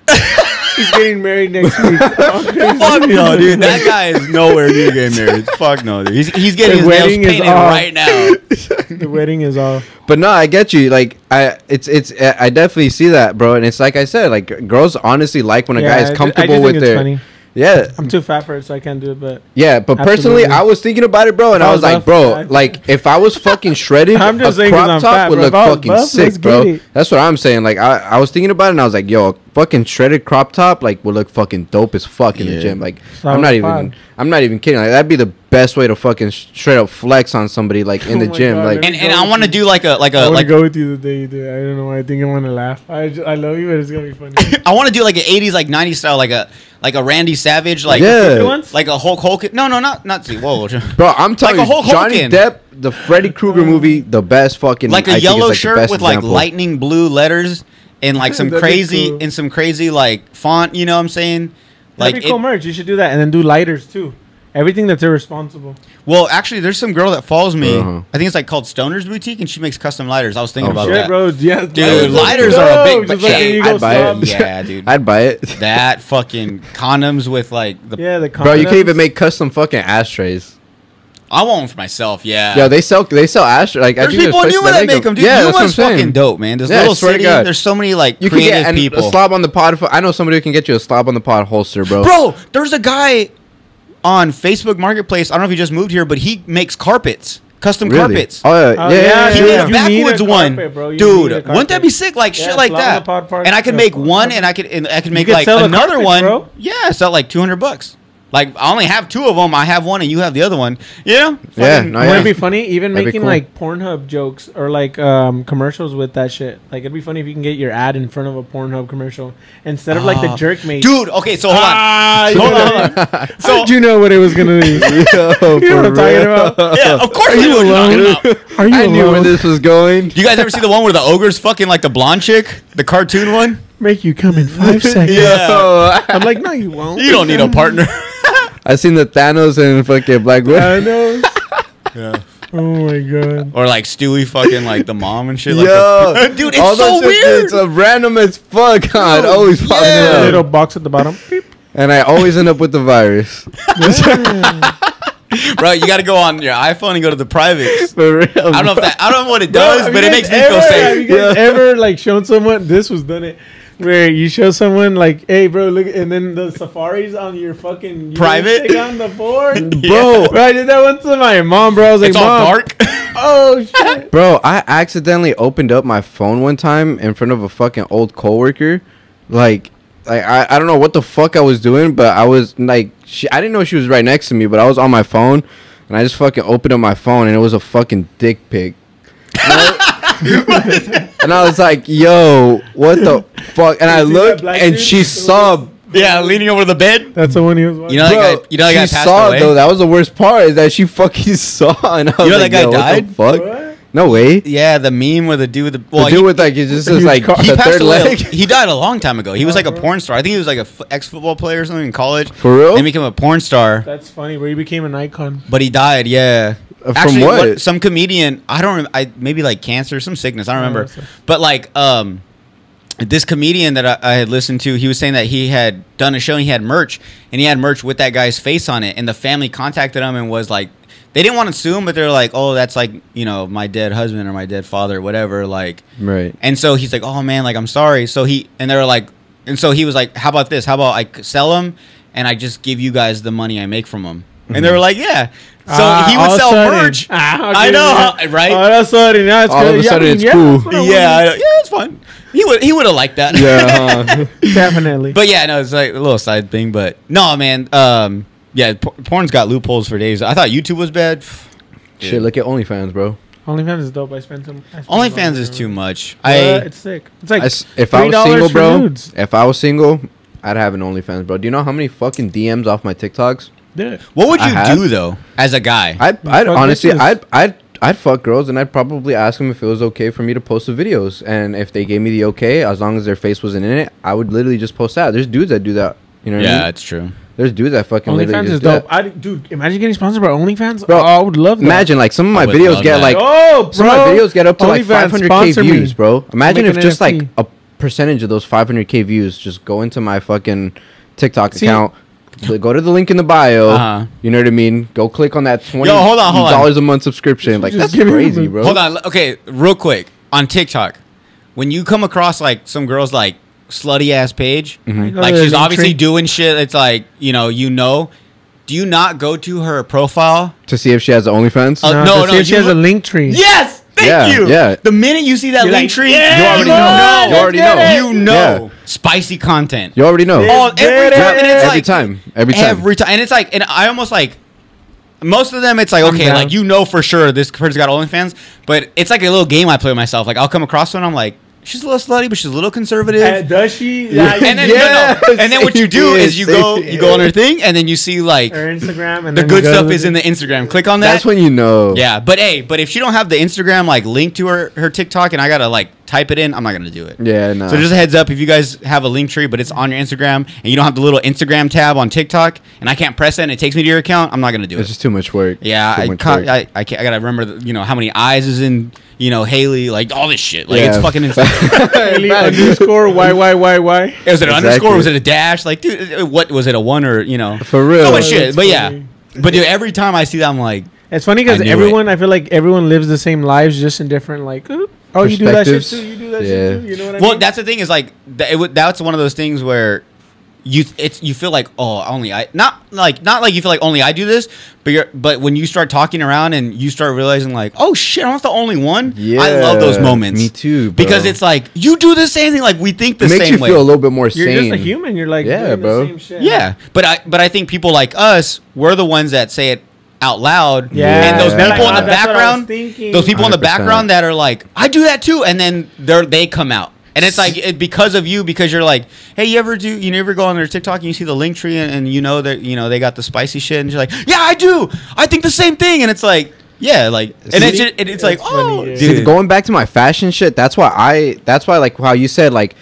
He's getting married next week. Fuck no, dude. That guy is nowhere near getting married. Fuck no, dude. He's, he's getting The his nails wedding is painted off. right now. the wedding is off. But no, I get you. Like, I it's it's I definitely see that, bro. And it's like I said, like girls honestly like when a Yeah, guy I is ju- I comfortable just with think it's their funny. yeah. I'm too fat for it, so I can't do it. But Yeah, but personally, Absolutely. I was thinking about it, bro, and If I I was was like, buff, bro, I'd- like if I was fucking shredded, I'm just a saying 'cause crop I'm top fat, would bro. look If I was fucking buff, let's sick, get bro. it. That's what I'm saying. Like I, I was thinking about it, and I was like, yo, a fucking shredded crop top, like would look fucking dope as fuck in the gym. Like So I'm not would even, fun. I'm not even kidding. Like that'd be the best way to fucking sh- straight up flex on somebody like in Oh the gym. God, like And and I want to do like a like I a want like go with you the day you do. I don't know. I think I'm gonna laugh. I, ju- I love you, but it's gonna be funny. I want to do like an '80s like '90s style like a like a Randy Savage like Yeah. Like a Hulk Hogan. No, no, not not see. Whoa, Bro, I'm telling a you, Hulk Johnny Hogan. Depp, the Freddy Krueger movie, the best fucking like I a think is, yellow like, shirt best with like lightning blue letters and like some crazy cool. and some crazy like font. You know what I'm saying? Like That'd be cool it- merch. You should do that, and then do lighters too. Everything that's irresponsible. well, actually, there's some girl that follows me. Uh-huh. I think it's like called Stoner's Boutique, and she makes custom lighters. I was thinking Oh, about shit, that. bro. Yeah, Dude, lighters are a big- but like hey, an Eagle I'd buy it. Yeah, dude. I'd buy it. that fucking condoms with like the. Yeah, the Bro, you can condoms. even make custom fucking ashtrays. I want one for myself. Yeah. Yeah, they sell they sell ashtrays. Like I There's think people in places Yuma that make them, dude. Yeah, Yeah, that's what I'm Yuma's fucking saying. dope, man. This Yeah, little city, God. there's so many like You can creative get and people. a slob on the pod. I know somebody who can get you a slob on the pod holster, bro. Bro, there's a guy on Facebook Marketplace. I don't know if he just moved here, but he makes carpets, custom Really? carpets. Oh yeah, Oh, yeah, yeah, yeah. he dude, made a backwoods need a one, carpet, bro. You dude. Wouldn't that be sick? Like Yeah, shit like that. the pod park, and I could make one, and I could and I could make like another carpets, one. bro. Yeah, sell like two hundred bucks. Like I only have two of them. I have one, and you have the other one. Yeah, Yeah, Fucking- no, Wouldn't it be funny? Even That'd making cool. like Pornhub jokes or like um, commercials with that shit. Like it'd be funny if you can get your ad in front of a Pornhub commercial instead of like the Ah. Jerkmate. dude. Okay, so hold on. Ah, Hold you on, know- on. How So did you know what it was gonna be? Yo, you know what I'm talking about? yeah, of course Are you know what you're talking alone? about. Are you I knew where this was going. Do you guys ever see the one where the ogre's fucking like the blonde chick, the cartoon one? Make you come in five seconds. Yeah. I'm like, no, you won't. You don't need a partner. I seen the Thanos and fucking Black Widow. I know. yeah. Oh my god. Or like Stewie fucking like the mom and shit. Like Yo, the- dude, it's all so that weird. It's a uh, random as fuck. God, always pops yeah. up. Little box at the bottom. Beep. and I always end up with the virus. Bro, you got to go on your iPhone and go to the privates. For real. I don't know if that. I don't know what it does, have but it guys makes me ever, feel Have you safe. guys Yeah. ever like shown someone? This was done it. Where you show someone like, hey, bro, look, and then the safaris on your fucking Private? on the board, Bro, Bro, I did that once to my mom, bro. I was like, It's all mom, dark. oh shit. Bro, I accidentally opened up my phone one time in front of a fucking old coworker. Like, like I, I don't know what the fuck I was doing, but I was like, she, I didn't know she was right next to me, but I was on my phone, and I just fucking opened up my phone, and it was a fucking dick pic. And I, and I was like, "Yo, what the fuck?" And I You looked, and dude? she saw. yeah, leaning over the bed. That's the one he was watching. You know that Bro, guy. You know that guy she passed saw away. though. That was the worst part is that she fucking saw, and I was You know like, that guy "Yo, what the died? fuck? What? No way. Yeah, the meme with the dude with the The dude he, with like it just Huge is like car. he the passed third away. leg. He died a long time ago. He was like a porn star. I think he was like a f- ex-football player or something in college. For real? Then became a porn star, That's funny. Where he became an icon. but he died. Yeah. From Actually, what? Some comedian. I don't. Rem- I maybe like cancer, some sickness. I don't Oh, remember. so- But like, um, this comedian that I, I had listened to, he was saying that he had done a show and he had merch, and he had merch with that guy's face on it, and the family contacted him and was like, they didn't want to sue him, but they're like, oh, that's like you know my dead husband or my dead father, or whatever. Like, Right. and so he's like, "Oh man, like I'm sorry." So he and they were like, and so he was like, "How about this? How about I sell them and I just give you guys the money I make from them?" And they were like, "Yeah." So Ah, he would sell sudden- merch. Ah, I know, yeah. right? All of a sudden, now it's All of a Yeah, I sudden mean, it's yeah, cool. that's what I yeah, I yeah, it's fun. He would he would have liked that. Yeah. huh? definitely. but yeah, no, it's like a little side thing. But no, man. Um, yeah, por- porn's got loopholes for days. I thought YouTube was bad. Shit, look at OnlyFans, bro. OnlyFans is dope. I spend some. I spent OnlyFans some is too much. What? I it's sick. It's like I s if I was single, bro, nudes. if I was single, I'd have an OnlyFans, bro. Do you know how many fucking DMs off my TikToks? Dude, what would I you have- do though as a guy? I'd, I'd fuck honestly, bitches. I'd, I'd, I'd fuck girls, and I'd probably ask them if it was okay for me to post the videos, and if they gave me the okay, as long as their face wasn't in it, I would literally just post that. There's dudes that do that. You know what I yeah, mean? it's true. There's dudes that fucking literally OnlyFans just is do that. dope. I, dude, imagine getting sponsored by OnlyFans. Bro, oh, I would love that. Imagine like some of my would videos love get that. like oh, bro. some of my videos get up to like OnlyFans 500k sponsor me. views, bro. Imagine Make if an just like a percentage of those 500k views just go into my fucking TikTok See- account. Cl- Go to the link in the bio. Uh-huh. You know what I mean? Go click on that twenty Yo, hold on, hold on. dollars a month subscription. Like that's crazy, bro. Hold on. Okay, real quick on TikTok, when you come across like some girls like slutty ass page, Mm-hmm. like she's obviously tree. doing shit. It's like you know, you know. Do you not go to her profile? To see if she has the OnlyFans. Uh, No, no, to no, see if she you has a Linktree. Yes, thank Yeah, you. yeah. The minute you see that You're link like, tree, yeah, You already go, know. You already know. you know Yeah. spicy content. you already know. Yeah. All every time, it. and it's every like time. Every time. every time, and it's like, and I almost like. Most of them, it's like okay, like you know for sure this person's got OnlyFans, but it's like a little game I play with myself. Like I'll come across one, I'm like, she's a little slutty, but she's a little conservative. Uh, does she? Yeah. and then Yes, no, no. and then what you do it is you is. go you go on her thing and then you see like Her Instagram and the good go stuff is in the Instagram. Click on that. That's when you know. yeah, but hey, but if she don't have the Instagram like link to her her TikTok and I gotta like type it in, I'm not gonna do it. Yeah. No. So just a heads up, if you guys have a Linktree, but it's on your Instagram and you don't have the little Instagram tab on TikTok, and I can't press it and it takes me to your account, I'm not gonna do it's it. It's just too much work. Yeah, Too I, much can't, work. I, I, can't, I gotta remember, the, you know, how many eyes is in, you know, Haley, like all this shit. Like it's fucking insane. Haley underscore y y y y. was it an Exactly. underscore? Was it a dash? Like, dude, uh, what was it a one or you know? For real. So much Oh, shit. that's But yeah, but dude, every time I see that, I'm like, It's funny because I knew everyone, I feel like everyone lives the same lives, just in different like. oop, Oh, you do that shit too. You do that Yeah. shit too. You know what I well, mean? Well, that's the thing is like, th- it, that's one of those things where you it's you feel like oh only I not like not like you feel like only I do this, but you're but when you start talking around and you start realizing like oh shit I'm not the only one. Yeah, I love those moments. me too, bro. Because it's like you do the same thing. Like we think the it makes same you way. feel a little bit more You're sane. just a human. You're like Yeah, bro. The same shit. Yeah, but I but I think people like us, we're the ones that say it out loud. Yeah, and those they're people like, in oh, the "Oh, that's what I was background, those people in the background that are like, I do that too, and then they they come out. And it's like it, because of you, because you're like, hey, you ever do? You never go on their TikTok and you see the Linktree, and, and you know that you know they got the spicy shit, and you're like, yeah, I do. I think the same thing, and it's like, yeah, like, and See? it's, just, and it's like, funny, oh, yeah. See, dude. going back to my fashion shit, that's why I that's why like how you said like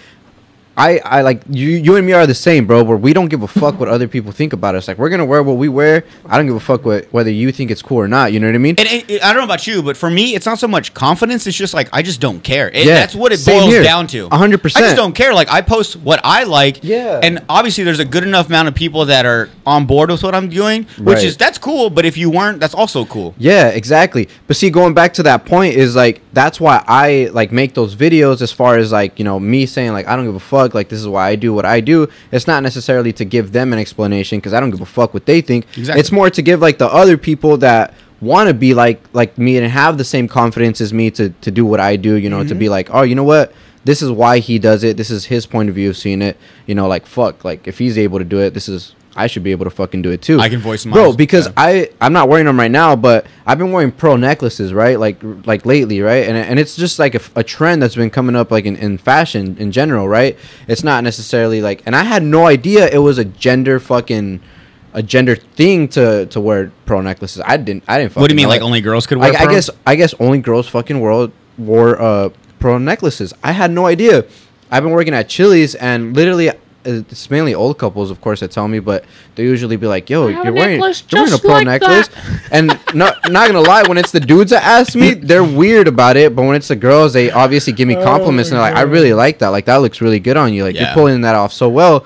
I I like you you and me are the same, bro, where we don't give a fuck what other people think about us. Like we're going to wear what we wear. I don't give a fuck what whether you think it's cool or not, you know what I mean? And it, it- I don't know about you, but for me, it's not so much confidence. It's just like I just don't care. It, Yeah, that's what it boils here. down to. Hundred I just don't care. Like I post what I like. Yeah. And obviously, there's a good enough amount of people that are on board with what I'm doing, which Right. is that's cool. But if you weren't, that's also cool. Yeah, exactly. But see, going back to that point is like that's why I like make those videos. As far as like you know me saying like I don't give a fuck. Like this is why I do what I do. It's not necessarily to give them an explanation because I don't give a fuck what they think. Exactly. It's more to give like the other people that want to be like like me and have the same confidence as me to to do what I do. You know, to mm-hmm. be like, oh, you know what. This is why he does it. This is his point of view of seeing it. You know, like fuck. Like if he's able to do it, this is I should be able to fucking do it too. I can voice my bro. Because Yeah. I I'm not wearing them right now, but I've been wearing pearl necklaces, right? Like like lately, right? And and it's just like a, a trend that's been coming up, like in, in fashion in general, right? It's not necessarily like, and I had no idea it was a gender fucking a gender thing to to wear pearl necklaces. I didn't. I didn't. What do you mean? Like it. only girls could wear? I, I guess I guess only girls fucking world wore uh pearl necklaces. I had no idea. I've been working at Chili's and literally. It's mainly old couples, of course, that tell me, but they usually be like, "Yo, you're wearing, you're wearing a pearl like necklace," and not not gonna lie, when it's the dudes that ask me, they're weird about it, but when it's the girls, they obviously give me Oh compliments and they're like, "I really like that. Like that looks really good on you. Like Yeah. you're pulling that off so well."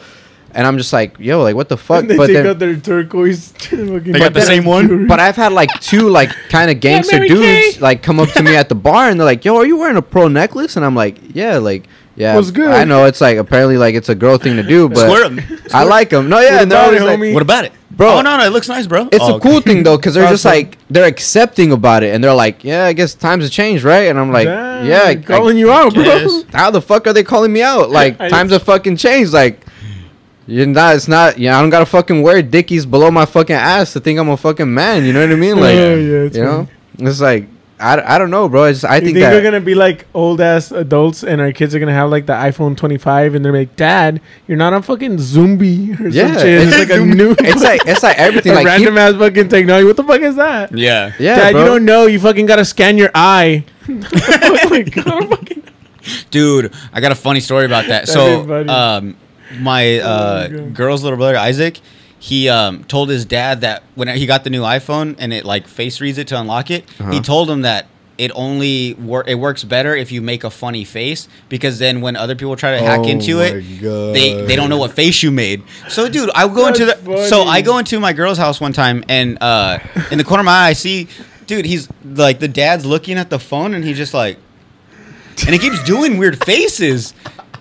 And I'm just like, "Yo, like what the fuck?" they but take then, out their turquoise. fucking They got the same one? but I've had like two like kind of gangster Mary dudes Kay. like come up to me at the bar and they're like, "Yo, are you wearing a pearl necklace?" And I'm like, "Yeah, like yeah." What's good? I know it's like apparently like it's a girl thing to do, but Swear 'em. I like them. No, yeah, What and they're about always it, like, homie? What about it, Bro. Oh no, no, it looks nice, bro. it's Oh, a cool thing though because they're just Awesome. like they're accepting about it and they're like, "Yeah, I guess times have changed, right?" And I'm like, Damn, "Yeah, I- calling you out, bro. Yes. how the fuck are they calling me out? Like I- times have fucking changed. Like you're not. It's not. Yeah, I don't gotta fucking wear dickies below my fucking ass to think I'm a fucking man. You know what I mean? Like, Oh, yeah, it's you know, it's like I, I don't know, bro. It's, I You think, think that we're gonna be like old ass adults, and our kids are gonna have like the iPhone 25, and they're like, "Dad, you're not on fucking Zombie or yeah, some shit. It's, like a new, It's like it's like everything. a Like random keep- ass fucking technology. What the fuck is that? Yeah. yeah, Dad, bro. you don't know. You fucking gotta scan your eye. oh my god, Dude, I got a funny story about that. That'd so, um, my uh, God. girl's little brother Isaac, he um, told his dad that when he got the new iPhone and it like face reads it to unlock it, he Uh-huh. told him that it only wor- it works better if you make a funny face because then when other people try to hack Oh into it, they they don't know what face you made. So, dude, I go into the That's so. I go into my girl's house one time and uh, in the corner of my eye I see, dude, he's like the dad's looking at the phone and he's just like and he keeps doing weird faces,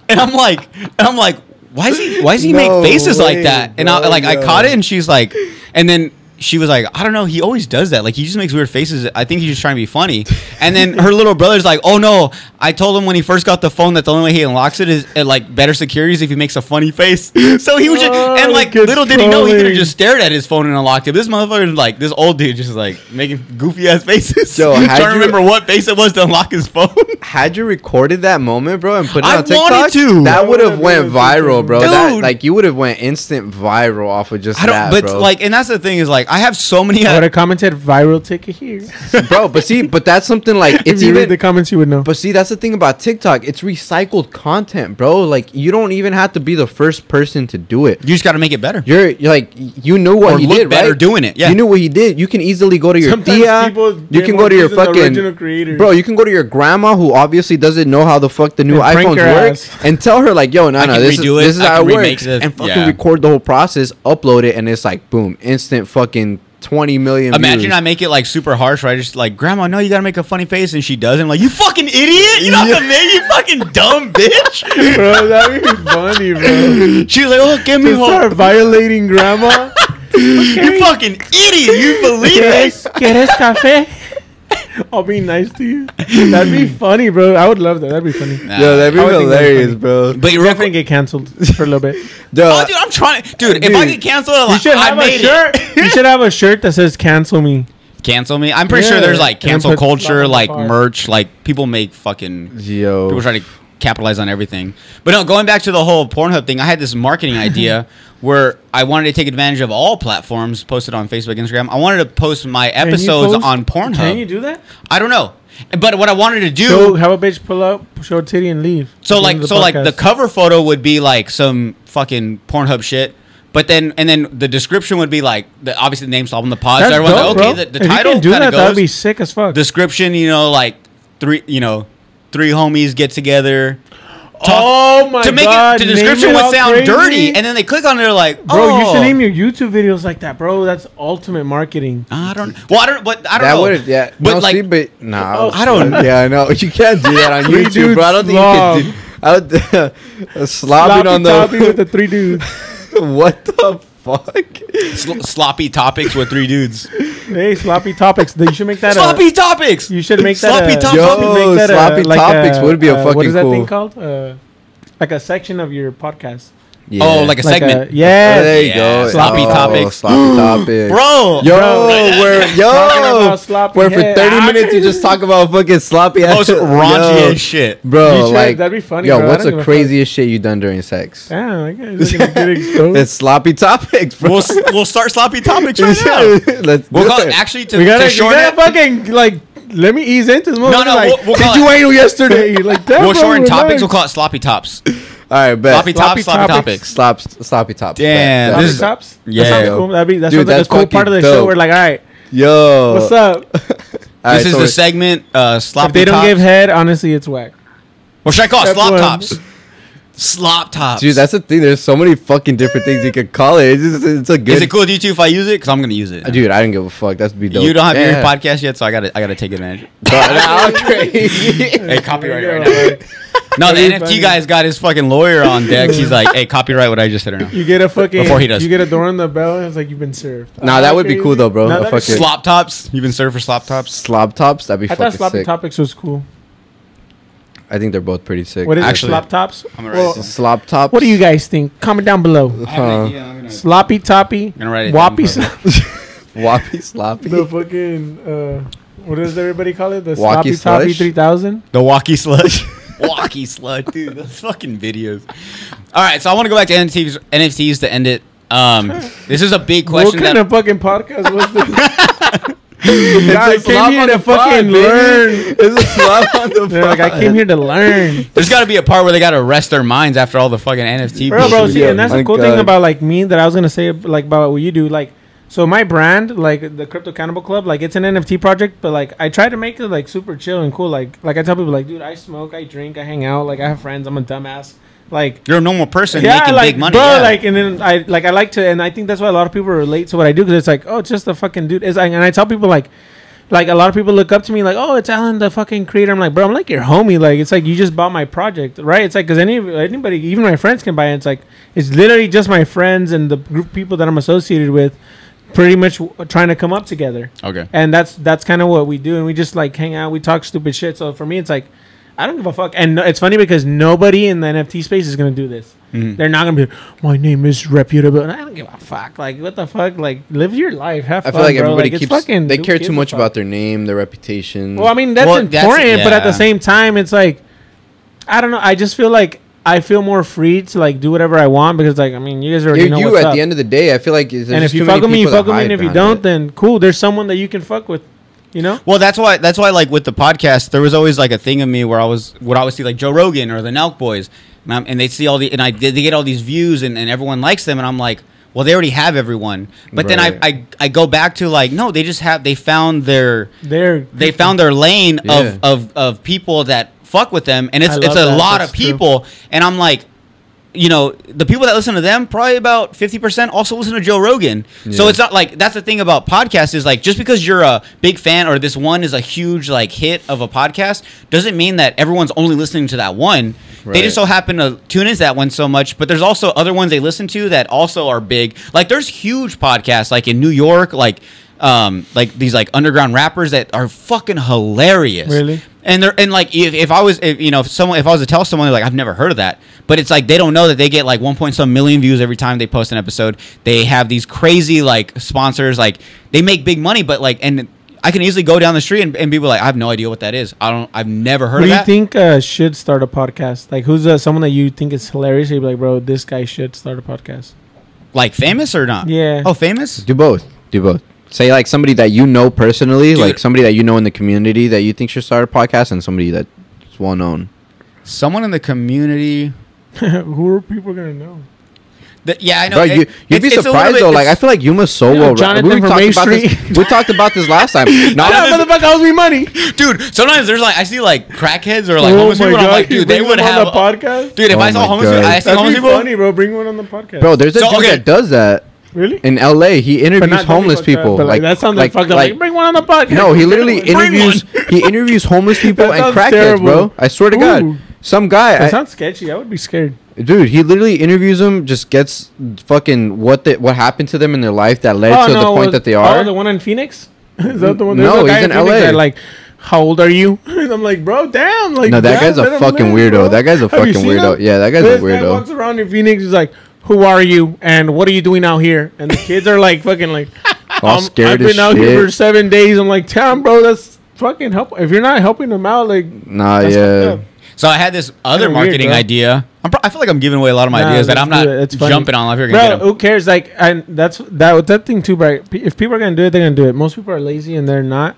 and I'm like, and I'm like, why is he, why does he No make faces way, like that? And I bro, like, I caught it, and she's like, and then she was like, I don't know, he always does that. Like he just makes weird faces. I think he's just trying to be funny. And then her little brother's like, oh no, I told him when he first got the phone that the only way he unlocks it is uh, like better security is if he makes a funny face. So he was just, Oh, and like good little did he know he could have just stared at his phone and unlocked it. This motherfucker, like this old dude, just like making goofy ass faces. Yo, trying how'd to remember what face it was to unlock his phone. Had you recorded that moment, bro, and put it I on TikTok, wanted to. that would have went viral, bro. That, like you would have went instant viral off of just I don't, that, but bro. like, and that's the thing is like, I have so many. Uh, I would have commented viral ticket here. bro, but see, but that's something like if it's you read even. the comments, you would know. But see, that's the thing about TikTok. It's recycled content, bro. Like you don't even have to be the first person to do it. you just got to make it better. You're, you're like you knew what Or he look did, better right? doing it, yeah. you knew what he did. You can easily go to your Sometimes tia. You can go to your views than the fucking bro. You can go to your grandma who obviously doesn't know how the fuck the new And prank iPhones work, ass. and tell her like, "Yo, no, I no, this is it. this is I how it works," and fucking Yeah. record the whole process, upload it, and it's like boom, instant fucking twenty million. Imagine views. I make it like super harsh, right? Just like, Grandma, no, you gotta make a funny face, and she doesn't. I'm like, you fucking idiot! You know what I mean? You fucking dumb bitch. bro, that'd be funny, bro. She's like, oh, give me To start violating grandma. You fucking idiot! You believe it? ¿Quieres, ¿Quieres café? I'll be nice to you. That'd be funny, bro. I would love that. That'd be funny. Nah. Yo, that'd be I would think that'd be hilarious, funny. bro. But you're Definitely get canceled for a little bit. Duh, Oh, dude, I'm trying, dude. If I Dude, get canceled, I'm You like, should I have a made shirt. it. you should have a shirt that says "Cancel me." Cancel me. I'm pretty Yeah, sure there's like and cancel put culture, slap like bar. merch, like people make fucking yo, People try to capitalize on everything. But no, going back to the whole Pornhub thing, I had this marketing idea where I wanted to take advantage of all platforms, posted on Facebook, Instagram. I wanted to post my episodes post- on Pornhub. Can you do that? I don't know. But what I wanted to do Show, have a bitch pull up, show a titty, and leave. so like of so like the cover photo would be like some fucking Pornhub shit. But then and then the description would be like the obviously the name's all on the pod. That's so dope, like, okay, bro. the, the title you can do kinda that, that'd be sick as fuck. description, you know, like three you know, three homies get together. oh my god. to make god! it, the description would sound crazy. dirty, and then they click on it, they're like, bro, you oh. should name your YouTube videos like that, bro. That's ultimate marketing. I don't. Well, I don't. But I don't that know. would yeah. But no, like, see, but nah, Oh, I I don't- don't. Yeah, I know you can't do that on YouTube, bro. I don't think you can do. I don't, slobbing on toppy with the the three dudes. what the fuck? sl- sloppy topics with three dudes. hey, sloppy topics. You should make that. sloppy A, topics. you should make that. sloppy a, top- you Yo, should make that a- sloppy like topics would be a uh, What fucking is that cool. thing called? Uh, like a section of your podcast. Yeah. Oh, like a Like segment. a- yeah. there you Yeah, go. sloppy Oh, topics. Sloppy topics. Bro, Yo, Bro. we're yo, about sloppy where for head. thirty ah. minutes you just talk about fucking sloppy oh, ass, most raunchy Yo, shit. bro. You should. Like, That'd be funny, Yo, bro. What's the a fuck. craziest shit you done during sex? Damn, I guess you're gonna get exposed. It's sloppy topics, bro. We'll we'll start sloppy topics right now. Let's We'll call it. it actually to, we gotta, to we shorten gotta it. fucking like let me ease into this. no, Like, we'll- we'll did call you it- anal yesterday? Like that. We'll bro, shorten topics. relax. We'll call it sloppy tops. All right, bet. Sloppy Sloppy tops. Sloppy topics. topics. Slop, sloppy tops. Damn, Sloppy bet. this is- tops. yeah. that sounds cool. That'd be that's Dude, like that's a cool part of the show. We're like, all right, Yo, what's up? All right, This is so the segment. Uh, sloppy if they don't tops. give head, honestly, it's whack. What should I call it? Slop one. tops. Slop tops. Dude, that's the thing. There's so many fucking different things you could call it. It's, just, it's a good. Is it cool with you two if I use it? Because I'm gonna use it. Uh, dude, I don't give a fuck. That's be dope. you don't have your podcast yet, so I gotta I gotta take advantage. Bro, nah, I'm crazy. Hey, copyright right now. No, the That'd NFT funny. guy's got his fucking lawyer on deck. He's like, "Hey, copyright what I just said or no." You get a fucking Before he does. You get a door on the bell, and it's like you've been served. Nah, that ah, would be cool though, bro. Nah, A that'd be fucking Slop tops. You've been served for slop tops. slob tops. That'd be I fucking thought sloppy sick. topics was cool. I think they're both pretty sick. What is Actually- it? Slop tops. I'm gonna write Well, it down. Slop tops. what do you guys think? Comment down below. Huh. Sloppy toppy. Gonna write it down, Whoppy. bro. Whoppy sloppy. the fucking uh, what does everybody call it? The Walkie sloppy toppy slush? three thousand. The walkie sludge. walkie sludge, dude. Those fucking videos. All right, so I want to go back to NFTs, NFTs to end it. Um, this is a big question. What question. kind that, of fucking podcast was this? It's I a came slop here on to the pod, fucking baby. learn. It's a slop on the They're like, I came here to learn. there's got to be a part where they got to rest their minds after all the fucking NFT. bro, bro. bullshit. See, and that's the cool God. thing about like me that I was gonna say like about what you do. Like, so my brand, like the Crypto Cannibal Club, like it's an NFT project, but like I try to make it like super chill and cool. Like, like I tell people, like, dude, I smoke, I drink, I hang out, like I have friends. I'm a dumbass. Like, You're a normal person yeah, making like, big money. bro, yeah. like, and then I like I like to, and I think that's why a lot of people relate to what I do because it's like, oh, it's just a fucking dude. It's like, and I tell people like. Like a lot of people look up to me, like, "Oh, it's Alan, the fucking creator." I'm like, "Bro, I'm like your homie. Like, it's like you just bought my project, right? It's like because any anybody, even my friends, can buy it. It's like it's literally just my friends and the group of people that I'm associated with, pretty much w- trying to come up together. okay. And that's that's kind of what we do. And we just like hang out, we talk stupid shit. So for me, it's like I don't give a fuck. And it's funny because nobody in the NFT space is gonna do this. Mhm. They're not gonna be. My name is reputable. And I don't give a fuck. Like what the fuck? Like live your life. Have I fun. feel like bro. everybody it's keeps. fucking- they care too much about their name, their reputation. Well, I mean that's Well, that's- important, but at the same time, it's like I don't know. I just feel like I feel more free to like do whatever I want because like I mean you guys already You're know you at up. the end of the day. I feel like and if you fuck with me, you fuck with me, and if you don't, it. then cool. There's someone that you can fuck with. You know. Well, that's why. That's why, like with the podcast, there was always like a thing of me where I was what I would always see like Joe Rogan or the Nelk Boys, and, I'm, and they see all the and I they get all these views and, and everyone likes them, and I'm like, well, they already have everyone. But then I, I I go back to like, no, they just have they found their They're they found their lane Yeah. of, of of people that fuck with them, and it's it's a that. lot That's of people, and I'm like. You know, the people that listen to them, probably about 50% also listen to Joe Rogan. So it's not like that's the thing about podcasts is like just because you're a big fan or this one is a huge like hit of a podcast doesn't mean that everyone's only listening to that one. They just so happen to tune into that one so much, but there's also other ones they listen to that also are big. Like there's huge podcasts like in New York, like um like these like underground rappers that are fucking hilarious. Really? And they're and like if, if I was if, you know if someone if I was to tell someone they're like I've never heard of that, but it's like they don't know that they get like one point some million views every time they post an episode. They have these crazy like sponsors, like they make big money, but like and I can easily go down the street and, and people are like I have no idea what that is. I don't I've never heard Who of do you think uh, should start a podcast? Like, who's uh, someone that you think is hilarious? You'd be like, bro, this guy should start a podcast. like famous or not? Yeah. Oh, famous? Do both. Do both. Say like somebody that you know personally, Dude. like somebody that you know in the community that you think should start a podcast, and somebody that's well known. Someone in the community. Who are people gonna know? That, yeah, I know. Bro, It- you you'd it's- be it's a little surprised bit- though. Like I feel like Yuma's so Yeah, well. Jonathan we from talked Main about this. Street. We talked about this last time. Not Nah, only- motherfucker owes me money. dude. Sometimes there's like I see like crackheads or like oh homeless my people. and I'm like, dude, they would them have. on the podcast. Dude, if Oh I saw my homeless people, God. I see That'd homeless be people. funny, bro. Bring one on the podcast, bro, there's a So, dude okay. that does that Really? in L.A. He interviews not- don't be homeless people. but, like, that sounds like, fucked up. Like, bring one on the podcast. No, he literally interviews. he interviews homeless people and crackheads, terrible. bro. I swear to Ooh. God, some guy. That I- sounds sketchy. I would be scared. Dude, he literally interviews them, just gets fucking what the, what happened to them in their life that led oh, to the point was- that they are. Oh, are. the one in Phoenix. Is that the one? No, There's guy he's in Phoenix LA. that, like, how old are you? And I'm like, bro, damn. Like, no, that damn, guy's a fucking weirdo. bro. That guy's a fucking weirdo. him? Yeah, that guy's this a guy weirdo. walks around in Phoenix. He's like, "Who are you? And what are you doing out here?" And the kids are like, "Fucking like, All um, scared I've been out here for seven days." I'm like, "Damn, bro, that's fucking help. If you're not helping them out, like, Nah, yeah. So I had this other Kinda marketing bro. idea. I'm pro- I feel like I'm giving away a lot of my Nah, ideas that I'm not it. It's funny. jumping on. If you're Bro, gonna get 'em. who cares? Like, and that's that that thing too, bro. If people are gonna do it, they're gonna do it. Most people are lazy and they're not.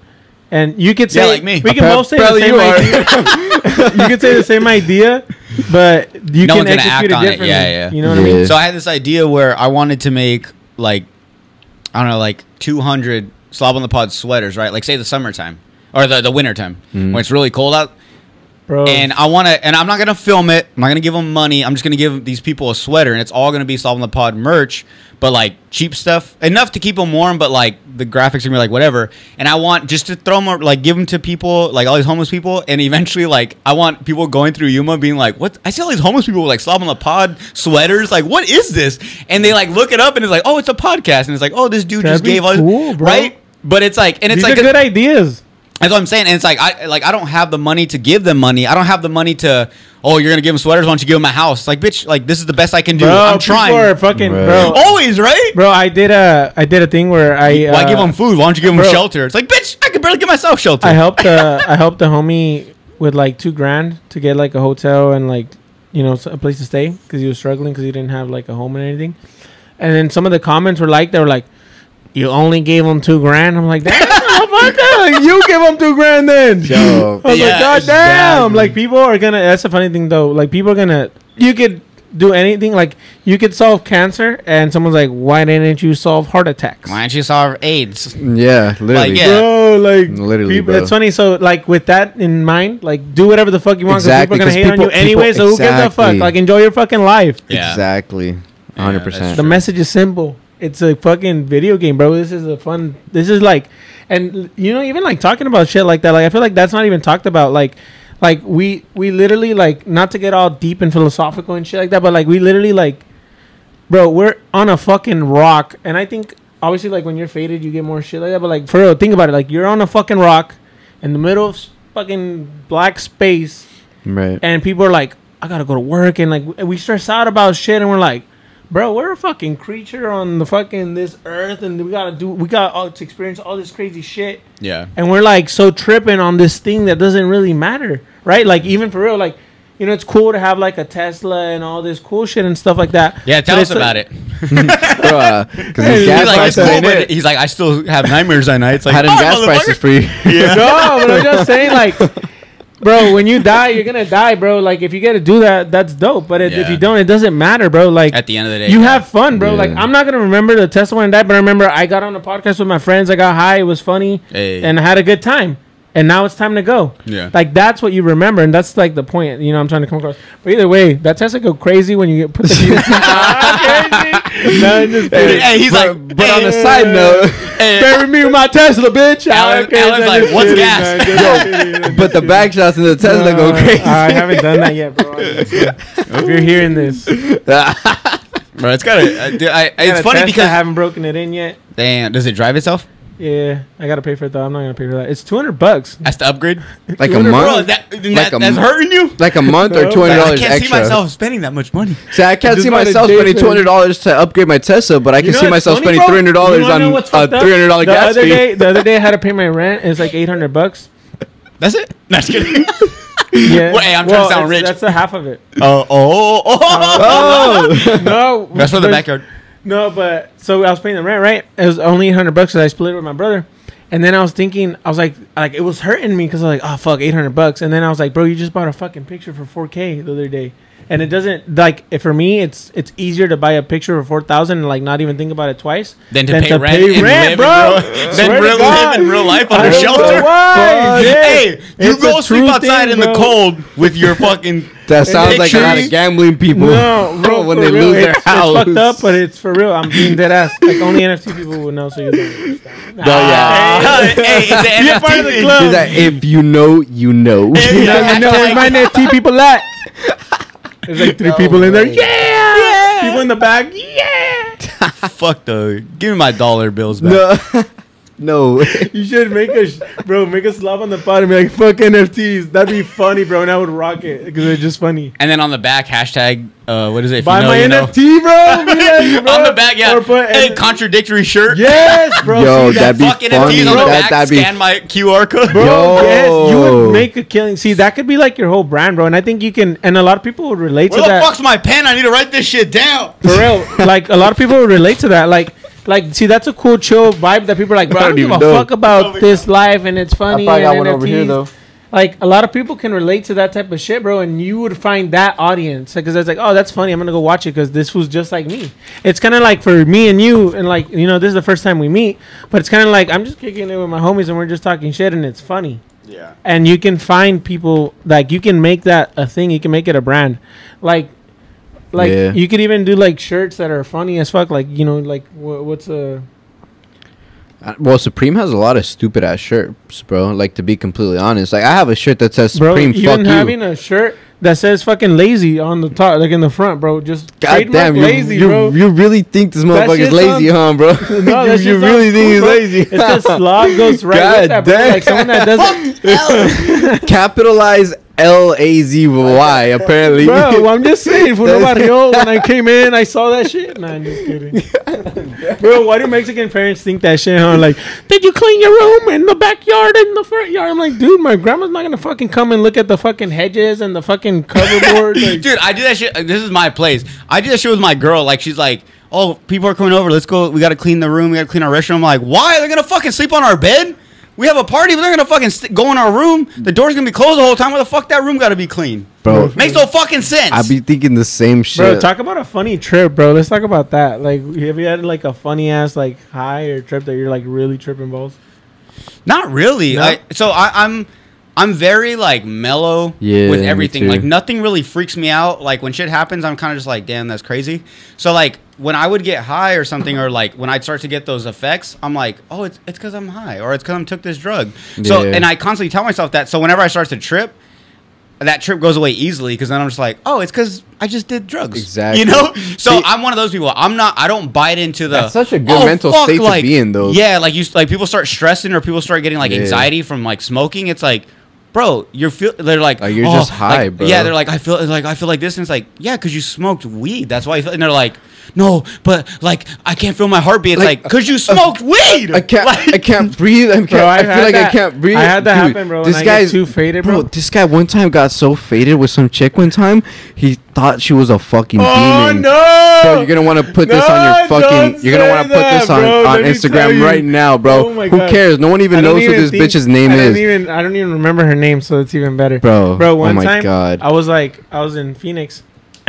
And you could say Yeah, like me. We can Appa- both say the apparently same you are. idea. you could say the same idea, but you No can one's gonna execute act it on it. differently. Yeah, yeah. You know what I mean? Yeah. So I had this idea where I wanted to make like I don't know, like 200 slob on the pod sweaters, right? Like say the summertime or the the winter time Mm-hmm. when it's really cold out. Bro. And I want to, and I'm not gonna film it. I'm not gonna give them money. I'm just gonna give these people a sweater, and it's all gonna be Slob on the Pod merch, but like cheap stuff, enough to keep them warm, but like the graphics are gonna be like whatever. And I want just to throw them, like give them to people, like all these homeless people, and eventually, like I want people going through Yuma being like, "What? I see all these homeless people with like Slob on the Pod sweaters. Like, what is this?" And they like look it up, and it's like, "Oh, it's a podcast," and it's like, "Oh, this dude That'd just gave us cool, bro. right." But it's like, and it's These like are a- good ideas. That's what I'm saying, and it's like I like I don't have the money to give them money. I don't have the money to. Oh, you're gonna give them sweaters? Why don't you give them a house? Like, bitch, like this is the best I can do. Bro, I'm trying. are fucking Right. bro. Always right. Bro, I did a I did a thing where I Why uh, give them food? Why don't you give them bro. shelter? It's like, bitch, I could barely give myself shelter. I helped uh, I helped the homie with like two grand to get like a hotel and like you know a place to stay because he was struggling because he didn't have like a home and anything. And then some of the comments were like they were like, "You only gave him two grand." I'm like, "Damn, motherfucker, you give them two grand then." Yo, I was Yeah, like, "God damn!" exactly. Like people are gonna. That's the funny thing though. Like people are gonna. You could do anything. Like you could solve cancer, and someone's like, "Why didn't you solve heart attacks?" Why didn't you solve AIDS? yeah, literally. yeah. Bro, like Literally, people, bro. it's funny. So, like with that in mind, like do whatever the fuck you want because Exactly, people are going to hate on you anyway. people- so who gives a fuck? Like enjoy your fucking life. Yeah. Exactly. 100. that's percent The message is simple. It's a fucking video game, bro. This is a fun. This is like, and you know, even like talking about shit like that. Like I feel like that's not even talked about. Like, like we we literally like not to get all deep and philosophical and shit like that, but like we literally like, bro, we're on a fucking rock, and I think obviously like when you're faded, you get more shit like that. But like for real, think about it. Like you're on a fucking rock in the middle of fucking black space Right. and people are like, I gotta go to work, and like we stress out about shit, and we're like, bro, we're a fucking creature on the fucking this earth, and we gotta do, we got all to experience all this crazy shit, Yeah. and we're like so tripping on this thing that doesn't really matter, right? Like even for real, like. You know, it's cool to have like a Tesla and all this cool shit and stuff like that. Yeah. Tell us about like- it. Bro, uh, 'cause these He's gas He's like, prices cool, but he's like, I still have nightmares at night. It's like, Had them "Oh, gas prices for you. Yeah. no, but I'm just saying, like, bro, when you die, you're gonna die, bro. Like, if you get to do that, that's dope. But if, if you don't, it doesn't matter, bro. Like, At the end of the day, you yeah. have fun, bro. Like, I'm not gonna remember the Tesla when I died, but I remember I got on a podcast with my friends. I got high. It was funny, Hey. and I had a good time. And now it's time to go. Yeah. Like that's what you remember, and that's like the point. You know, I'm trying to come across. But either way, that Tesla go crazy when you get put the ah, crazy. no, I'm just kidding. Hey, he's But, like, but on hey, a side note, Bury me with my Tesla, bitch. Alan- Okay, Alan's I'm like, "What's kidding, gas?" man. Just but the back shots in the Tesla go crazy. I haven't done that yet, bro. if you're hearing this, bro, it's gotta. Uh, dude, I, it's Got a funny because I haven't broken it in yet. damn, does it drive itself? Yeah, I gotta pay for it though. I'm not gonna pay for that. It's 200 bucks. That's the upgrade. like a 200 month, Bro, that, then Like that a that's m- hurting you. like a month or No, two hundred I dollars can't extra. see myself spending that much money. See, I can't Just see buy myself day spending thing. two hundred dollars to upgrade my Tesla, but I can You know see what's myself funny, spending bro? three hundred You dollars wanna know on what's a fucked up? three hundred dollar the gas other fee. day, the other day I had to pay my rent. It's like 800 bucks. That's it. Not just kidding. Yeah. Well, hey, I'm trying to sound it's- rich. That's the half of it. Oh, oh, oh. Oh, no, That's for the there's- backyard. No, but so I was paying the rent, right? It was only 800 bucks because I split it with my brother. And then I was thinking, I was like, like it was hurting me because I was like, oh fuck, 800 bucks. And then I was like, bro, you just bought a fucking picture for 4K the other day. And it doesn't like if for me, it's it's easier to buy a picture for four thousand and like not even think about it twice Then to pay rent and live bro. real- Swear then real- God. live in real life under shelter. why. Yeah. Hey, you It's go sleep outside thing, in the cold with your fucking. that sounds like a lot of gambling people. No, bro, when they real, lose their it's, house. It's fucked up, but it's for real. I'm being dead ass. Like only NFT people would know, so you don't understand. No, yeah. Ah, hey, it's an Be a part of the club. Like, if you know, you know. You know, you know where my NFT people at? There's like three No people in there. way. Yeah. People in the back. Yeah. Fuck the. Give me my dollar bills back. no. No. You should make a sh- bro, make a slap on the pot and be like, "Fuck NFTs." That'd be funny, bro, and I would rock it because it's just funny. And then on the back, hashtag, uh, what is it? If Buy you know, my you know. NFT, bro. Yes, bro. on the back, yeah. Or put hey, and- contradictory shirt. yes, bro. Yo, See, that'd be Fuck NFTs funny. on the That- back. that'd be- Scan my QR code. Bro, Yo. yes, you would make a killing. See, that could be like your whole brand, bro. And I think you can, and a lot of people would relate Where to the that. fuck's my pen? I need to write this shit down. For real, like a lot of people would relate to that. Like, like, see, that's a cool, chill vibe that people are like, bro. I don't, don't give a know. fuck about this life, and it's funny. probably got and one over here, though. Like a lot of people can relate to that type of shit, bro, and you would find that audience because it's like, oh, that's funny. I'm gonna go watch it because this was just like me. It's kind of like for me and you, and like you know, this is the first time we meet, but it's kind of like I'm just kicking it with my homies and we're just talking shit, and it's funny Yeah. and you can find people like you can make that a thing you can make it a brand like like Yeah. you could even do like shirts that are funny as fuck like you know like wha- what's a Uh, Well, Supreme has a lot of stupid ass shirts, bro. Like to be completely honest, like I have a shirt that says bro Supreme. even having you. a shirt that says fucking lazy on the top like in the front bro just God damn, you, lazy you, bro you really think this motherfucker's lazy, huh, bro? no, you, you really think he's bro. lazy? It's the slog goes right God with that, bro. damn. Like someone that doesn't. Capitalize L A Z Y. Apparently, Bro, I'm just saying, for nobody else, when I came in, I saw that shit. Nah, I'm just kidding. Bro, why do Mexican parents think that shit, huh? Like, did you clean your room in the backyard and the front yard? I'm like, dude, my grandma's not gonna fucking come and look at the fucking hedges and the fucking coverboard. Like, Dude, I do that shit. Uh, this is my place. I do that shit with my girl. Like, she's like, oh, people are coming over. Let's go. We got to clean the room. We got to clean our restroom. I'm like, why? They're going to fucking sleep on our bed? We have a party, but they're going to fucking st- go in our room. The door's going to be closed the whole time. Why the fuck that room got to be clean? bro. Makes no fucking sense. I be thinking the same shit. bro, talk about a funny trip, bro. Let's talk about that. Like, have you had like a funny ass like high or trip that you're like really tripping balls? Not really. No? I, so I, I'm I'm very like mellow Yeah, with everything. Like nothing really freaks me out. Like when shit happens, I'm kind of just like, damn, that's crazy. So like when I would get high or something, or like when I'd start to get those effects, I'm like, oh, it's it's because I'm high, or it's because I took this drug. So Yeah. and I constantly tell myself that. So whenever I start to trip. That trip goes away easily because then I'm just like, oh, it's because I just did drugs. Exactly. You know. So See- I'm one of those people. I'm not. I don't bite into the. That's such a good oh, mental state to like, be in, though. Yeah, like you like people start stressing or people start getting like Yeah. anxiety from like smoking. It's like, bro, you're feel. They're like, Like, you're "Oh," just high, like, bro. Yeah, they're like, I feel like I feel like this, and it's like, yeah, because you smoked weed. That's why. You feel, and they're like, no, but like I can't feel my heartbeat. It's like Like, because you smoked weed. I can't. Like- I can't breathe. I, can't, Bro, I I've feel had like I can't breathe. I had that Dude, happen, bro, This I guy's too faded, bro. This guy one time got so faded with some chick. One time, he thought she was a fucking Oh demon. no! Bro, you're gonna want to put this on your fucking. You're gonna want to put this on, bro. on Let me tell Instagram right now, bro. Oh my Who cares? No one even I don't knows who even this think- bitch's name I is. Even, I don't even remember her name, so it's even better. Bro, bro, oh one my time God. I was like, I was in Phoenix,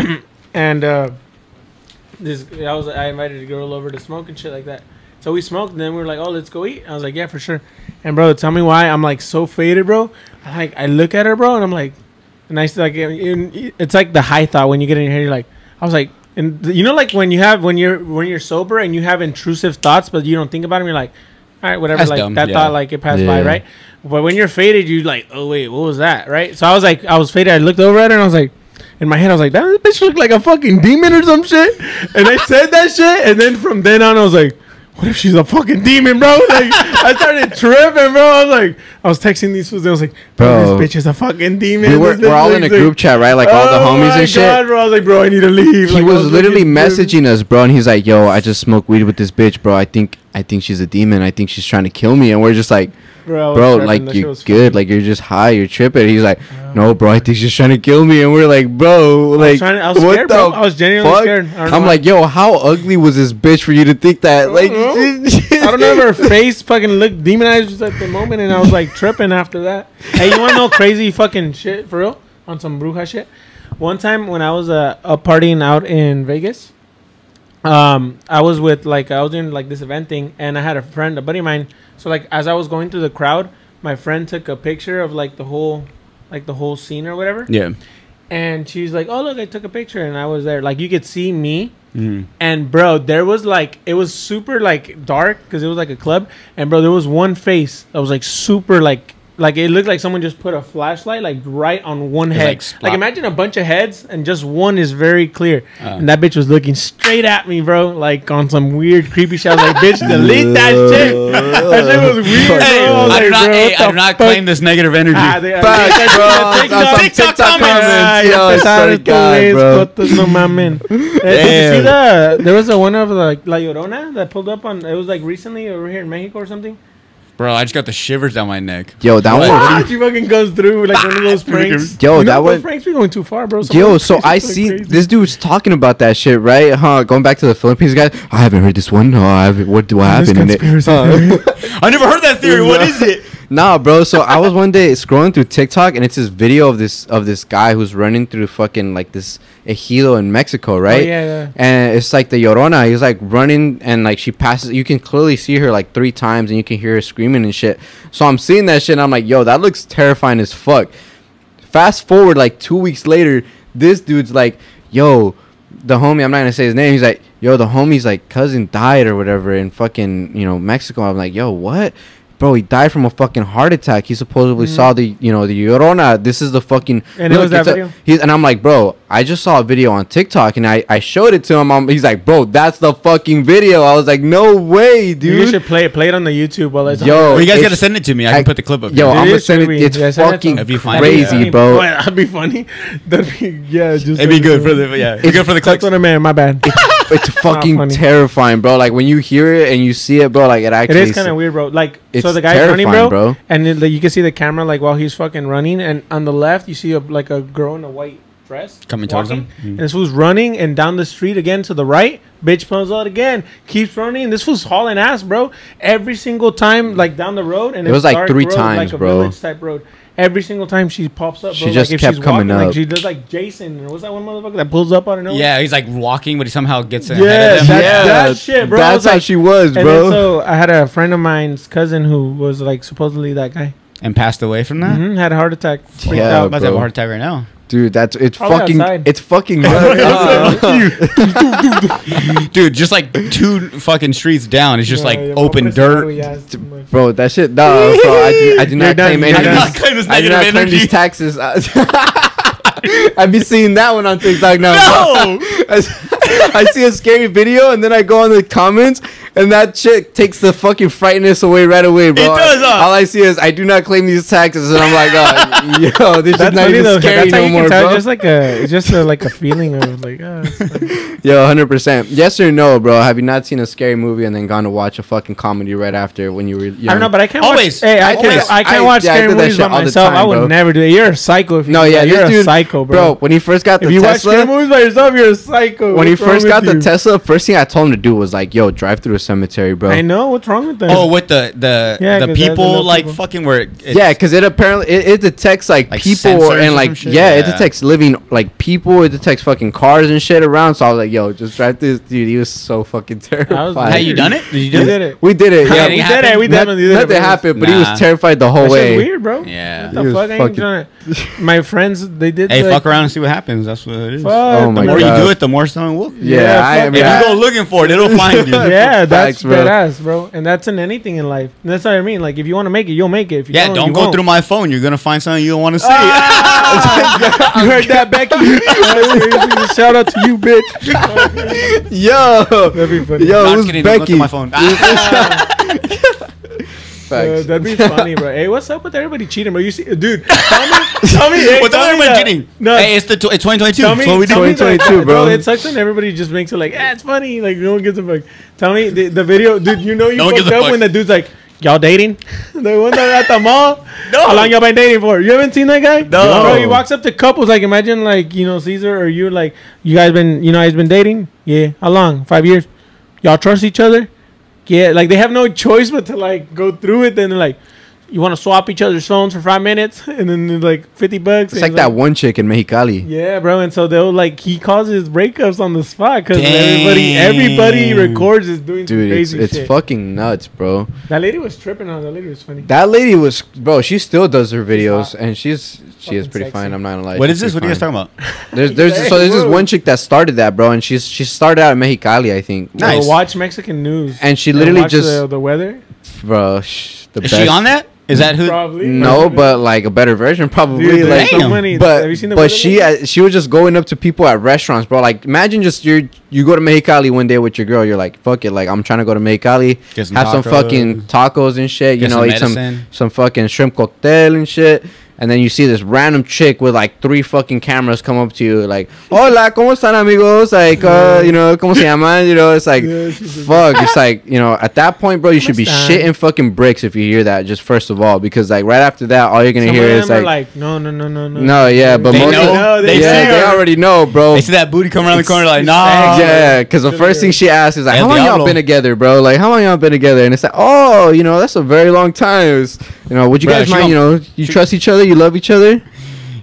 and uh, this I was I invited a girl over to smoke and shit like that. So we smoked, and then we were like, "Oh, let's go eat." I was like, "Yeah, for sure." And bro, tell me why I'm like so faded, bro. I like I look at her, bro, and I'm like, and I like it's like the high thought when you get in your head. You're like, I was like, and you know, like when you have when you're when you're sober and you have intrusive thoughts, but you don't think about them. You're like, all right, whatever. That's like dumb, that yeah. thought, like it passed by, right? But when you're faded, you're like, oh wait, what was that, right? So I was like, I was faded. I looked over at her and I was like, in my head, I was like, that bitch looked like a fucking demon or some shit. And I said that shit, and then from then on, I was like, what if she's a fucking demon, bro? Like I started tripping, bro. I was like, I was texting these fools. I was like, bro, Bro. this bitch is a fucking demon. We were, we're all in a group chat, right? Like all the Oh homies and shit. God, bro. I was like, bro, I need to leave. he Like, I was literally messaging us, bro, and he's like, "Yo, I just smoked weed with this bitch, bro. I think I think she's a demon. I think she's trying to kill me." And we're just like, Bro, "Bro, like you're good, funny. like you're just high, you're tripping." He's like. "No, bro, I think she's trying to kill me." And we're like, "Bro, like trying to- I was scared, bro. I was genuinely scared. I'm why. like, "Yo, how ugly was this bitch for you to think that?" Like, I don't know if her face fucking looked demonized at the moment, and I was like tripping after that. Hey, you want to know crazy fucking shit for real? On some bruja shit. One time when I was uh, uh, partying out in Vegas, um, I was with like I was doing like this event thing, and I had a friend, a buddy of mine. So like as I was going through the crowd, my friend took a picture of like the whole, like the whole scene or whatever. yeah. And she's like, "Oh look, I took a picture," and I was there. Like you could see me, Mhm. and bro, there was like it was super like dark because it was like a club, and bro, there was one face that was like super like like it looked like someone just put a flashlight like right on one It's head. like Like, imagine a bunch of heads and just one is very clear. Uh. and that bitch was looking straight at me, bro, like on some weird creepy shit. I was like, bitch, delete that shit. That shit was weird, Hey, bro. I was I do not, bro, hey, I the do not claim this negative energy. Ah, they- I bro. that some TikTok TikTok comments. Ay, Yo, empezaron sorry, estos God, güeyes, bro. putos, no mamen. Did you see the? There was a one of like La Llorona that pulled up on. It was like recently over here in Mexico or something. Bro, I just got the shivers down my neck. Yo, that What? one. She fucking goes through like one of those pranks. Yo, You that those one- pranks be going too far, bro. Some Yo, so I see crazy. this dude's talking about that shit, right? Huh? Going back to the Philippines guy. I haven't heard this one. No, I haven't. What do I This happen in it? conspiracy Huh. theory. I never heard that theory. What is it? Nah, bro. So I was one day scrolling through TikTok, and it's this video of this of this guy who's running through fucking like this ejido in Mexico, oh, right? Oh, yeah, yeah. And it's like the Llorona. He's like running, and like she passes. You can clearly see her like three times, and you can hear her screaming and shit. So I'm seeing that shit, and I'm like, yo, that looks terrifying as fuck. Fast forward like two weeks later, this dude's like, yo, the homie. I'm not gonna say his name. He's like, yo, the homie's like cousin died or whatever in fucking you know Mexico. I'm like, yo, what? Bro, he died from a fucking heart attack. He supposedly saw the, you know, the Llorona. This is the fucking. Mm-hmm. And it was that it's a- video? He's, and I'm like, bro, I just saw a video on TikTok and I, I showed it to him. Um he's like, bro, that's the fucking video. I was like, no way, dude. You should play it. Play it on the YouTube while it's Yo, on. Well, you guys got to send it to me. I can put the clip up. Yo, here. I'm gonna send it. It's Yeah, send it to fucking him. That'd be funny. crazy, That'd bro. funny. That'd be funny. That'd be yeah. Just It'd be good for the yeah. It'd be good for the That's clicks. what I meant. My bad. It's fucking terrifying, bro. Like when you hear it and you see it, bro. Like it It actually. It is kind of weird, bro. Like, so the guy's running, bro, bro. and then, like, you can see the camera like while he's fucking running, and on the left you see a like a girl in a white dress Coming towards him? Mm. and this fool's running, and down the street again to the right, bitch pulls out again, keeps running. This fool's hauling ass, bro. Every single time, like down the road, and It it's was like three road, times, like a bro. village type road. Every single time she pops up, bro, She like, just if kept she's coming walking, up. Like she does like Jason, or what's that one motherfucker that pulls up out of nowhere? Yeah, he's like walking, but he somehow gets Yeah, ahead of them. that- yeah, that shit, bro. That's how like- she was, And bro. so I had a friend of mine's cousin who was like supposedly that guy. and passed away from that. hmm had a heart attack. Yeah, out. I'm about to have a heart attack right now. Dude, that's it's Probably fucking outside. it's fucking. Dude, just like two fucking streets down, it's just Yeah, like yeah, open dirt. Samaru, yeah, it's bro. That shit. No, so I do, I do not You're done, claim you're any. of done. these- I do not claim this I do not claim energy. these taxes. I be seeing that one on TikTok now. No! I, I see a scary video and then I go on the comments and that chick takes the fucking frightness away right away, bro. It does, huh? All I see is I do not claim these taxes and I'm like, oh, yo, this is not even though. 'cause scary That's how no more, tell. bro. Just like a, it's just a, like a feeling of like, oh, it's. Yo, hundred percent. Yes or no, bro? Have you not seen a scary movie and then gone to watch a fucking comedy right after when you were young? I don't know, but I can't Always. watch. Hey, I Always. can't. I can't I- watch yeah, scary do movies by all the myself. I would bro. never do it. You're a psycho. If you no, do yeah, that. you're this a dude, psycho, bro. bro. When he first got the if you watch scary movies by yourself, you're a psycho. when he first got the? Tesla, first thing I told him to do was like, "Yo, drive through a cemetery, bro." I know what's wrong with that. Oh, with the the Yeah, the 'cause that's people enough like people. fucking where it's, Yeah, because it apparently it, it detects like, Like people sensors or and some like shit? yeah, it Yeah. detects living like people. It detects fucking cars and shit around. So I was like, "Yo, just drive through." this Dude, he was so fucking terrified. Hey, you done it? Did you you do did it? it. We did it. Yeah, Yeah, we we did it. We Not- definitely did it. Nothing bro. happened, but he Nah. was terrified the whole That way. weird, bro. Yeah. What He the was fuck? I ain't fucking- trying to. My friends, they did. Hey, like, fuck around and see what happens. That's what it is. Fuck, Oh the my the more God. you do it, the more someone will. Yeah, Yeah, I, I fuck mean, If I- you go looking for it, it'll find you. Yeah, that's Facts, bro. badass, bro. And that's in anything in life. And that's what I mean. Like, if you want to make it, you'll make it. If you Yeah, don't, don't you go won't. through my phone. You're gonna find something you don't want to see. Ah! you heard that, Becky? Shout out to you, bitch. yo, That'd be funny. yo, who's just kidding. Don't Becky? my phone. Ah. Ah. Uh, Facts. that'd be funny, bro. Hey, what's up with everybody cheating, bro? You see, dude, tell me, tell me, hey, What's tell up, me everybody that- cheating? No, Hey, it's the tw- it's 2022. tell me, what we do. tell me that- 2022, bro. It sucks when everybody just makes it like, yeah, it's funny. Like no one gives a fuck. Tell me the, the video, dude. You know you No one fucked up fuck. when the dude's like, y'all dating? the one that at the mall. No. How long y'all been dating for? You haven't seen that guy? No. Bro, he walks up to couples like, imagine like you know Cesar or you like, you guys been you know he's been dating? Yeah. How long? Five years. Y'all trust each other? Yeah. Like they have no choice but to like go through it. Then like. You want to swap each other's phones for five minutes, and then like fifty bucks. It's like that one chick in Mexicali. yeah, bro, and so they'll like he causes breakups on the spot because everybody everybody records is doing Dude, it's crazy it's shit. fucking nuts, bro. that lady was tripping on. That lady was funny. That lady was, bro. She still does her videos, hot. and she's she is pretty sexy. fine. I'm not gonna lie. What she's is this? What pretty are you guys talking about? There's there's Hey, so there's this one chick that started that, bro, and she's she started out in Mexicali, I think. Nice. Bro, watch Mexican news And she literally watch just- the, the weather. bro. Sh, the Is best. she on that? Is that who? Probably. No, but like a better version, probably. Dude, like, so Damn. many. but have you seen the but she uh, she was just going up to people at restaurants, bro. Like imagine just you you go to Mexicali one day with your girl. You're like, fuck it, like I'm trying to go to Mexicali, Get some have some fucking tacos and shit. You know, some eat some some fucking shrimp cocktail and shit. And then you see this random chick with like three fucking cameras come up to you, like, "Hola, cómo están amigos?" Like, uh, you know, ¿cómo se llaman? You know, it's like, Yeah, fuck. It's like, you know, at that point, bro, you should be están? shitting fucking bricks if you hear that. Just first of all, because like right after that, all you're gonna Some hear of is them are like, like, no, no, no, no, no. no, yeah, but They most know? of No, they yeah, see they already know, bro. They see that booty come around the corner, like, it's nah. Yeah, because the first thing she asks is like, "How long y'all been together, bro? Like, how long y'all been together?" And it's like, "Oh, you know, that's a very long time. It's, you know, would you Bruh, guys mind? You know, you trust each other, you love each other,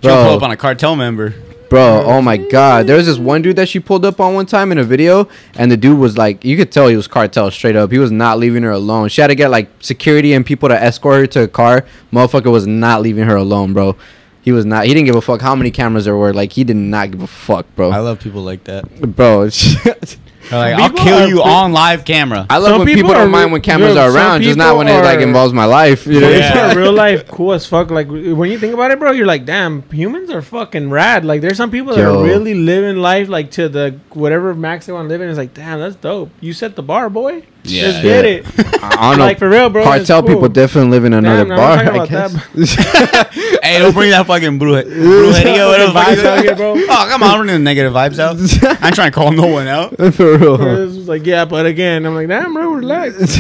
She'll pull up on a cartel member. bro. Oh my god, there was this one dude that she pulled up on one time in a video, and the dude was like, you could tell he was cartel straight up. He was not leaving her alone. She had to get like security and people to escort her to a car. Motherfucker was not leaving her alone, bro. He was not. He didn't give a fuck how many cameras there were. Like he did not give a fuck, bro. I love people like that. bro. They're like, I'll People kill are you pre- on live camera. I love Some when people, people don't are mind when cameras Yo, are some around, just not people when it like are- involves my life. You know? Yeah. Yeah. real life cool as fuck. Like when you think about it, bro, you're like, damn, humans are fucking rad. Like there's some people that Yo. are really living life like to the whatever max they want to live in. It's like, damn, that's dope. You set the bar, boy. Yeah. Just get Yeah. it. I don't know. Like for real, bro. Cartel cool. people definitely live in another no, bar. I about guess. hey, don't bring that fucking bruje- brujeria. whatever the fuck Vibes out here, bro. Oh, come on. I'm bringing the negative vibes out. I ain't trying to call no one out. For real. It's just like, yeah, but again, I'm like, damn, bro, relax.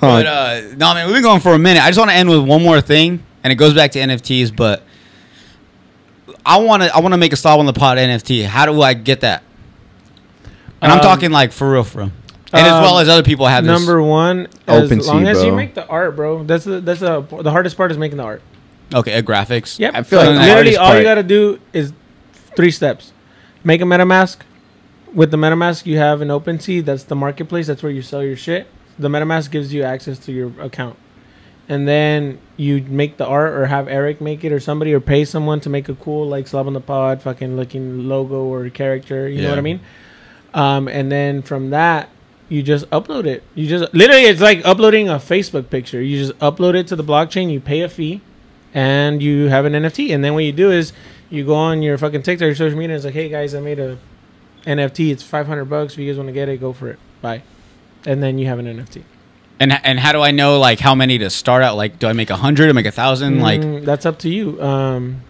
But uh, no, man, we've been going for a minute. I just want to end with one more thing, and it goes back to NFTs. But I want to, I want to make a stop on the pod NFT. How do I get that? And I'm Um, talking like for real, for real, and as um, well as other people have this. Number one, as OpenSea, long as you make the art, bro. That's the that's the the hardest part is making the art. Okay, uh, graphics. Yep. I feel like So the literally hardest all you gotta do is three steps. Make a MetaMask. With the MetaMask, you have an OpenSea. That's the marketplace. That's where you sell your shit. The MetaMask gives you access to your account, and then you make the art or have Eric make it or somebody or pay someone to make a cool like slob on the pod, fucking looking logo or character. You know what I mean? Um, and then from that, you just upload it. You just literally, it's like uploading a Facebook picture. You just upload it to the blockchain. You pay a fee, and you have an NFT. And then what you do is you go on your fucking TikTok, your social media. And it's like, hey guys, I made a NFT. It's five hundred bucks. If you guys want to get it, go for it. Bye. And then you have an NFT. And and how do I know like how many to start out? Like, do I make a hundred? I make a thousand? Like, Mm, that's up to you. Um,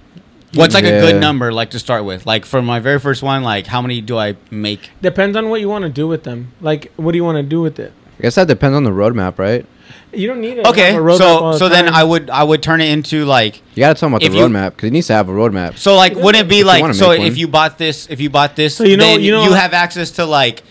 what's like a Yeah. good number like to start with? Like for my very first one, like how many do I make? depends on what you want to do with them. Like, what do you want to do with it? I guess that depends on the roadmap, right? You don't need it. Okay, so so then I would I would turn it into like You gotta talk about If the you- roadmap because it needs to have a roadmap. so like wouldn't it be If like wanna so make one. if you bought this if you bought this So you know- then you know- you have access to like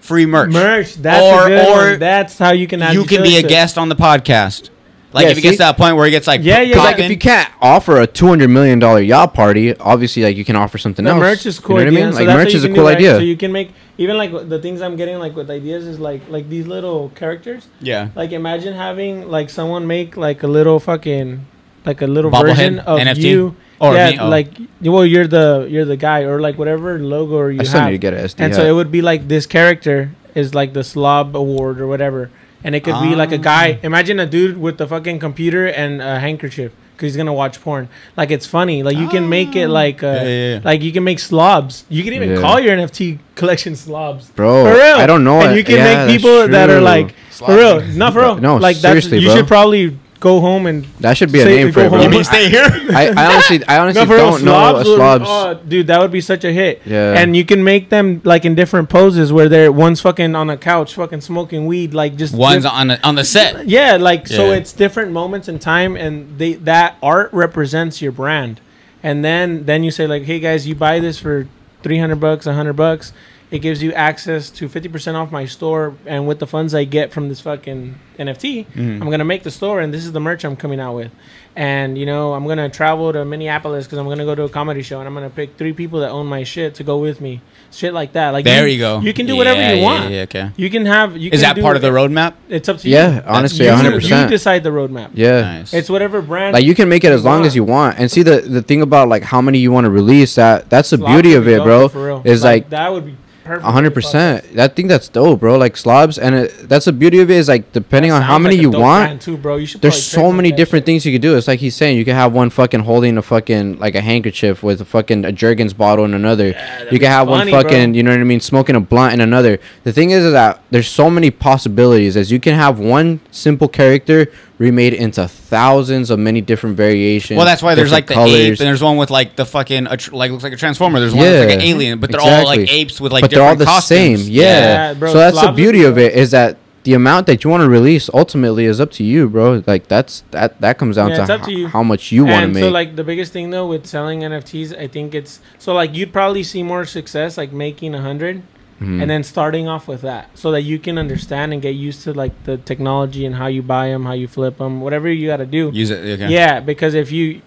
free merch. merch. That's Or- a good or one. That's how you can. add you can be a utility to it. guest on the podcast. Like Yeah, if it gets to that point where it gets like Yeah, yeah, Because like if you can't offer a two hundred million dollar yacht party, obviously like you can offer something The else. merch is cool. You know what I mean? So Like merch is a cool do, right? idea. So you can make even like the things I'm getting like with ideas is like like these little characters. yeah. Like imagine having like someone make like a little fucking like a little Bobblehead version of NFT? you. Or yeah, me, oh. like well, you're the you're the guy or like whatever logo or you I still have. need to get an SD. and so it would be like this character is like the slob award or whatever, and it could be like a Ah. guy. Imagine a dude with the fucking computer and a handkerchief because he's gonna watch porn. Like it's funny. Like you can make it like uh, Yeah, yeah, yeah. like you can make slobs. You can even Yeah. call your NFT collection slobs. Bro, for real. I don't know And it. you can Yeah, make people that are true. like for real, not for real. No, like that's seriously, you bro. should probably go home and that should be a name for go it, bro. home. You mean stay here? I, I honestly, I honestly no, don't know a would- slobs. oh, dude, that would be such a hit. Yeah. And you can make them like in different poses where they're one's fucking on a couch, fucking smoking weed, like just One's diff- on the on the set. yeah, like so it's different moments in time, and they that art represents your brand. And then then you say like, hey guys, you buy this for three hundred bucks, hundred bucks. It gives you access to fifty percent off my store, and with the funds I get from this fucking NFT, Mhm. I'm gonna make the store, and this is the merch I'm coming out with. And you know, I'm gonna travel to Minneapolis because I'm gonna go to a comedy show, and I'm gonna pick three people that own my shit to go with me. Shit like that. Like There you go. You can do whatever Yeah, you want. Yeah, okay. You can have. You Is can that do part of the roadmap? It's up to yeah, you. Yeah, honestly, You- hundred You percent. decide the roadmap. Yeah. Nice. It's whatever brand. Like you can make it as long as you want, and see the the thing about like how many you want to release. That that's the Lots beauty of of it, bro. for real. Is like that would be perfect. A hundred percent. I think that's dope, bro. Like slobs, and it, that's the beauty of it is like depending on how many you want. too, bro. You should. There's so many different shit. things you could do. It's like he's saying you can have one fucking holding a fucking like a handkerchief with a fucking a Jergens bottle in another. that'd you can have funny, one bro. fucking you know what I mean, smoking a blunt in another. The thing is, is that there's so many possibilities as you can have one simple character remade into thousands of many different variations. Well, that's why there's like different the ape, and there's one with like the fucking tr- like looks like a transformer. There's one Yeah, that's like an alien, but they're all like apes with like but they're all the costumes. same. Yeah. Yeah, bro, so that's the beauty of it is that the amount that you want to release ultimately is up to you, bro. Like that's that that comes down Yeah, to, it's up to you. how much you want to make. so like the biggest thing though with selling NFTs, I think it's so like you'd probably see more success like making a 100 Mhm. and then starting off with that, so that you can understand and get used to like the technology and how you buy them, how you flip them, whatever you got to do. Use it. Okay. Yeah, because if you,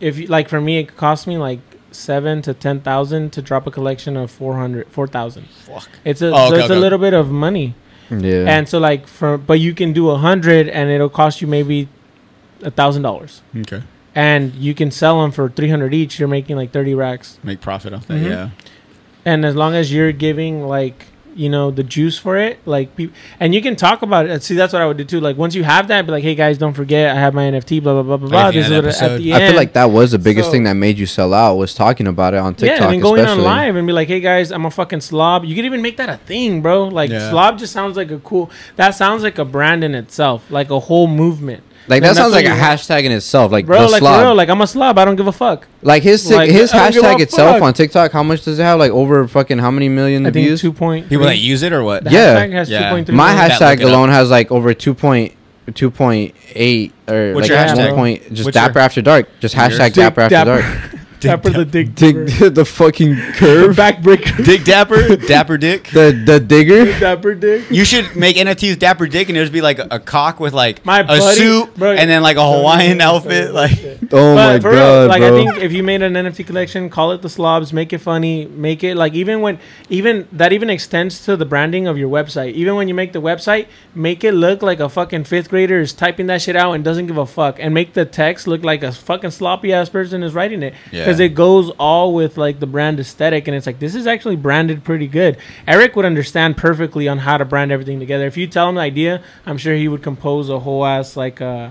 if you like for me, it cost me like seven to ten thousand to drop a collection of 400 4000 Fuck. It's a Oh, so okay, it's a little bit of money, yeah. and so like for but you can do a hundred and it'll cost you maybe a thousand dollars, Okay. and you can sell them for three hundred each. You're making like thirty racks, Make profit off that. Mhm. Yeah. And as long as you're giving like you know the juice for it like peop and you can talk about it see that's what i would do too like once you have that be like hey guys don't forget i have my nft blah blah blah blah blah at the this is end what of it- the at episode. the I feel like that was the biggest So- thing that made you sell out was talking about it on TikTok. yeah, and then going especially. on live and be like, "Hey guys, I'm a fucking slob." You could even make that a thing, bro. Like Yeah. slob just sounds like a cool. That sounds like a brand in itself, like a whole movement. Like that sounds like a hashtag in itself. Like bro. the Like slob. for real, like I'm a slob. I don't give a fuck. Like his Like, his I don't give a hashtag itself fuck. on TikTok, how much does it have? Like over fucking how many million I think views? two point. People that use it or what? the Yeah. hashtag has Yeah. 2.3 My hashtag look it up. alone has like over two point two point eight or What's like your one hashtag? point just What's Dapper your- After Dark. Just hashtag Dapper After Dapper. Dark. Dapper the dick. Dig the fucking The curve. backbreaker. Dick Dapper, Dapper Dick. the the digger. Dapper dick. You should make NFTs Dapper Dick, and there's be like a, a cock with like My a buddy- suit, bro, and then like a Hawaiian sorry, outfit. sorry, Like, sorry. Oh But my for real, god, like bro. I think if you made an NFT collection, call it the slobs, make it funny, make it like even when even that even extends to the branding of your website. Even when you make the website, make it look like a fucking fifth grader is typing that shit out and doesn't give a fuck, and make the text look like a fucking sloppy ass person is writing it because Yeah. it goes all with like the brand aesthetic, and it's like this is actually branded pretty good. Eric would understand perfectly on how to brand everything together. If you tell him the idea, I'm sure he would compose a whole ass like uh,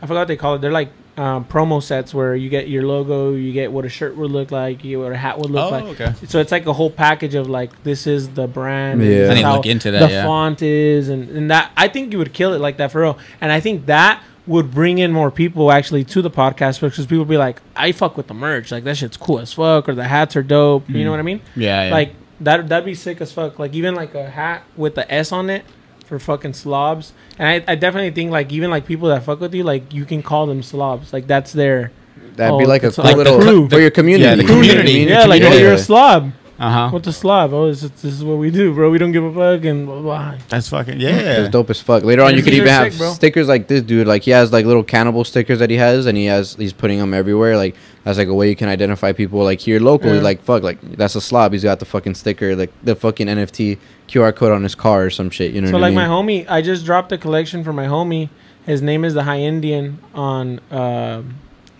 I forgot what they call it. They're like um, promo sets where you get your logo, you get what a shirt would look like, you get what a hat would look oh, like. okay. So it's like a whole package of like this is the brand. Yeah. I is need to how look into that, The yeah. font is and, and that I think you would kill it like that for real. And I think that would bring in more people actually to the podcast because people would be like, I fuck with the merch, like that shit's cool as fuck, or the hats are dope. You know mm. what I mean? Yeah, yeah. Like that that'd be sick as fuck. Like even like a hat with the S on it for fucking slobs. And I, I definitely think like even like people that fuck with you, like you can call them slobs. Like that's their That'd be Oh, like a it's cool like little the for your community. Yeah, the you know what community. yeah, like oh, community. you're a slob. Uh huh. What's a slob? Oh, this, this is what we do, bro. We don't give a fuck and blah blah. That's fucking yeah. It's dope as fuck. Later on, Yeah, you could even are have bro. stickers like this dude. Like he has like little cannibal stickers that he has, and he has he's putting them everywhere. Like that's like a way you can identify people like here locally. Yeah. Like fuck, like that's a slob. He's got the fucking sticker, like the fucking NFT QR code on his car or some shit. You know So what like I my homie, I just dropped a collection for my homie. His name is the High Indian on um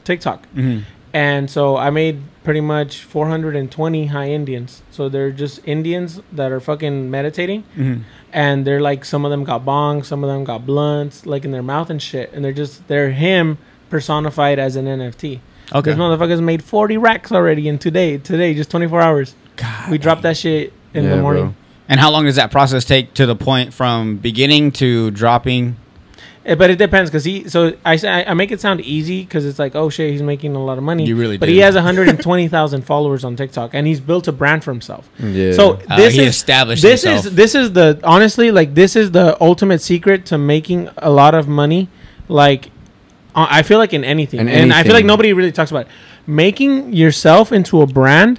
TikTok. hmm And so I made pretty much 420 high Indians. So they're just Indians that are fucking meditating. hmm And they're like, some of them got bongs, some of them got blunts, like in their mouth and shit. And they're just, they're him personified as an NFT. Okay. This motherfucker's made 40 racks already in today, today, just 24 hours. God. We dropped that shit in Yeah, the morning. bro. And how long does that process take to the point from beginning to dropping? Eh, But it depends because he. So I say I make it sound easy because it's like, oh shit, he's making a lot of money. You really But do. he has 120,000 followers on TikTok, and he's built a brand for himself. Yeah. So Uh, this he is established this himself. is this is the honestly like this is the ultimate secret to making a lot of money. Like uh, I feel like in anything, In and I feel like nobody really talks about it. making yourself into a brand,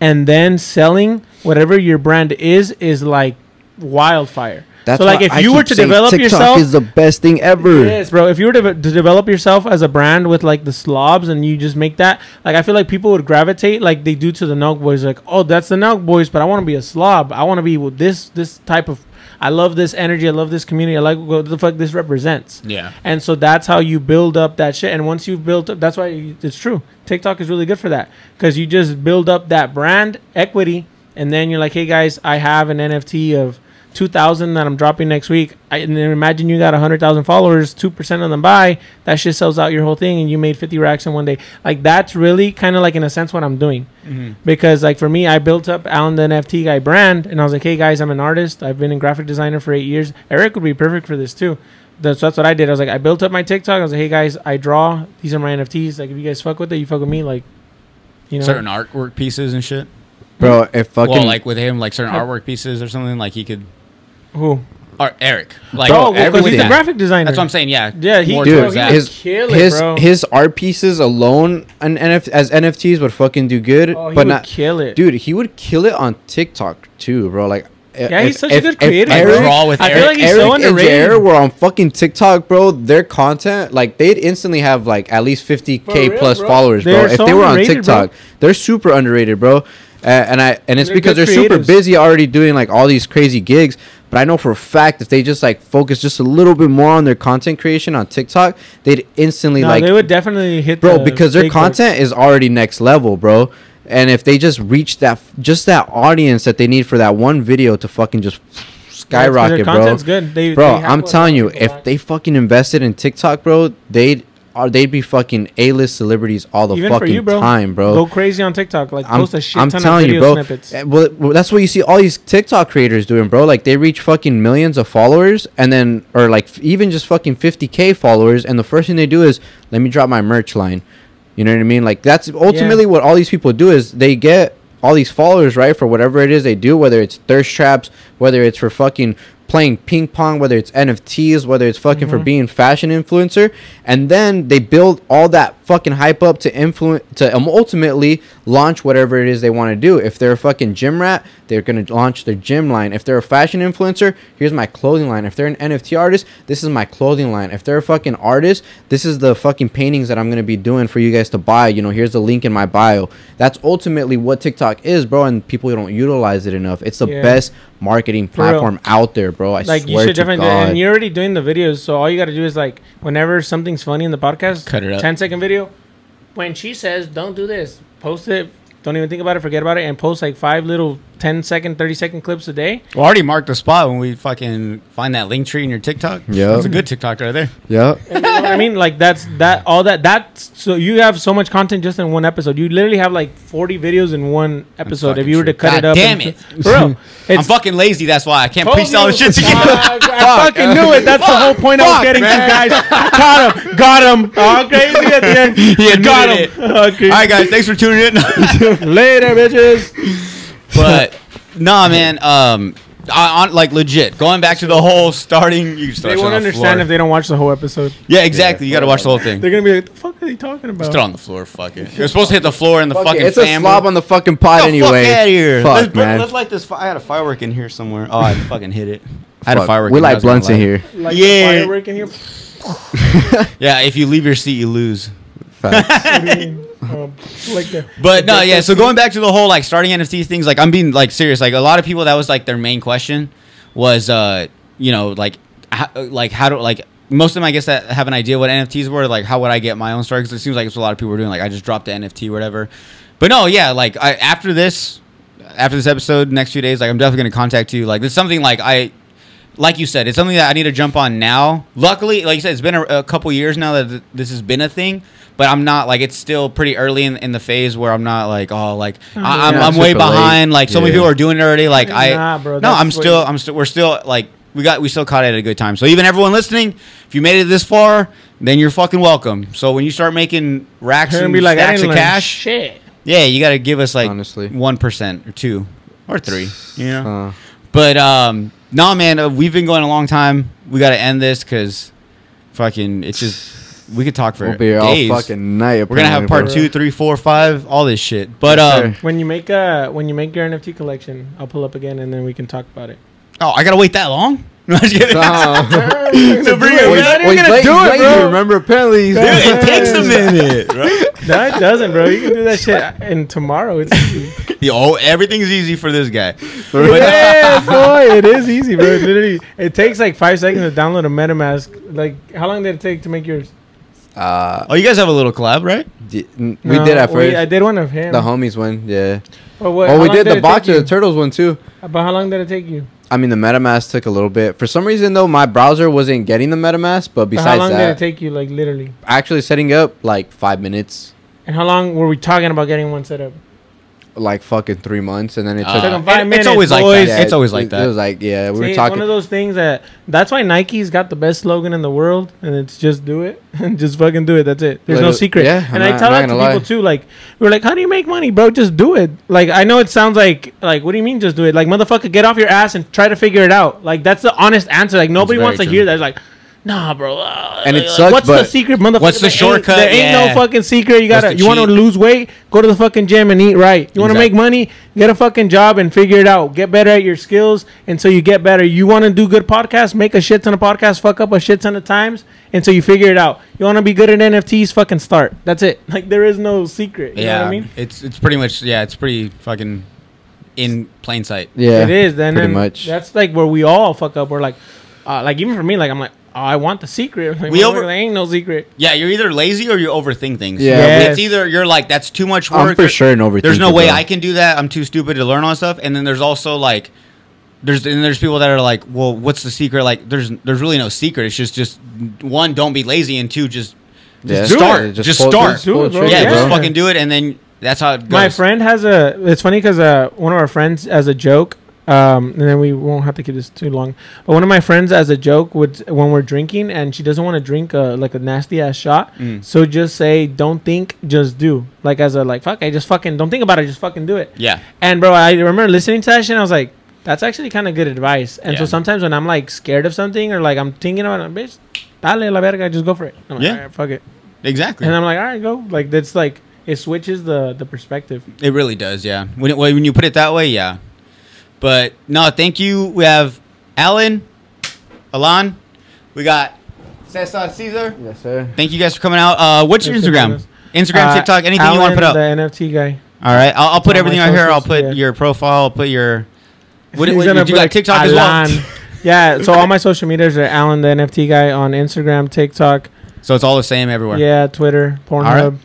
and then selling whatever your brand is is like wildfire. That's so like if I you were to saying develop TikTok yourself is the best thing ever. Yes, bro. If you were to, to develop yourself as a brand with like the slobs and you just make that, like I feel like people would gravitate like they do to the Nelk Boys. Like, oh, that's the Nelk Boys, but I want to be a slob. I want to be with this this type of. I love this energy. I love this community. I like what the fuck this represents. Yeah. And so that's how you build up that shit. And once you've built up, that's why you- it's true. TikTok is really good for that because you just build up that brand equity. and then you're like, hey guys, I have an NFT of two thousand that I'm dropping next week. I, and then imagine you got hundred thousand followers, two percent of them buy. That shit sells out your whole thing, and you made fifty racks in one day. Like that's really kind of like in a sense what I'm doing, mm-hmm. because like for me, I built up Alan the NFT guy brand, and I was like, hey guys, I'm an artist. I've been in graphic designer for eight years. Eric would be perfect for this too. That's, that's what I did. I was like, I built up my TikTok. I was like, hey guys, I draw. These are my NFTs. Like, if you guys fuck with it, you fuck with me. Like, you know, certain artwork pieces and shit. bro. If fucking well, like with him, like certain artwork pieces or something, like he could. Who? Or Eric, like Bro, because he's everything. a graphic designer. That's what I'm saying. Yeah, Yeah, he- more dude, towards his Kill it, his bro. his art pieces alone and NF, as NFTs would fucking do good, Oh, he but would not kill it. dude. He would kill it on TikTok too, bro. Like, Yeah, if- he's such if- a good creator. Like, bro. draw with I feel Eric- like he's Eric so and underrated. Jared were on fucking TikTok, bro. Their content, like, they'd instantly have like at least fifty k real, plus bro. followers, bro. They're If so they were on underrated, bro. TikTok, they're super underrated, bro. Uh, and I and it's They're because they're good super busy already doing like all these crazy gigs. But I know for a fact if they just like focus just a little bit more on their content creation on TikTok, they'd instantly No, like they would definitely hit bro the because their content is already next level bro. And if they just reach that just that audience that they need for that one video to fucking just Yeah, skyrocket their bro. Content's good. They, bro they i'm telling you if they fucking invested in tiktok bro they'd or they'd be fucking a-list celebrities all the even fucking you, bro, time bro go crazy on TikTok. Like I'm, post a shit I'm ton telling of video you, bro. snippets. eh, Well, well, that's what you see all these TikTok creators doing, bro. Like they reach fucking millions of followers, and then or like even just fucking 50k followers, and the first thing they do is let me drop my merch line. You know what I mean? Like that's ultimately what all these people do is they get all these followers right for whatever it is they do, whether it's thirst traps, whether it's for fucking playing ping pong, whether it's NFTs, whether it's fucking for being fashion influencer, and then they build all that fucking hype up to influence to um, ultimately launch whatever it is they want to do. If they're a fucking gym rat, they're gonna launch their gym line. If they're a fashion influencer, here's my clothing line. If they're an NFT artist, this is my clothing line. If they're a fucking artist, this is the fucking paintings that I'm gonna be doing for you guys to buy. You know, here's the link in my bio. That's ultimately what TikTok is, bro, and people don't utilize it enough. It's the Yeah. best marketing platform out there, bro. I like you should to definitely, God. and you're already doing the videos. So all you got to do is like, whenever something's funny in the podcast, Cut it up. 10 second video. When she says, "Don't do this," post it. Don't even think about it. Forget about it, and post like five little 10 second, 30 second clips a day. We already marked the spot when we fucking find that Linktree in your TikTok. Yeah. that's a good TikTok right there. yeah. You know I mean? Like that's that all that that's so you have so much content just in one episode. You literally have like 40 videos in one episode. If you were to true. cut it up, damn into- it. for real. I'm fucking lazy. That's why I can't Told piece all the shit together. Uh, I fucking knew it. That's the whole point I was getting man. to, guys. Got him. Got him. Oh, crazy at the end. He got him. Okay. All right, guys, thanks for tuning in. Later, bitches. But nah, man. Um, I, on, like legit, going back to the whole starting. You start They won't understand floor. if they don't watch the whole episode. Yeah, exactly. You got to watch the whole thing. They're gonna be like, "The fuck are they talking about?" Just throw it on the floor. Fuck it. You're supposed to hit the floor and the Fuck fucking. it, it's a fan slob on the fucking pod Get the anyway. Fuck out of here. Fuck, let's, man. let's light this. Fi- I had a firework in here somewhere. Oh, I fucking hit it. I had a Fuck. firework. We in here. I like was gonna blunts in light here. it. Like Yeah. firework in here. Yeah, if you leave your seat, you lose. Facts. Um, like the, But no, yeah. So going back to the whole like starting NFT things, like I'm being like serious. Like a lot of people, that was like their main question was, uh, you know, like, how, like how do like most of them, I guess, that have an idea what NFTs were. Like, how would I get my own story? Because it seems like it's what a lot of people were doing. Like, I just dropped the NFT, or whatever. But no, yeah. Like I, after this, after this episode, next few days, like I'm definitely gonna contact you. Like, there's something like I. Like you said, it's something that I need to jump on now. Luckily, like you said, it's been a, a couple years now that th- this has been a thing, but I'm not like it's still pretty early in, in the phase where I'm not like oh like I, I'm, I'm way super late. behind. Like so many people are doing it already. Like I Nah, bro, no, I'm still I'm still we're still like we got we still caught it at a good time. So even everyone listening, if you made it this far, then you're fucking welcome. So when you start making racks and gonna be like, I stacks of cash, Shit. yeah, you got to give us like Honestly. one percent or two or three. You know. Uh, But um, no, man, uh, we've been going a long time. We got to end this because fucking it's just we could talk for we'll be here all days. fucking night. We're gonna have part apparently, two, three, four, five, all this shit. But Yes, um, sir. When you make uh when you make your NFT collection, I'll pull up again and then we can talk about it. oh, I gotta wait that long. No, I'm just kidding. bro. To bring it We're not even gonna late, do it, late, bro. Remember, apparently, Dude, it takes a minute. Right? No, it doesn't, bro. You can do that shit. And tomorrow it's easy. Yo, everything's easy for this guy. yeah, boy, it is easy, bro. Literally, it takes like five seconds to download a MetaMask. Like, how long did it take to make yours? Uh, Oh, you guys have a little collab, right? d- n- we did at we- first. I did one of him. the homies one, yeah. But what, oh, how we long did the take box you? the turtles one too. But how long did it take you? I mean, the MetaMask took a little bit. For some reason, though, my browser wasn't getting the MetaMask. But besides But how long did it take you, like literally? actually setting up like five minutes, And how long were we talking about getting one set up? Like fucking three months, and then it Uh, took. Took 'em five it- minutes, it's always like boys. that. It's always like that. It was like yeah, we See, were it's talking. one of those things that that's why Nike's got the best slogan in the world, and it's just do it, and just fucking do it. That's it. There's no secret. yeah, I'm and I not- tell I'm that to gonna people lie. too. Like we're like, how do you make money, bro? Just do it. Like I know it sounds like like what do you mean just do it? Like motherfucker, get off your ass and try to figure it out. Like that's the honest answer. Like nobody wants to true. hear that. It's like. Nah, bro. uh, And it like, sucks, What's the secret, motherfucker? What's the There ain't- shortcut? There ain't Yeah. no fucking secret. You gotta. You want to lose weight? Go to the fucking gym and eat right. You want to Exactly. make money? Get a fucking job and figure it out. Get better at your skills until you get better. You want to do good podcasts? Make a shit ton of podcasts. Fuck up a shit ton of times until you figure it out. You want to be good at NFTs? Fucking start. That's it. Like there is no secret. You yeah, know what I mean? it's it's pretty much yeah, it's pretty fucking in plain sight. yeah, it is. Then pretty then much. That's like where we all fuck up. We're like, uh, like even for me, like I'm like, I want the secret. Like, We we over- over. There ain't no secret. Yeah, you're either lazy or you overthink things. Yeah. Yes. it's either you're like that's too much work. I'm for sure an overthinker. There's no way bro. I can do that. I'm too stupid to learn all stuff. And then there's also like there's and there's people that are like, well, what's the secret? Like there's there's really no secret. It's just just one, don't be lazy, and two, just Yeah. just start. Yeah, Just, pull- start. just pull Do it, the yeah, trigger, just fucking do it, and then that's how it goes. My friend has a. It's funny because uh, one of our friends, as a joke, um, and then we won't have to keep this too long. But one of my friends, as a joke, would when we're drinking, and she doesn't want to drink a, like a nasty ass shot, Mm. so just say, "Don't think, just do." Like as a like, fuck, I just fucking don't think about it, just fucking do it. Yeah, And bro, I remember listening to that shit. And I was like, that's actually kind of good advice. And so sometimes when I'm like scared of something or like I'm thinking about it, bitch, dale la verga, just go for it. I'm like, Yeah. "All right, fuck it. exactly. And I'm like, all right, go. Like that's like it switches the the perspective. It really does, yeah. When it, when you put it that way, yeah. But no, thank you. We have Alan, Alan. We got Cesar Caesar. Yes, sir. Thank you guys for coming out. Uh, what's your Thanks for Instagram? joining. Instagram, Uh, TikTok, anything you want to put Alan, up. The NFT guy. All right, I'll, I'll put all everything my out here. I'll socials, put yeah. your profile. I'll put your. What, He's what, gonna you got like, TikTok as well. Alan. yeah. So all my social medias are Alan the NFT guy on Instagram, TikTok, So it's all the same everywhere. yeah, Twitter, Pornhub.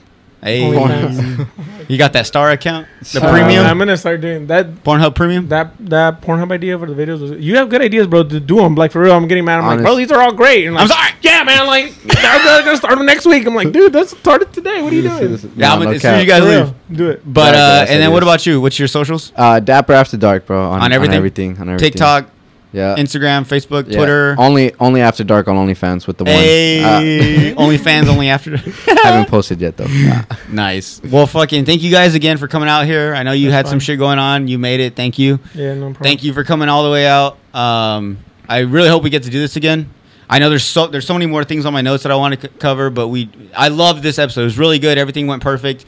Hey, OnlyFans. you got that star account, the Uh, premium, I'm gonna start doing that. Pornhub premium. That that Pornhub idea for the videos was. You have good ideas, bro. To do them, like for real. I'm getting mad. I'm like, Honest. bro, these are all great. And I'm like, sorry. Yeah, man. Like, I'm gonna start them next week. I'm like, dude, let's start it today. What are you doing? Yeah, I'm no gonna- as soon as you guys leave. real. Do it. But uh, and then what about you? What's your socials? Uh, Dapper After Dark, bro. On, On everything? On everything. On everything. TikTok, Yeah. Instagram, Facebook, Yeah. Twitter. Only only After Dark on OnlyFans with the one. Hey, Uh, OnlyFans only after. haven't posted yet though. Nah. nice. Well, fucking thank you guys again for coming out here. I know you That's had some shit going on. You made it. Thank you. Yeah, no problem. Thank you for coming all the way out. Um, I really hope we get to do this again. I know there's so there's so many more things on my notes that I want to c- cover, but we I loved this episode. It was really good. Everything went perfect.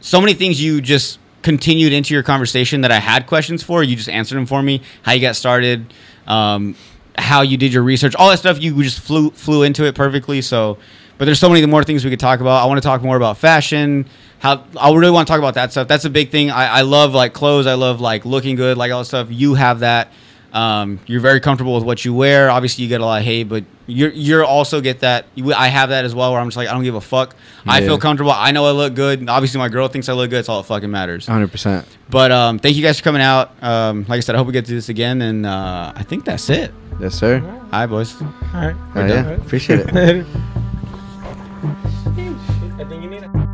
So many things you just continued into your conversation that I had questions for. You just answered them for me. How you got started, um, how you did your research, all that stuff. You just flew flew into it perfectly. So, but there's so many more things we could talk about. I want to talk more about fashion. How I really want to talk about that stuff. That's a big thing. I, I love like clothes. I love like looking good, like all that stuff. You have that. Um, you're very comfortable with what you wear. Obviously, you get a lot of hate, but you're you're also get that. You, I have that as well, where I'm just like, I don't give a fuck. I feel comfortable. I know I look good. Obviously, my girl thinks I look good. It's all that fucking matters. 100%. But um, thank you guys for coming out. Um, like I said, I hope we get to do this again, and uh, I think that's it. Yes, sir. All All right, boys. right. Uh, yeah. Appreciate it. I think you need it.